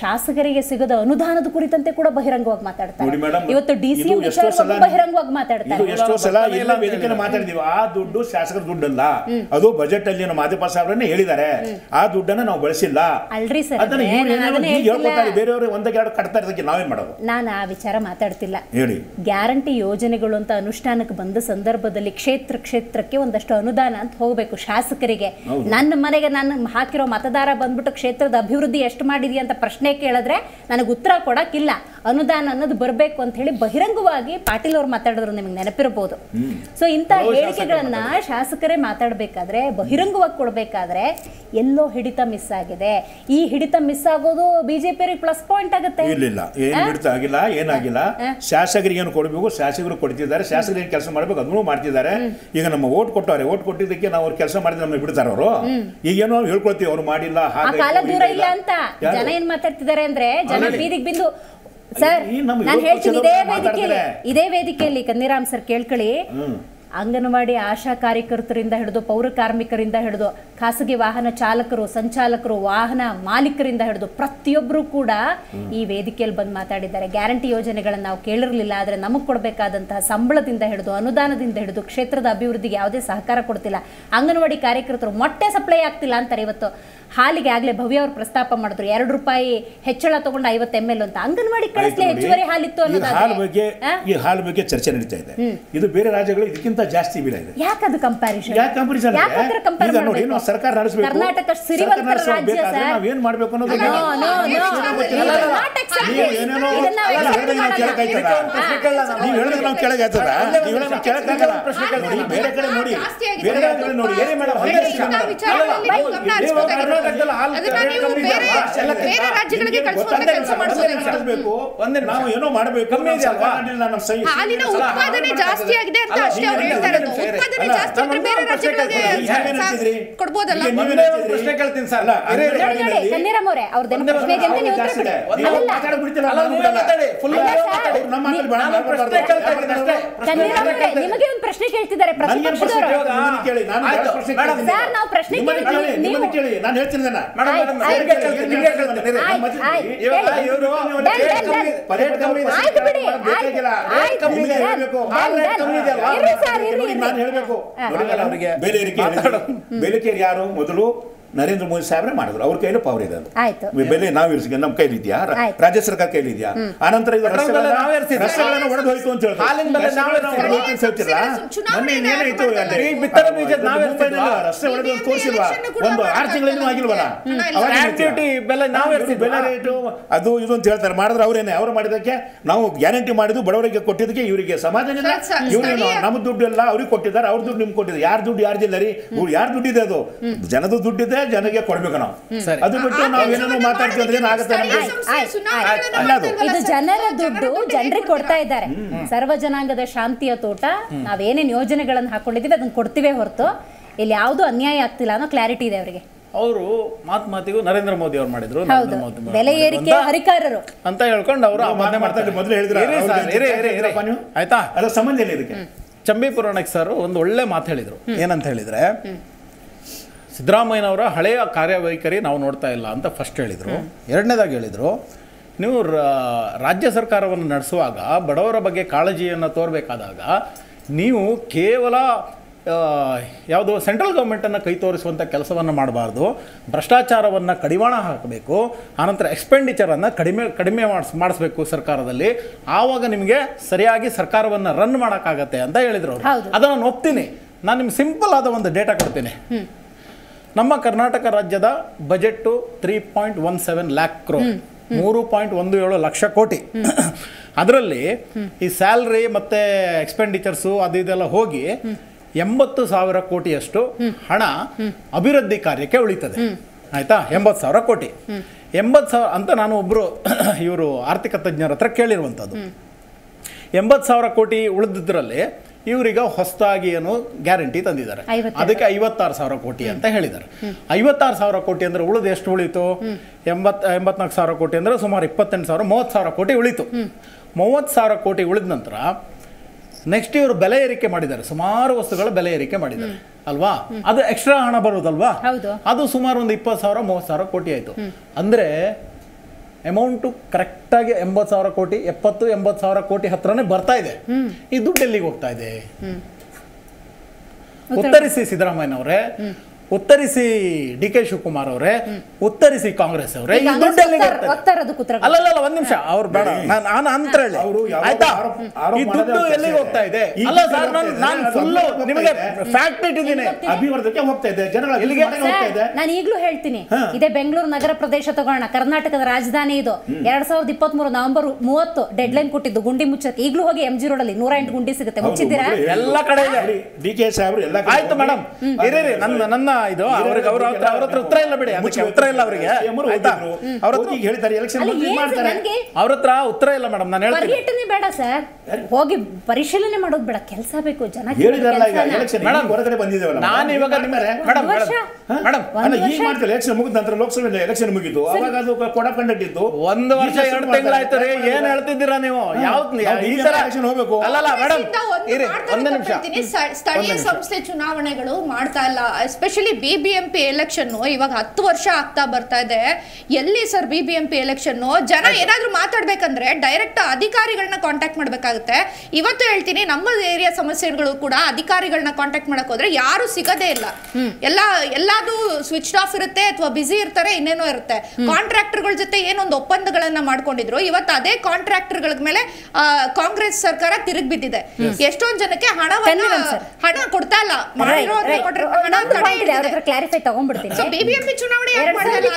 ಶಾಸಕರಿಗೆ ಸಿಗದ ಅನುದಾನದ ಕುರಿತಂತೆ ಕೂಡ ಬಹಿರಂಗವಾಗಿ ಮಾತಾಡ್ತಾರೆ. ಇವತ್ತು ಡಿ ಸಿ
ಸಲ
ಬಹಿರಂಗವಾಗಿ ಮಾತಾಡ್ತಾರೆ.
ಎಷ್ಟೋ ಸಲ ಎಲ್ಲ ಮಾತಾಡಿದೀವಿ. ಆ ದುಡ್ಡು ಶಾಸಕರ ದುಡ್ಡಲ್ಲ. ಅದು ಬಜೆಟ್ ಅಲ್ಲಿ ನಮ್ಮ ಮಾದೇಪ ಸಾಹೇಬ್ರನ್ನ ಹೇಳಿದ್ದಾರೆ. ಆ ದುಡ್ಡನ್ನ ನಾವು ಬಳಸಿಲ್ಲ
ಅಲ್ರಿ ಸರ್.
ಬೇರೆಯವರು ಒಂದಕ್ಕೆ ಎರಡು ಕಟ್ತಾ ಇರೋದಕ್ಕೆ ನಾವೇನ್ ಮಾಡೋದು?
ನಾನು ಆ ವಿಚಾರ ಮಾತಾಡ್ತಿಲ್ಲ.
ಹೇಳಿ.
ಗ್ಯಾರಂಟಿ ಯೋಜನೆಗಳು ಅಂತ ಅನುಷ್ಠಾನಕ್ಕೆ ಬಂದ ಸಂದರ್ಭದಲ್ಲಿ ಕ್ಷೇತ್ರ ಕ್ಷೇತ್ರಕ್ಕೆ ಒಂದಷ್ಟು ಅನುದಾನ ಅಂತ ಹೋಗ್ಬೇಕು ಶಾಸಕರಿಗೆ. ನನ್ನ ಮನೆಗೆ ನಾನು ಹಾಕಿರೋ ಮತದಾರ ಬಂದ್ಬಿಟ್ಟು ಕ್ಷೇತ್ರದ ಅಭಿವೃದ್ಧಿ ಎಷ್ಟು ಮಾಡಿದೀಯ ಅಂತ ಪ್ರಶ್ನೆ ಕೇಳಿದ್ರೆ ನನಗೆ ಉತ್ತರ ಕೊಡಕ್ಕಿಲ್ಲ. ಅನುದಾನ ಅನ್ನೋದು ಬರಬೇಕು ಅಂತ ಹೇಳಿ ಬಹಿರಂಗವಾಗಿ ಪಾಟೀಲ್ ಅವರು ಮಾತಾಡಿದ್ರು ನಿಮಗೆ ನೆನಪಿರಬಹುದು ಸೊ ಇಂಥ ಹೇಳಿಕೆಗಳನ್ನ ಶಾಸಕರೇ ಮಾತಾಡಬೇಕಾದ್ರೆ ಬಹಿರಂಗವಾಗಿ ಕೊಡಬೇಕಾದ್ರೆ ಎಲ್ಲೋ ಹಿಡಿತ ಮಿಸ್ ಆಗಿದೆ. ಈ ಹಿಡಿತ ಮಿಸ್ ಆಗೋದು ಬಿಜೆಪಿ ಪ್ಲಸ್ ಪಾಯಿಂಟ್ ಆಗುತ್ತೆ.
ಇಲ್ಲ ಏನು ಹಿಡಿತ ಆಗಿಲ್ಲ ಏನಾಗಿಲ್ಲ. ಶಾಸಕರಿಗೆ ಏನು ಕೊಡಬೇಕು ಶಾಸಕರು ಕೊಡ್ತಿದ್ದಾರೆ. ಶಾಸಕರು ಏನು ಕೆಲಸ ಮಾಡಬೇಕು ಅದನ್ನು ಮಾಡ್ತಿದ್ದಾರೆ. ಈಗ ನಮ್ಮ ಓಟ್ ಕೊಟ್ಟವ್ರೆ ಓಟ್ ಕೊಟ್ಟಿದ್ದಕ್ಕೆ ನಾವು ಅವ್ರು ಕೆಲಸ ಮಾಡಿದ್ರೆ ನಮಗೆ ಬಿಡ್ತಾರ ಅವರು. ಈಗೇನೋ ಹೇಳ್ಕೊಳ್ತೀವಿ ಅವ್ರು ಮಾಡಿಲ್ಲ
ಆ ಕಾಲ ದೂರ
ಇಲ್ಲ.
ಅಂತ. ಜನ ಏನ್ ಮಾತಾಡ್ತಿದ್ದಾರೆ ಅಂದ್ರೆ ಜನ. ಬೀದಿಗೆ ಬಿಂದು ಸರ್ ನಾನು ಹೇಳ್ತೀನಿ ಇದೇ. ವೇದಿಕೆಯಲ್ಲಿ ಇದೇ ವೇದಿಕೆಯಲ್ಲಿ ಕನ್ನಿರಾಮ್ ಸರ್ ಕೇಳ್ಕೊಳ್ಳಿ ಅಂಗನವಾಡಿ ಆಶಾ ಕಾರ್ಯಕರ್ತರಿಂದ ಹಿಡಿದು ಪೌರ ಕಾರ್ಮಿಕರಿಂದ ಹಿಡಿದು ಖಾಸಗಿ ವಾಹನ ಚಾಲಕರು ಸಂಚಾಲಕರು ವಾಹನ ಮಾಲೀಕರಿಂದ ಹಿಡಿದು ಪ್ರತಿಯೊಬ್ಬರು ಕೂಡ ಈ ವೇದಿಕೆಯಲ್ಲಿ ಬಂದು ಮಾತಾಡಿದ್ದಾರೆ. ಗ್ಯಾರಂಟಿ ಯೋಜನೆಗಳನ್ನು ನಾವು ಕೇಳಿರಲಿಲ್ಲ ಆದರೆ ನಮಗೆ ಕೊಡಬೇಕಾದಂತಹ ಸಂಬಳದಿಂದ ಹಿಡಿದು ಅನುದಾನದಿಂದ ಹಿಡಿದು ಕ್ಷೇತ್ರದ ಅಭಿವೃದ್ಧಿಗೆ ಯಾವುದೇ ಸಹಕಾರ ಕೊಡ್ತಿಲ್ಲ. ಅಂಗನವಾಡಿ ಕಾರ್ಯಕರ್ತರು ಮೊಟ್ಟೆ ಸಪ್ಲೈ ಆಗ್ತಿಲ್ಲ ಅಂತಾರೆ ಇವತ್ತು. ಹಾಲಿಗೆ ಆಗಲೇ ಭವ್ಯ ಅವರು ಪ್ರಸ್ತಾಪ ಮಾಡಿದ್ರು. ಎರಡು ರೂಪಾಯಿ ಹೆಚ್ಚಳ ತಗೊಂಡು ಐವತ್ತು ಎಂ ಎಲ್ ಅಂತ. ಅಂಗನವಾಡಿ
ಮಾಡಿ
ಕಳಿಸ್ಲಿ. ಹೆಚ್ಚುವರಿ ಹಾಲಿತ್ತು
ಈ ಹಾಲು ಬಗ್ಗೆ ಈ ಹಾಲು ಬಗ್ಗೆ ಚರ್ಚೆ ನಡೀತಾ ಇದೆ. ಇದು ಬೇರೆ ರಾಜ್ಯಗಳು ಇದಕ್ಕಿಂತ ಜಾಸ್ತಿ ಬೆಲೆ ಇದೆ.
ಯಾಕದು ಕಂಪ್ಯಾರಿಸನ್
ಯಾಕೆ ಕಂಪರಿಸನ್ ಈಗ ನೋಡಿ ನಾವು ಸರ್ಕಾರ ನಡೆಸಬೇಕು.
ಕರ್ನಾಟಕ ಸಿರಿವಂತ ರಾಜ್ಯ ಸರ್.
ನಾವ್ ಏನ್ ಮಾಡ್ಬೇಕು ಅನ್ನೋದು ನೀವು ಹೇಳಿದ್ರೆ ನಾವು
ಕೆಳಗೆ
ಆಯ್ತದ ನೀವು ಹೇಳಿದ್ರೆ ನಾವು ನಾವು ಕೇಳಕ್ಕಾಗಲ್ಲ. ಬೇರೆ ಕಡೆ ನೋಡಿ. ಬೇರೆ ಕಡೆ ನೋಡಿ ಏನೇ ಮೇಡಮ್
ಬೇರೆ ರಾಜ್ಯಗಳಿಗೆ
ನಾವು ಏನೋ ಮಾಡಬೇಕು.
ಕಮ್ಮಿ ಇದೆ ಅಲ್ವಾ?
ಹಾಲಿನ ಉತ್ಪಾದನೆ ಜಾಸ್ತಿ ಆಗಿದೆ ಅಂತ ಅಷ್ಟೇ ಅವ್ರು ಹೇಳ್ತಾ ಇರೋದು. ಉತ್ಪಾದನೆ ಜಾಸ್ತಿ ಬೇರೆ ರಾಜ್ಯಗಳಿಗೆ ಕೊಡ್ಬೋದಲ್ಲ?
ಈಗ
ಒಂದು ಪ್ರಶ್ನೆ ಕೇಳ್ತೀನಿ ಸರ್.
ಅವರೇ ಅಂತ ನೀವು ಉತ್ತರ ಕೊಡಿ. ನಿಮಗೆ ಒಂದು ಪ್ರಶ್ನೆ ಕೇಳ್ತಿದ್ದಾರೆ
ಪ್ರಶ್ನೆ
ಪ್ರತಿಪಕ್ಷದವರು. ಸರ್, ನಾವು ಪ್ರಶ್ನೆ ನೀವು-
ಕೇಳಿ ನಾನು ಹೇಳ್ತೀನಿ. ನಾನು ಹೇಳ್ಬೇಕು. ಏರಿಕೆ ಯಾರು ಮೊದಲು? ನರೇಂದ್ರ ಮೋದಿ ಸಾಹೇಬ್ರೆ ಮಾಡಿದ್ರು. ಅವ್ರ ಕೈಲಿ ಪವರ್ ಇದೆ ಅದು.
ಆಯ್ತು.
ಬೆಲೆ ನಾವು ಇರಿಸಿ ನಮ್ಮ ಕೈಲಿ ಇದೆಯಾ. ರಾಜ್ಯ ಸರ್ಕಾರ ಕೈಲಿ ಇದೆಯಾ ಆನಂತರ ಇದು ರಸ್ತೆಗಳನ್ನ ಒಡೆದು ಹೋಯ್ತು ಅಂತ ರಸ್ತೆ ಒಡೆದು ಒಂದು ತೋರಿಸಿಲ್ವಾ? ಒಂದು ಆರು ತಿಂಗಳಿಂದ ಆಗಿಲ್ವಲ್ಲ?
ಬೆಲೆ ನಾವೇ
ಇವ್ರು ಬೆಲೆ ರೇಟು ಅದು ಇದು ಅಂತ ಹೇಳ್ತಾರೆ. ಮಾಡಿದ್ರೆ ಅವ್ರೇನೆ ಅವ್ರು ಮಾಡಿದಕ್ಕೆ ನಾವು ಗ್ಯಾರಂಟಿ ಮಾಡಿದ್ದು ಬಡವರಿಗೆ ಕೊಟ್ಟಿದ್ದಕ್ಕೆ ಇವರಿಗೆ ಸಮಾಧಾನ ಇಲ್ಲ
ಸರ್, ಸರ್,
ಇವ್ರೇನು ನಮ್ಮ ದುಡ್ಡು ಎಲ್ಲ ಅವ್ರಿಗೆ ಕೊಟ್ಟಿದ್ದಾರೆ ಅವ್ರ ದುಡ್ಡು ನಿಮ್ಗೆ ಕೊಟ್ಟಿದ್ದಾರೆ. ಯಾರ ದುಡ್ಡು ಯಾರ್ದಿಲ್ಲ ರೀ? ಇವ್ರು ಯಾರ ದುಡ್ಡಿದೆ ಅದು? ಜನದ ದುಡ್ಡಿದೆ ಜನಗೆ ಕೊಡ್ಬೇಕು ನಾವು. ಅದು ಬಿಟ್ಟು ನಾವೇನೇನೋ ಮಾತಾಡ್ತೀವಿ ಅಂದ್ರೆ ಏನಾಗುತ್ತೆ.
ಇದು ಜನರ ದುಡ್ಡು ಜನರಿಗೆ ಕೊಡ್ತಾ ಇದ್ದಾರೆ. ಸರ್ವ ಜನಾಂಗದ ಶಾಂತಿಯ ತೋಟ. ನಾವೇನೇನ್ ಯೋಜನೆಗಳನ್ನು ಹಾಕೊಂಡಿದೀವಿ ಅದನ್ನ ಕೊಡ್ತೀವಿ ಹೊರತು ಇಲ್ಲಿ ಯಾವ್ದು ಅನ್ಯಾಯ ಆಗ್ತಿಲ್ಲ ಅನ್ನೋ ಕ್ಲಾರಿಟಿ ಇದೆ ಅವರಿಗೆ.
ಅವರು ಮಾತು ಮಾತಿಗೂ ನರೇಂದ್ರ ಮೋದಿ ಅವ್ರು ಮಾಡಿದ್ರು
ಬೆಲೆ ಏರಿಕೆ ಹರಿಕಾರರು.
ಅಂತ ಹೇಳ್ಕೊಂಡು ಅವರು
ಮೊದಲು ಹೇಳಿದ್ರು.
ಆಯ್ತಾ?
ಅದ್ರ ಸಂಬಂಧ ಇಲ್ಲ ಇದಕ್ಕೆ
ಚಂಬಿ ಪುರಾಣಕ್ ಸರ್ ಒಂದು ಒಳ್ಳೆ ಮಾತು ಹೇಳಿದ್ರು. ಏನಂತ ಹೇಳಿದರೆ ಸಿದ್ದರಾಮಯ್ಯನವರ ಹಳೆಯ ಕಾರ್ಯವೈಖರಿ ನಾವು ನೋಡ್ತಾ ಇಲ್ಲ ಅಂತ ಫಸ್ಟ್ ಹೇಳಿದರು. ಎರಡನೇದಾಗಿ ಹೇಳಿದರು ನೀವು ರಾಜ್ಯ ಸರ್ಕಾರವನ್ನು ನಡೆಸುವಾಗ ಬಡವರ ಬಗ್ಗೆ ಕಾಳಜಿಯನ್ನು ತೋರಬೇಕಾದಾಗ ನೀವು ಕೇವಲ ಯಾವುದು ಸೆಂಟ್ರಲ್ ಗೌರ್ಮೆಂಟನ್ನು ಕೈ ತೋರಿಸುವಂಥ ಕೆಲಸವನ್ನು ಮಾಡಬಾರ್ದು ಭ್ರಷ್ಟಾಚಾರವನ್ನು ಕಡಿವಾಣ ಹಾಕಬೇಕು ಆನಂತರ ಎಕ್ಸ್ಪೆಂಡಿಚರನ್ನು ಕಡಿಮೆ ಕಡಿಮೆ ಮಾಡಿಸ್ ಮಾಡಿಸ್ಬೇಕು ಸರ್ಕಾರದಲ್ಲಿ ಆವಾಗ ನಿಮಗೆ ಸರಿಯಾಗಿ ಸರ್ಕಾರವನ್ನು ರನ್ ಮಾಡೋಕ್ಕಾಗತ್ತೆ ಅಂತ ಹೇಳಿದರು. ಅದನ್ನು ನಾನು ಒಪ್ತೀನಿ. ನಾನು ನಿಮ್ಗೆ ಸಿಂಪಲ್ ಆದ ಒಂದು ಡೇಟಾ ಕೊಡ್ತೀನಿ. ನಮ್ಮ ಕರ್ನಾಟಕ ರಾಜ್ಯದ budget three point one seven lakh crore ಮೂರು ಪಾಯಿಂಟ್ ಒಂದು ಏಳು ಲಕ್ಷ ಕೋಟಿ. ಅದರಲ್ಲಿ ಈ ಸ್ಯಾಲ್ರಿ ಮತ್ತೆ ಎಕ್ಸ್ಪೆಂಡಿಚರ್ಸು ಅದು ಇದೆಲ್ಲ ಹೋಗಿ ಎಂಬತ್ತು ಸಾವಿರ ಕೋಟಿಯಷ್ಟು ಹಣ ಅಭಿವೃದ್ಧಿ ಕಾರ್ಯಕ್ಕೆ ಉಳಿತದೆ. ಆಯ್ತಾ? ಎಂಬತ್ತು ಸಾವಿರ ಕೋಟಿ. ಎಂಬತ್ತು ಸಾವಿರ ಅಂತ ನಾನು ಒಬ್ಬರು ಇವರು ಆರ್ಥಿಕ ತಜ್ಞರ ಹತ್ರ ಕೇಳಿರುವಂಥದ್ದು. ಎಂಬತ್ತು ಸಾವಿರ ಕೋಟಿ ಉಳಿದಿದ್ರಲ್ಲಿ ಇವರೀಗ ಹೊಸದಾಗಿ ಏನು ಗ್ಯಾರಂಟಿ ತಂದಿದ್ದಾರೆ. ಅದಕ್ಕೆ ಐವತ್ತಾರು ಸಾವಿರ ಕೋಟಿ ಅಂತ ಹೇಳಿದ್ದಾರೆ. ಐವತ್ತಾರು ಸಾವಿರ ಕೋಟಿ ಅಂದ್ರೆ ಉಳಿದ ಎಷ್ಟು ಉಳಿತು? ಎಂಬತ್ ಎಂಬತ್ನಾಲ್ಕು ಸಾವಿರ ಕೋಟಿ ಅಂದ್ರೆ ಸುಮಾರು ಇಪ್ಪತ್ತೆಂಟು ಸಾವಿರ ಮೂವತ್ತು ಸಾವಿರ ಕೋಟಿ ಉಳಿತು. ಮೂವತ್ತು ಸಾವಿರ ಕೋಟಿ ಉಳಿದ ನಂತರ ನೆಕ್ಸ್ಟ್ ಇವರು ಬೆಲೆ ಏರಿಕೆ ಮಾಡಿದ್ದಾರೆ. ಸುಮಾರು ವಸ್ತುಗಳ ಬೆಲೆ ಏರಿಕೆ ಮಾಡಿದ್ದಾರೆ. ಅಲ್ವಾ? ಅದು ಎಕ್ಸ್ಟ್ರಾ ಹಣ ಬರೋದಲ್ವಾ. ಅದು ಸುಮಾರು ಒಂದು ಇಪ್ಪತ್ತು ಸಾವಿರ ಮೂವತ್ತು ಸಾವಿರ ಕೋಟಿ ಆಯಿತು. ಅಂದರೆ ಅಮೌಂಟು ಕರೆಕ್ಟಾಗಿ ಎಂಬತ್ತು ಸಾವಿರ ಕೋಟಿ ಎಪ್ಪತ್ತು ಎಂಬತ್ತು ಸಾವಿರ ಕೋಟಿ ಹತ್ರನೇ ಬರ್ತಾ ಇದೆ. ಈ ದುಡ್ಡು ಎಲ್ಲಿಗೆ ಹೋಗ್ತಾ ಇದೆ. ಉತ್ತರಿಸಿ ಸಿದ್ದರಾಮಯ್ಯನವರೇ ಉತ್ತರಿಸಿ ಡಿ ಕೆ ಶಿವಕುಮಾರ್ ಅವರೇ ಉತ್ತರಿಸಿ ಕಾಂಗ್ರೆಸ್ ಅವರೇ. ಅಲ್ಲಲ್ಲ ಹೋಗ್ತಾ ಇದೆ?
ಉತ್ತರ
ಅಲ್ಲ ಅಲ್ಲ ಅಲ್ಲ, ಒಂದ್ ನಿಮಿಷ. ಅವ್ರು ಬೇಡ. ನಾನು ನಾನು ಅಂತ ಹೇಳಿ. ಆಯ್ತಾ? ಈ ದುಡ್ಡು ಎಲ್ಲಿಗೆ ಹೋಗ್ತಾ ಇದೆ?
ಇಲ್ಲ
ಅಲ್ಲ ಸರ್ ನಾನು ಫುಲ್ಲು
ಹೋಗ್ತಾ
ನಿಮಗೆ
ಇದೆ.
ಫ್ಯಾಕ್ಟ್ ಇಟ್ಟಿದ್ದೀನಿ.
ಅಭಿವೃದ್ಧಿಗೆ ಹೋಗ್ತಾ ಇದೆ. ಜನಗಳ
ಎಲ್ಲಿಗೆ?
ಹೋಗ್ತಾ ಇದೆ.
ನಾನು ಈಗಲೂ ಹೇಳ್ತೀನಿ. ಇದೆ ಬೆಂಗಳೂರು ನಗರ ಪ್ರದೇಶ ತಗೋಣ. ಕರ್ನಾಟಕದ ರಾಜಧಾನಿ ಇದು. ಎರಡ್ ಸಾವಿರದ ಇಪ್ಪತ್ತ್ ಮೂರು ನವೆಂಬರ್ ಮೂವತ್ತು ಡೆಡ್ ಲೈನ್ ಕೊಟ್ಟಿದ್ದು ಗುಂಡಿ ಮುಚ್ಚಕ್ಕೆ. ಈಗಲೂ ಹೋಗಿ ಎಂ ಜಿ ರೋಡ್ ಅಲ್ಲಿ ನೂರ ಎಂಟು ಗುಂಡಿ ಸಿಗುತ್ತೆ. ಮುಚ್ಚಿದ್ದೀರಾ?
ಎಲ್ಲ ಕಡೆ ಇದೆ.
ಡಿ ಕೆ ಸಾಹೇಬ್ರು ಎಲ್ಲ ಕಡೆ
ಆಯ್ತು ಮೇಡಮ್ ನನ್ನ ಇದು ಅವ್ರಿಗೆ ಅವ್ರ ಹತ್ರ ಅವ್ರ ಹತ್ರ ಉತ್ತರ ಇಲ್ಲ ಬಿಡಿ ಅದಕ್ಕೆ ಉತ್ತರ ಇಲ್ಲ ಅವರಿಗೆ. ಆಯ್ತಾ? ಅವ್ರ ಹತ್ರ
ಈಗ ಹೇಳ್ತಾರೆ ಎಲೆಕ್ಷನ್ ಮಾಡ್ತಾರೆ.
ಅವ್ರ ಹತ್ರ ಉತ್ತರ ಇಲ್ಲ ಮೇಡಮ್ ನಾನು ಹೇಳ್ತೀನಿ.
ಪರ್ಯಟನೆ ಬೇಡ ಸರ್. ಹೋಗಿ ಪರಿಶೀಲನೆ ಮಾಡೋದು ಬೇಡ ಕೆಲಸ ಬೇಕು ಜನ
ಹೇಳಿದಾರಲ್ಲ ಈಗ ಎಲೆಕ್ಷನ್
ಮೇಡಮ್,
ಹೊರಗಡೆ ಬಂದಿದ್ದೇವಲ್ಲ
ನಾನು ಇವಾಗ ನಿಮ್ಮ ಮೇಡಮ್
ಒಂದು ವರ್ಷ?
ಮೇಡಮ್
ಅಲ್ಲ ಈಗ ಮಾಡ್ತಾರೆ? ಎಲೆಕ್ಷನ್ ಮುಗಿದ ನಂತರ ಲೋಕಸಭೆ ಎಲೆಕ್ಷನ್ ಮುಗಿದು ಅವಾಗ ಅದು ಕೊಡ ಕಂಡಿಟ್ಟಿದ್ದು
ಒಂದು ವರ್ಷ ಎರಡು ತಿಂಗಳಾಯ್ತು ರೀ ಏನ್ ಹೇಳ್ತಿದ್ದೀರಾ ನೀವು?
ಯಾವ
ಈ ತರ
ಎಲೆಕ್ಷನ್ ಹೋಗ್ಬೇಕು.
ಅಲ್ಲಲ್ಲ ಮೇಡಮ್
ಒಂದು
ನಿಮಿಷ.
ಸ್ಥಳೀಯ ಸಂಸ್ಥೆ ಚುನಾವಣೆಗಳು ಮಾಡ್ತಾ ಇಲ್ಲ especially actually B B M P election ಇವಾಗ ಹತ್ತು ವರ್ಷ ಆಗ್ತಾ ಬರ್ತಾ ಇದೆ. ಎಲ್ಲಿ sir B B M P election ಜನ ಏನಾದ್ರೂ ಮಾತಾಡ್ಬೇಕಂದ್ರೆ ಡೈರೆಕ್ಟ್ ಅಧಿಕಾರಿಗಳನ್ನ ಕಾಂಟ್ಯಾಕ್ಟ್ ಮಾಡಬೇಕಾಗುತ್ತೆ. ಇವತ್ತು ಹೇಳ್ತೀನಿ ನಮ್ಮ ಏರಿಯಾ ಸಮಸ್ಯೆಗಳು ಕೂಡ ಅಧಿಕಾರಿಗಳನ್ನ ಕಾಂಟ್ಯಾಕ್ಟ್ ಮಾಡಕ್ ಹೋದ್ರೆ ಯಾರು ಸಿಗದೇ ಇಲ್ಲ. ಎಲ್ಲ ಎಲ್ಲಾದು ಸ್ವಿಚ್ ಆಫ್ ಇರುತ್ತೆ ಅಥವಾ ಬಿಸಿ ಇರ್ತಾರೆ ಇನ್ನೇನೋ ಇರುತ್ತೆ. ಕಾಂಟ್ರಾಕ್ಟರ್ಗಳ ಜೊತೆ ಏನೊಂದು ಒಪ್ಪಂದಗಳನ್ನ ಮಾಡ್ಕೊಂಡಿದ್ರು. ಇವತ್ತು ಅದೇ ಕಾಂಟ್ರಾಕ್ಟರ್ಗಳ ಮೇಲೆ ಕಾಂಗ್ರೆಸ್ ಸರ್ಕಾರ ತಿರುಗಿ ಬಿದ್ದಿದೆ. ಎಷ್ಟೊಂದ್ ಜನಕ್ಕೆ
ಸರ್.
ಹಣ ಕೊಡ್ತಾ ಇಲ್ಲ.
ಅವ್ರ ಕ್ಲಾರಿಫೈ ತಗೊಂಡ್ಬಿಡ್ತೀನಿ.
ಸೊ ಬಿಬಿಎಂಪಿ ಚುನಾವಣೆ ಯಾಕೆ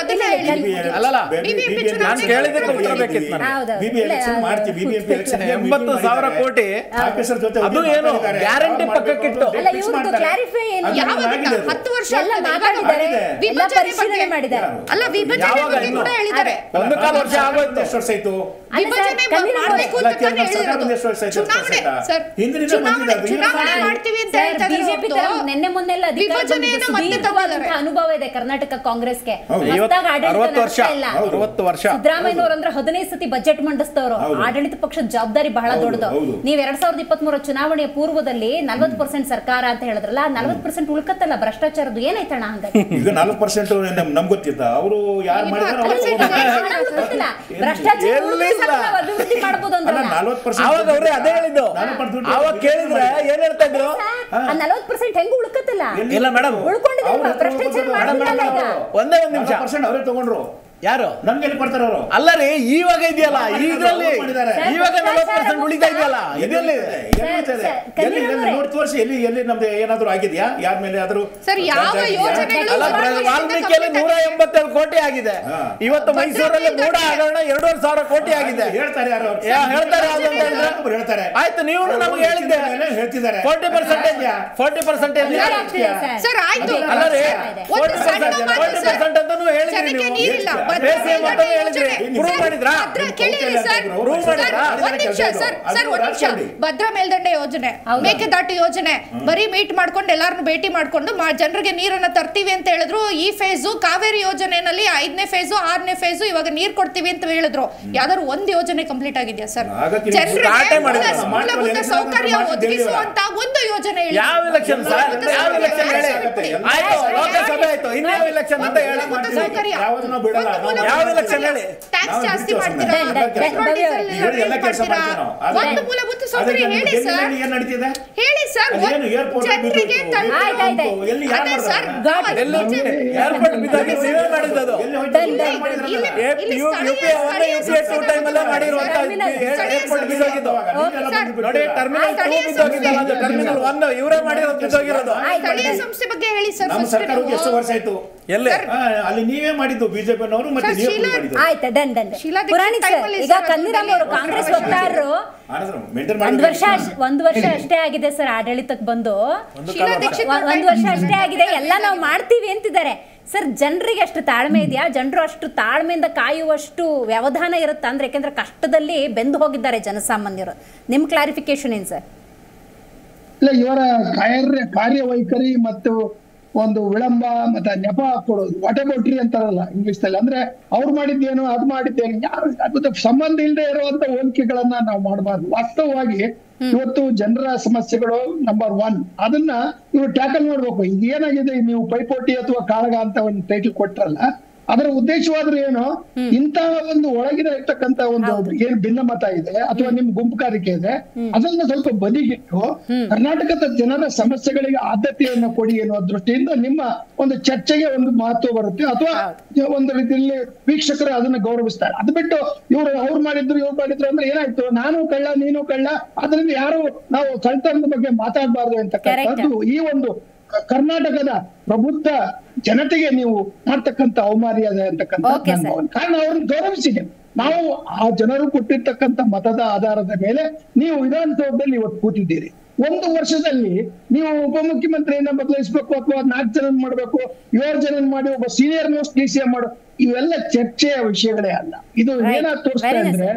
ಅದನ್ನ ಹೇಳಿ.
ಅಲ್ಲಲ್ಲ ನಾನು
ಚುನಾವಣೆ
ಕೇಳಿದ್ದಕ್ಕೆ ಉತ್ತರ ಬೇಕಿತ್ತು ನನಗೆ
ಹೌದು.
ಬಿಬಿ ಎಲೆಕ್ಷನ್ ಮಾಡ್ತೀವಿ ಬಿಬಿಎಂಪಿ ಎಲೆಕ್ಷನ್
ಎಂಬತ್ತು ಸಾವಿರ ಕೋಟಿ
ಆಫೀಸರ್ ಜೊತೆ
ಅದು ಏನು ಗ್ಯಾರಂಟಿ ಪಕ್ಕಕ್ಕೆ
ಇಟ್ಟು
ಅಲ್ಲ. ಕ್ಲಾರಿಫೈ ಏನು?
ಅದು
ಯಾವಾಗ
ಆಗಿದೆ? ಅದು.
ಹತ್ತು ವರ್ಷ
ಎಲ್ಲ
ಆಗ್ತದೆ.
ಮಾತಾಡಿದ್ದಾರೆ.
ವಿಭಜನೆ ಬಗ್ಗೆ-
ಮಾಡಿದ್ದಾರೆ.
ಅಲ್ಲ ವಿಭಜನೆ ಬಗ್ಗೆ ಕೂಡ ಹೇಳಿದ್ದಾರೆ.
ಒಂದು ಕಾಲ ವರ್ಷ ಆಗೋಯ್ತು.
ಎಷ್ಟು ವರ್ಷ ಆಯ್ತು?
ವಿಭಜನೆ ಅಂತ? ಚುನಾವಣೆ ಸರ್
ಹಿಂದಿನಿಂದ
ಚುನಾವಣೆ
ಬಂದಿದೆ
ಚುನಾವಣೆ ಮಾಡ್ತೀವಿ ಅಂತ
ಬಿಜೆಪಿ ನಿನ್ನೆ ಮೊನ್ನೆಲ್ಲ ಅಧಿಕಾರ
ವಿಭಜನೆಯನ್ನ.
ಅನುಭವ ಇದೆ ಕರ್ನಾಟಕ ಕಾಂಗ್ರೆಸ್ಗೆ? ಸಿದ್ದರಾಮಯ್ಯನವರಂದ್ರೆ ಹದಿನೈದು ಸತಿ ಬಜೆಟ್ ಮಂಡಿಸ್ತವ್ರು ಆಡಳಿತ ಪಕ್ಷದ ಜವಾಬ್ದಾರಿ ಬಹಳ ದೊಡ್ಡದು. ನೀವ್ ಎರಡ್ ಸಾವಿರದ ಇಪ್ಪತ್ತ್ ಮೂರ ಚುನಾವಣೆಯ ಪೂರ್ವದಲ್ಲಿ ನಲ್ವತ್ತು ಪರ್ಸೆಂಟ್ ಸರ್ಕಾರ ಅಂತ ಹೇಳಿದ್ರಲ್ಲ ನಲ್ವತ್ ಪರ್ಸೆಂಟ್ ಉಳ್ಕತ್ತಲ್ಲ ಭ್ರಷ್ಟಾಚಾರದ್ದು? ಏನಾಯ್ತಣ್ಣ ಹಂಗಾದ್ರೆ
ಈಗ ನಾಲ್ಕು ಪರ್ಸೆಂಟ್ ನಮ್ಗೆ ಗೊತ್ತಿತ್ತ ಅವರು ಯಾರು
ಅಭಿವೃದ್ಧಿ ಮಾಡ್ಬೋದು
ಅಲ್ಲ
ಅಂದ್ರಲ್ಲ
ನಲ್ವತ್ತು ಪರ್ಸೆಂಟ್
ಆವಾಗ ಅವ್ರೆ ಅದೇ ಹೇಳಿದ್ದು. ಆವಾಗ ಕೇಳಿದ್ರೆ ಏನ್ ಹೇಳ್ತಾ ಇದ್ರು?
ನಲ್ವತ್ತು ಪರ್ಸೆಂಟ್ ಹೆಂಗ್ ಉಳ್ಕತ್ತಲ್ಲ?
ಇಲ್ಲ ಮೇಡಮ್ ಒಂದೇ ಒಂದ್ ನಿಮಿಷ.
ಅವರೇ ತಗೊಂಡ್ರು.
ಯಾರು?
ನಮ್ಗೆ ಎಲ್ಲಿ ಕೊಡ್ತಾರೆ ಅವರು?
ಅಲ್ಲ ರೀ ಇವಾಗ ಇದೆಯಲ್ಲ ಇದ್ರಲ್ಲಿ
ಈವಾಗ
ಇವಾಗ ನಲವತ್ತು ಪರ್ಸೆಂಟ್ ಉಳಿತಾ ಇದೆಯಲ್ಲ ಇದೆಲ್ಲಿ?
ಎಲ್ಲಿ ಎಲ್ಲಿ ನೋಡಿ ತೋರಿಸಿ ಎಲ್ಲಿ ಎಲ್ಲಿ ನಮ್ದು ಏನಾದ್ರು ಆಗಿದ್ಯಾ? ಯಾರ ಮೇಲೆ ಆದ್ರೂ
ಸರ್, ಯಾವ
ವಾಲ್ಮೀಕಿಯಲ್ಲಿ ನೂರ ಎಂಬತ್ತೇಳು ಕೋಟಿ ಆಗಿದೆ. ಇವತ್ತು ಮೈಸೂರಲ್ಲಿ ಮೂಡ ಹಗರಣ ಎರಡೂವರೆ ಸಾವಿರ ಕೋಟಿ ಆಗಿದೆ.
ಹೇಳ್ತಾರೆ ಯಾರು
ಹೇಳ್ತಾರೆ ಅಂತ
ಹೇಳ್ತಾರೆ?
ಆಯ್ತು ನೀವು ನಮ್ಗೆ ಹೇಳಿದ್ದೆ.
ಹೇಳ್ತಿದ್ದಾರೆ.
Forty percentage forty percentage
sir ಆಯ್ತು.
ಅಲ್ಲ ರೀ ಫೋರ್ಟಿ ಪರ್ಸೆಂಟ್ ಅಂತಾನು ಹೇಳಿದ್ರಿ ನೀವು.
ಭದ್ರಾ ಮೇಲ್ದಂಡೆ ಯೋಜನೆ. ಮೇಕೆದಾಟು ಯೋಜನೆ. ಬರೀ ಮೀಟ್ ಮಾಡ್ಕೊಂಡು ಎಲ್ಲಾರನ್ನು ಭೇಟಿ ಮಾಡ್ಕೊಂಡು ಜನರಿಗೆ ನೀರನ್ನ ತರ್ತೀವಿ ಅಂತ ಹೇಳಿದ್ರು. ಈ ಫೇಸು ಕಾವೇರಿ ಯೋಜನೆನಲ್ಲಿ ಐದನೇ ಫೇಸು ಆರನೇ ಫೇಸು ಇವಾಗ ನೀರ್ ಕೊಡ್ತೀವಿ ಅಂತ ಹೇಳಿದ್ರು. ಯಾವ್ದಾದ್ರು ಒಂದ್ ಯೋಜನೆ ಕಂಪ್ಲೀಟ್ ಆಗಿದ್ಯಾ ಸರ್? ಜನರಿಗೆ ಮೂಲಭೂತ ಸೌಕರ್ಯ ಒದಗಿಸುವಂತ ಒಂದು ಯೋಜನೆ ಸೌಕರ್ಯ
ಯಾವ ಎಲೆಕ್ಷನ್
ಮೂಲಭೂತ
ಯಾವ ಎಲೆಕ್ಷನ್ ಹೇಳಿ?
ಟ್ಯಾಕ್ಸ್ ಜಾಸ್ತಿ ಮಾಡ್ತೀರಾ ಪೆಟ್ರೋಲ್ ಡೀಸೆಲ್
ಎಲ್ಲ ಕೆಲಸ
ಮಾಡ್ತೀರಾ? ಒಂದು ಮೂಲಭೂತ
ಅದಕ್ಕೆ
ಸೌಕರ್ಯ
ನಮ್ಮ
ಹೇಳಿ ಸರ್
ಏನ್ ನಡೀತಿದೆ
ಹೇಳಿ ಸರ್
ಅದೇನು ಏರ್ಪೋರ್ಟ್
ಜನರಿಗೆ ತಳ್ಳಿ-
ಆಯ್ತು, ಆಯ್ತು.
ಎಲ್ಲಿ ಯಾರು
ಸರ್
ಮಾಡಿದ್ರು?
ಎಲ್ಲಿ ಏರ್ಪೋರ್ಟ್ ಬಿದ್ದಾಗಿ ನೀವೇ ಮಾಡಿದ್ದದು
ಎಲ್ಲಿ ಹೋಯ್ತು?
ದಂಡ,
ಯಾರು ಮಾಡಿದ್ರಲ್ಲ?
ಇಲ್ಲಿ- ಇಲ್ಲಿ
ಯು
ಸ್ಥಳೀಯ-
P one U P two time ಅಲ್ಲೇ ಮಾಡಿರುವಂತ ಏರ್ಪೋರ್ಟ್ ಬಿದ್ದೋಗಿದ್ದು
ನೀವೆಲ್ಲ
ಸರ್.
ಬಂದು
ನೋಡಿ ಟರ್ಮಿನಲ್ ಟೂ
ಸ್ಥಳೀಯ
ಬಿದ್ದೋಗಿದ್ದಲ್ಲ ಅದು ಟರ್ಮಿನಲ್ ಒನ್ ಇವರೇ ಮಾಡಿರೋದು ಬಿದ್ದೋಗಿರೋದು
ಸ್ಥಳೀಯ ಸಂಸ್ಥೆ ಬಗ್ಗೆ ಹೇಳಿ ಸರ್
ನಮ್ಮ ಸರ್ಕಾರಕ್ಕೆ ಎಷ್ಟು ವರ್ಷ ಆಯ್ತು
ಎಲ್ಲಿ
ಅಲ್ಲಿ ನೀವೇ ಮಾಡಿದ್ದು ಬಿಜೆಪಿನವರು ಮಾಡಿದ್ದು
ಆಯ್ತು ಡನ್ ಡನ್
ಟೈಮಲ್ಲಿ
ಈಗ ಕಂದಿರಾಮ್ ಅವರು ಕಾಂಗ್ರೆಸ್. ವಕ್ತಾರರು
ಮೇಂಟೈನ್
ಒಂದ್ ವರ್ಷ ಒಂದ್ ವರ್ಷ ಅಷ್ಟೇ ಆಗಿದೆ ಸರ್ ಆಡಳಿತಕ್ಕೆ ಬಂದು.
ಶೀಲಾ ದೀಕ್ಷಿತ್
ಒಂದ್- ಒಂದ್ ವರ್ಷ ಅಷ್ಟೇ ಆಗಿದೆ. ಎಲ್ಲ ನಾವು ಮಾಡ್ತೀವಿ ಅಂತಿದ್ದಾರೆ. ಸರ್ ಜನರಿಗೆ ಅಷ್ಟು ತಾಳ್ಮೆ ಇದೆಯಾ? ಜನರು ಅಷ್ಟು ತಾಳ್ಮೆಯಿಂದ ಕಾಯುವಷ್ಟು ವ್ಯವಧಾನ ಇರುತ್ತಾ? ಅಂದ್ರೆ ಯಾಕೆಂದ್ರೆ ಕಷ್ಟದಲ್ಲಿ ಬೆಂದು ಹೋಗಿದ್ದಾರೆ ಜನಸಾಮಾನ್ಯರು. ನಿಮ್ ಕ್ಲಾರಿಫಿಕೇಶನ್ ಏನ್ ಸರ್
ಇಲ್ಲ ಇವರ ಕಾರ್ಯ ಕಾರ್ಯವೈಖರಿ ಮತ್ತು ಒಂದು ವಿಳಂಬ ಮತ್ತೆ ನೆಪ ಕೊಡೋದು ರೀ ಅಂತಾರಲ್ಲ ಇಂಗ್ಲಿಷ್ನಲ್ಲಿ ಅಂದ್ರೆ ಅವ್ರು ಮಾಡಿದ್ದೇನು ಅದು ಮಾಡಿದ್ದೇನು ಯಾರು ಅದ್ಭುತ ಸಂಬಂಧ ಇಲ್ಲದೆ ಇರುವಂತ ಹೋಲಿಕೆಗಳನ್ನ ನಾವು ಮಾಡಬಾರ್ದು. ವಾಸ್ತವವಾಗಿ ಇವತ್ತು ಜನರ ಸಮಸ್ಯೆಗಳು ನಂಬರ್ ಒನ್ ಅದನ್ನ ಇವ್ರು ಟ್ಯಾಕಲ್ ಮಾಡ್ಬೇಕು. ಈಗ ಏನಾಗಿದೆ ನೀವು ಪೈಪೋಟಿ ಅಥವಾ ಕಾಳಗ ಅಂತ ಒಂದು ಟೈಟಲ್ ಕೊಟ್ರಲ್ಲ ಅದರ ಉದ್ದೇಶವಾದ್ರೂ ಏನು ಇಂತಹ ಒಂದು ಒಳಗಿನ ಇರ್ತಕ್ಕಂತ ಒಂದು ಏನ್ ಭಿನ್ನಮತ ಇದೆ ಅಥವಾ ನಿಮ್ ಗುಂಪುಗಾರಿಕೆ ಇದೆ ಅದನ್ನ ಸ್ವಲ್ಪ ಬದಿಗಿಟ್ಟು ಕರ್ನಾಟಕದ ಜನರ ಸಮಸ್ಯೆಗಳಿಗೆ ಆದ್ಯತೆಯನ್ನು ಕೊಡಿ ಎನ್ನುವ ದೃಷ್ಟಿಯಿಂದ ನಿಮ್ಮ ಒಂದು ಚರ್ಚೆಗೆ ಒಂದು ಮಹತ್ವ ಬರುತ್ತೆ ಅಥವಾ ಒಂದು ರೀತಿಯಲ್ಲಿ ವೀಕ್ಷಕರು ಅದನ್ನ ಗೌರವಿಸ್ತಾರೆ. ಅದು ಬಿಟ್ಟು ಇವ್ರು ಅವ್ರು ಮಾಡಿದ್ರು ಇವ್ರು ಮಾಡಿದ್ರು ಅಂದ್ರೆ ಏನಾಯ್ತು? ನಾನು ಕಳ್ಳ ನೀನು ಕಳ್ಳ ಅದರಿಂದ ಯಾರು ನಾವು ಕಳ್ತನದ ಬಗ್ಗೆ ಮಾತಾಡಬಾರ್ದು ಅಂತಕ್ಕಂಥದ್ದು ಈ ಒಂದು ಕರ್ನಾಟಕದ ಪ್ರಬುದ್ಧ ಜನತೆಗೆ ನೀವು ಮಾಡ್ತಕ್ಕಂಥ ಅವಮಾರ್ಯಾದ ಅಂತಕ್ಕಂಥ. ಕಾರಣ ಅವ್ರನ್ನ ಗೌರವಿಸಿದೆ. ನಾವು ಆ ಜನರು ಕೊಟ್ಟಿರ್ತಕ್ಕಂಥ ಮತದ ಆಧಾರದ ಮೇಲೆ ನೀವು ವಿಧಾನಸೌಧದಲ್ಲಿ ಇವತ್ತು ಕೂತಿದ್ದೀರಿ. ಒಂದು ವರ್ಷದಲ್ಲಿ ನೀವು ಉಪಮುಖ್ಯಮಂತ್ರಿಯನ್ನ ಬದಲಾಯಿಸ್ಬೇಕು ಅಥವಾ ನಾಲ್ಕು ಜನ ಮಾಡಬೇಕು ಏಳು ಜನ ಮಾಡಿ ಒಬ್ಬ senior most D C M ಮಾಡು ಇವೆಲ್ಲ ಚರ್ಚೆಯ ವಿಷಯಗಳೇ ಅಲ್ಲ. ಇದು. ಏನಾಗ್ ತೋರಿಸ್ತಾ ಅಂದ್ರೆ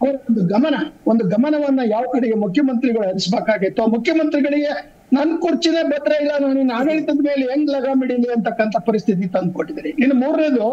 ಒಂದು ಗಮನ ಒಂದು ಗಮನವನ್ನ ಯಾವ ಕಡೆಗೆ ಮುಖ್ಯಮಂತ್ರಿಗಳು ಹರಿಸಬೇಕಾಗಿತ್ತು ಮುಖ್ಯಮಂತ್ರಿಗಳಿಗೆ ನನ್ ಕುರ್ಚಿನೇ ಭದ್ರ ಇಲ್ಲ ನಾನು. ಇನ್ನು ಆಡಳಿತದ ಮೇಲೆ ಹೆಂಗ್ ಲಗಾಮಿಡಿಲಿ ಅಂತಕ್ಕಂಥ ಪರಿಸ್ಥಿತಿ ತಂದು ಕೊಟ್ಟಿದ್ದೀರಿ. ಇನ್ನು ಮೂರನೇದು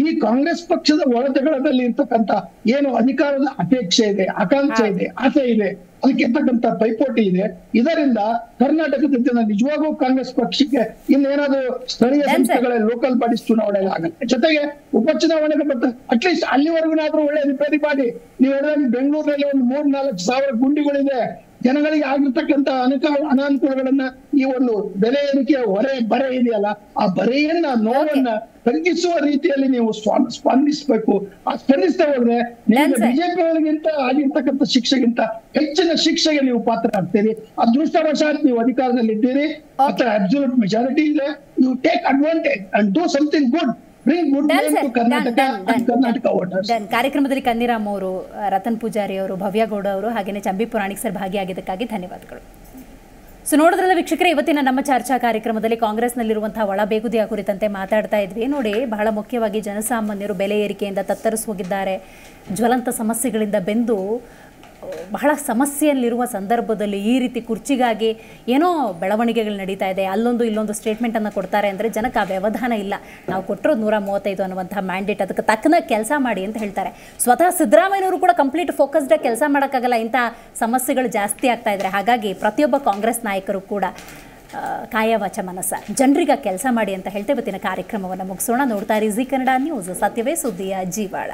ಈ ಕಾಂಗ್ರೆಸ್ ಪಕ್ಷದ ಒಳಜಗಳದಲ್ಲಿ ಇರ್ತಕ್ಕಂಥ ಏನು ಅಧಿಕಾರದ ಅಪೇಕ್ಷೆ ಇದೆ ಆಕಾಂಕ್ಷೆ ಇದೆ ಆಸೆ ಇದೆ ಅದಕ್ಕೆ ಇರ್ತಕ್ಕಂಥ ಪೈಪೋಟಿ ಇದೆ. ಇದರಿಂದ ಕರ್ನಾಟಕದ ಜನ ನಿಜವಾಗೂ ಕಾಂಗ್ರೆಸ್ ಪಕ್ಷಕ್ಕೆ ಇನ್ನೇನಾದ್ರೂ ಸ್ಥಳೀಯ. ಸಂಸ್ಥೆಗಳ ಲೋಕಲ್ ಬಾಡೀಸ್ ಚುನಾವಣೆ ಆಗುತ್ತೆ. ಜೊತೆಗೆ ಉಪಚುನಾವಣೆಗೆ ಬರ್ತಾರೆ ಅಟ್ಲೀಸ್ಟ್ ಅಲ್ಲಿವರೆಗೂ ಒಳ್ಳೆ ರಿಪೇರಿ ಮಾಡಿ ನೀವು ಹೇಳಿದ್ರೆ ಬೆಂಗಳೂರಲ್ಲಿ ಒಂದು ಮೂರ್ ನಾಲ್ಕು ಸಾವಿರ ಗುಂಡಿಗಳಿದೆ. ಜನಗಳಿಗೆ ಆಗಿರ್ತಕ್ಕಂತ ಅನುಕ ಅನಾನುಕೂಲಗಳನ್ನ ಈ ಒಂದು ಬೆಲೆ ಏರಿಕೆಯ ಹೊರೆ ಬರೆ ಇದೆಯಲ್ಲ ಆ ಬರೆಯನ್ನ ನೋವನ್ನ ತಗ್ಗಿಸುವ ರೀತಿಯಲ್ಲಿ ನೀವು ಸ್ಪಂದಿಸಬೇಕು. ಆ ಸ್ಪಂದಿಸ್ತಾ ಹೋದ್ರೆ ನಿಮಗೆ
sir.
ಆಗಿರ್ತಕ್ಕಂಥ ಶಿಕ್ಷೆಗಿಂತ ಹೆಚ್ಚಿನ ಶಿಕ್ಷೆಗೆ ನೀವು ಪಾತ್ರ ಆಗ್ತೀರಿ. ಅದೃಷ್ಟವಶಾತ್ ನೀವು ಅಧಿಕಾರದಲ್ಲಿ ಇದ್ದೀರಿ ಅಥವಾ ಅಬ್ಸಲ್ಯೂಟ್ ಮೆಜಾರಿಟಿ ಇದೆ. You take advantage and do something good
ಕಾರ್ಯಕ್ರಮದಲ್ಲಿ ಕನ್ನಿರಾಮ್ ಅವರು ರತನ್ ಪೂಜಾರಿ ಅವರು ಭವ್ಯಗೌಡ ಅವರು ಹಾಗೆಯೇ ಚಂಬಿ ಪುರಾಣಿಕ್ ಸರ್ ಭಾಗಿಯಾಗಿದ್ದಕ್ಕಾಗಿ ಧನ್ಯವಾದಗಳು. ಸೊ ನೋಡಿದ್ರಲ್ಲ ವೀಕ್ಷಕರೇ ಇವತ್ತಿನ ನಮ್ಮ ಚರ್ಚಾ ಕಾರ್ಯಕ್ರಮದಲ್ಲಿ ಕಾಂಗ್ರೆಸ್ನಲ್ಲಿರುವಂತಹ ಒಳಬೇಗುದಿಯ ಕುರಿತಂತೆ ಮಾತಾಡ್ತಾ ಇದ್ವಿ. ನೋಡಿ ಬಹಳ ಮುಖ್ಯವಾಗಿ ಜನಸಾಮಾನ್ಯರು ಬೆಲೆ ಏರಿಕೆಯಿಂದ ತತ್ತರಿಸಿ ಹೋಗಿದ್ದಾರೆ. ಜ್ವಲಂತ ಸಮಸ್ಯೆಗಳಿಂದ ಬೆಂದು ಬಹಳ ಸಮಸ್ಯೆಯಲ್ಲಿರುವ ಸಂದರ್ಭದಲ್ಲಿ ಈ ರೀತಿ ಕುರ್ಚಿಗಾಗಿ ಏನೋ ಬೆಳವಣಿಗೆಗಳು ನಡೀತಾ ಇದೆ. ಅಲ್ಲೊಂದು ಇಲ್ಲೊಂದು ಸ್ಟೇಟ್ಮೆಂಟನ್ನು ಕೊಡ್ತಾರೆ ಅಂದರೆ ಜನಕ್ಕೆ ಆ ವ್ಯವಧಾನ ಇಲ್ಲ. ನಾವು ಕೊಟ್ಟಿರೋದು ನೂರ ಮೂವತ್ತೈದು ಅನ್ನುವಂಥ ಮ್ಯಾಂಡೇಟ್ ಅದಕ್ಕೆ ತಕ್ಕನ ಕೆಲಸ ಮಾಡಿ ಅಂತ ಹೇಳ್ತಾರೆ. ಸ್ವತಃ ಸಿದ್ದರಾಮಯ್ಯನವರು ಕೂಡ ಕಂಪ್ಲೀಟ್ ಫೋಕಸ್ಡ್ ಕೆಲಸ ಮಾಡೋಕ್ಕಾಗಲ್ಲ. ಇಂಥ ಸಮಸ್ಯೆಗಳು ಜಾಸ್ತಿ ಆಗ್ತಾ ಇದ್ದಾರೆ ಹಾಗಾಗಿ ಪ್ರತಿಯೊಬ್ಬ ಕಾಂಗ್ರೆಸ್ ನಾಯಕರು ಕೂಡ ಕಾಯವಾಚ ಕಾಯ ವಾಚ ಮನಸ್ಸ. ಜನರಿಗೆ ಕೆಲಸ ಮಾಡಿ ಅಂತ ಹೇಳ್ತೇವೆ ಇವತ್ತಿನ ಕಾರ್ಯಕ್ರಮವನ್ನು ಮುಗಿಸೋಣ. ನೋಡ್ತಾ ಇರಿ ಜಿ ಕನ್ನಡ ನ್ಯೂಸ್. ಸತ್ಯವೇ ಸುದ್ದಿಯ ಜೀವಾಳ.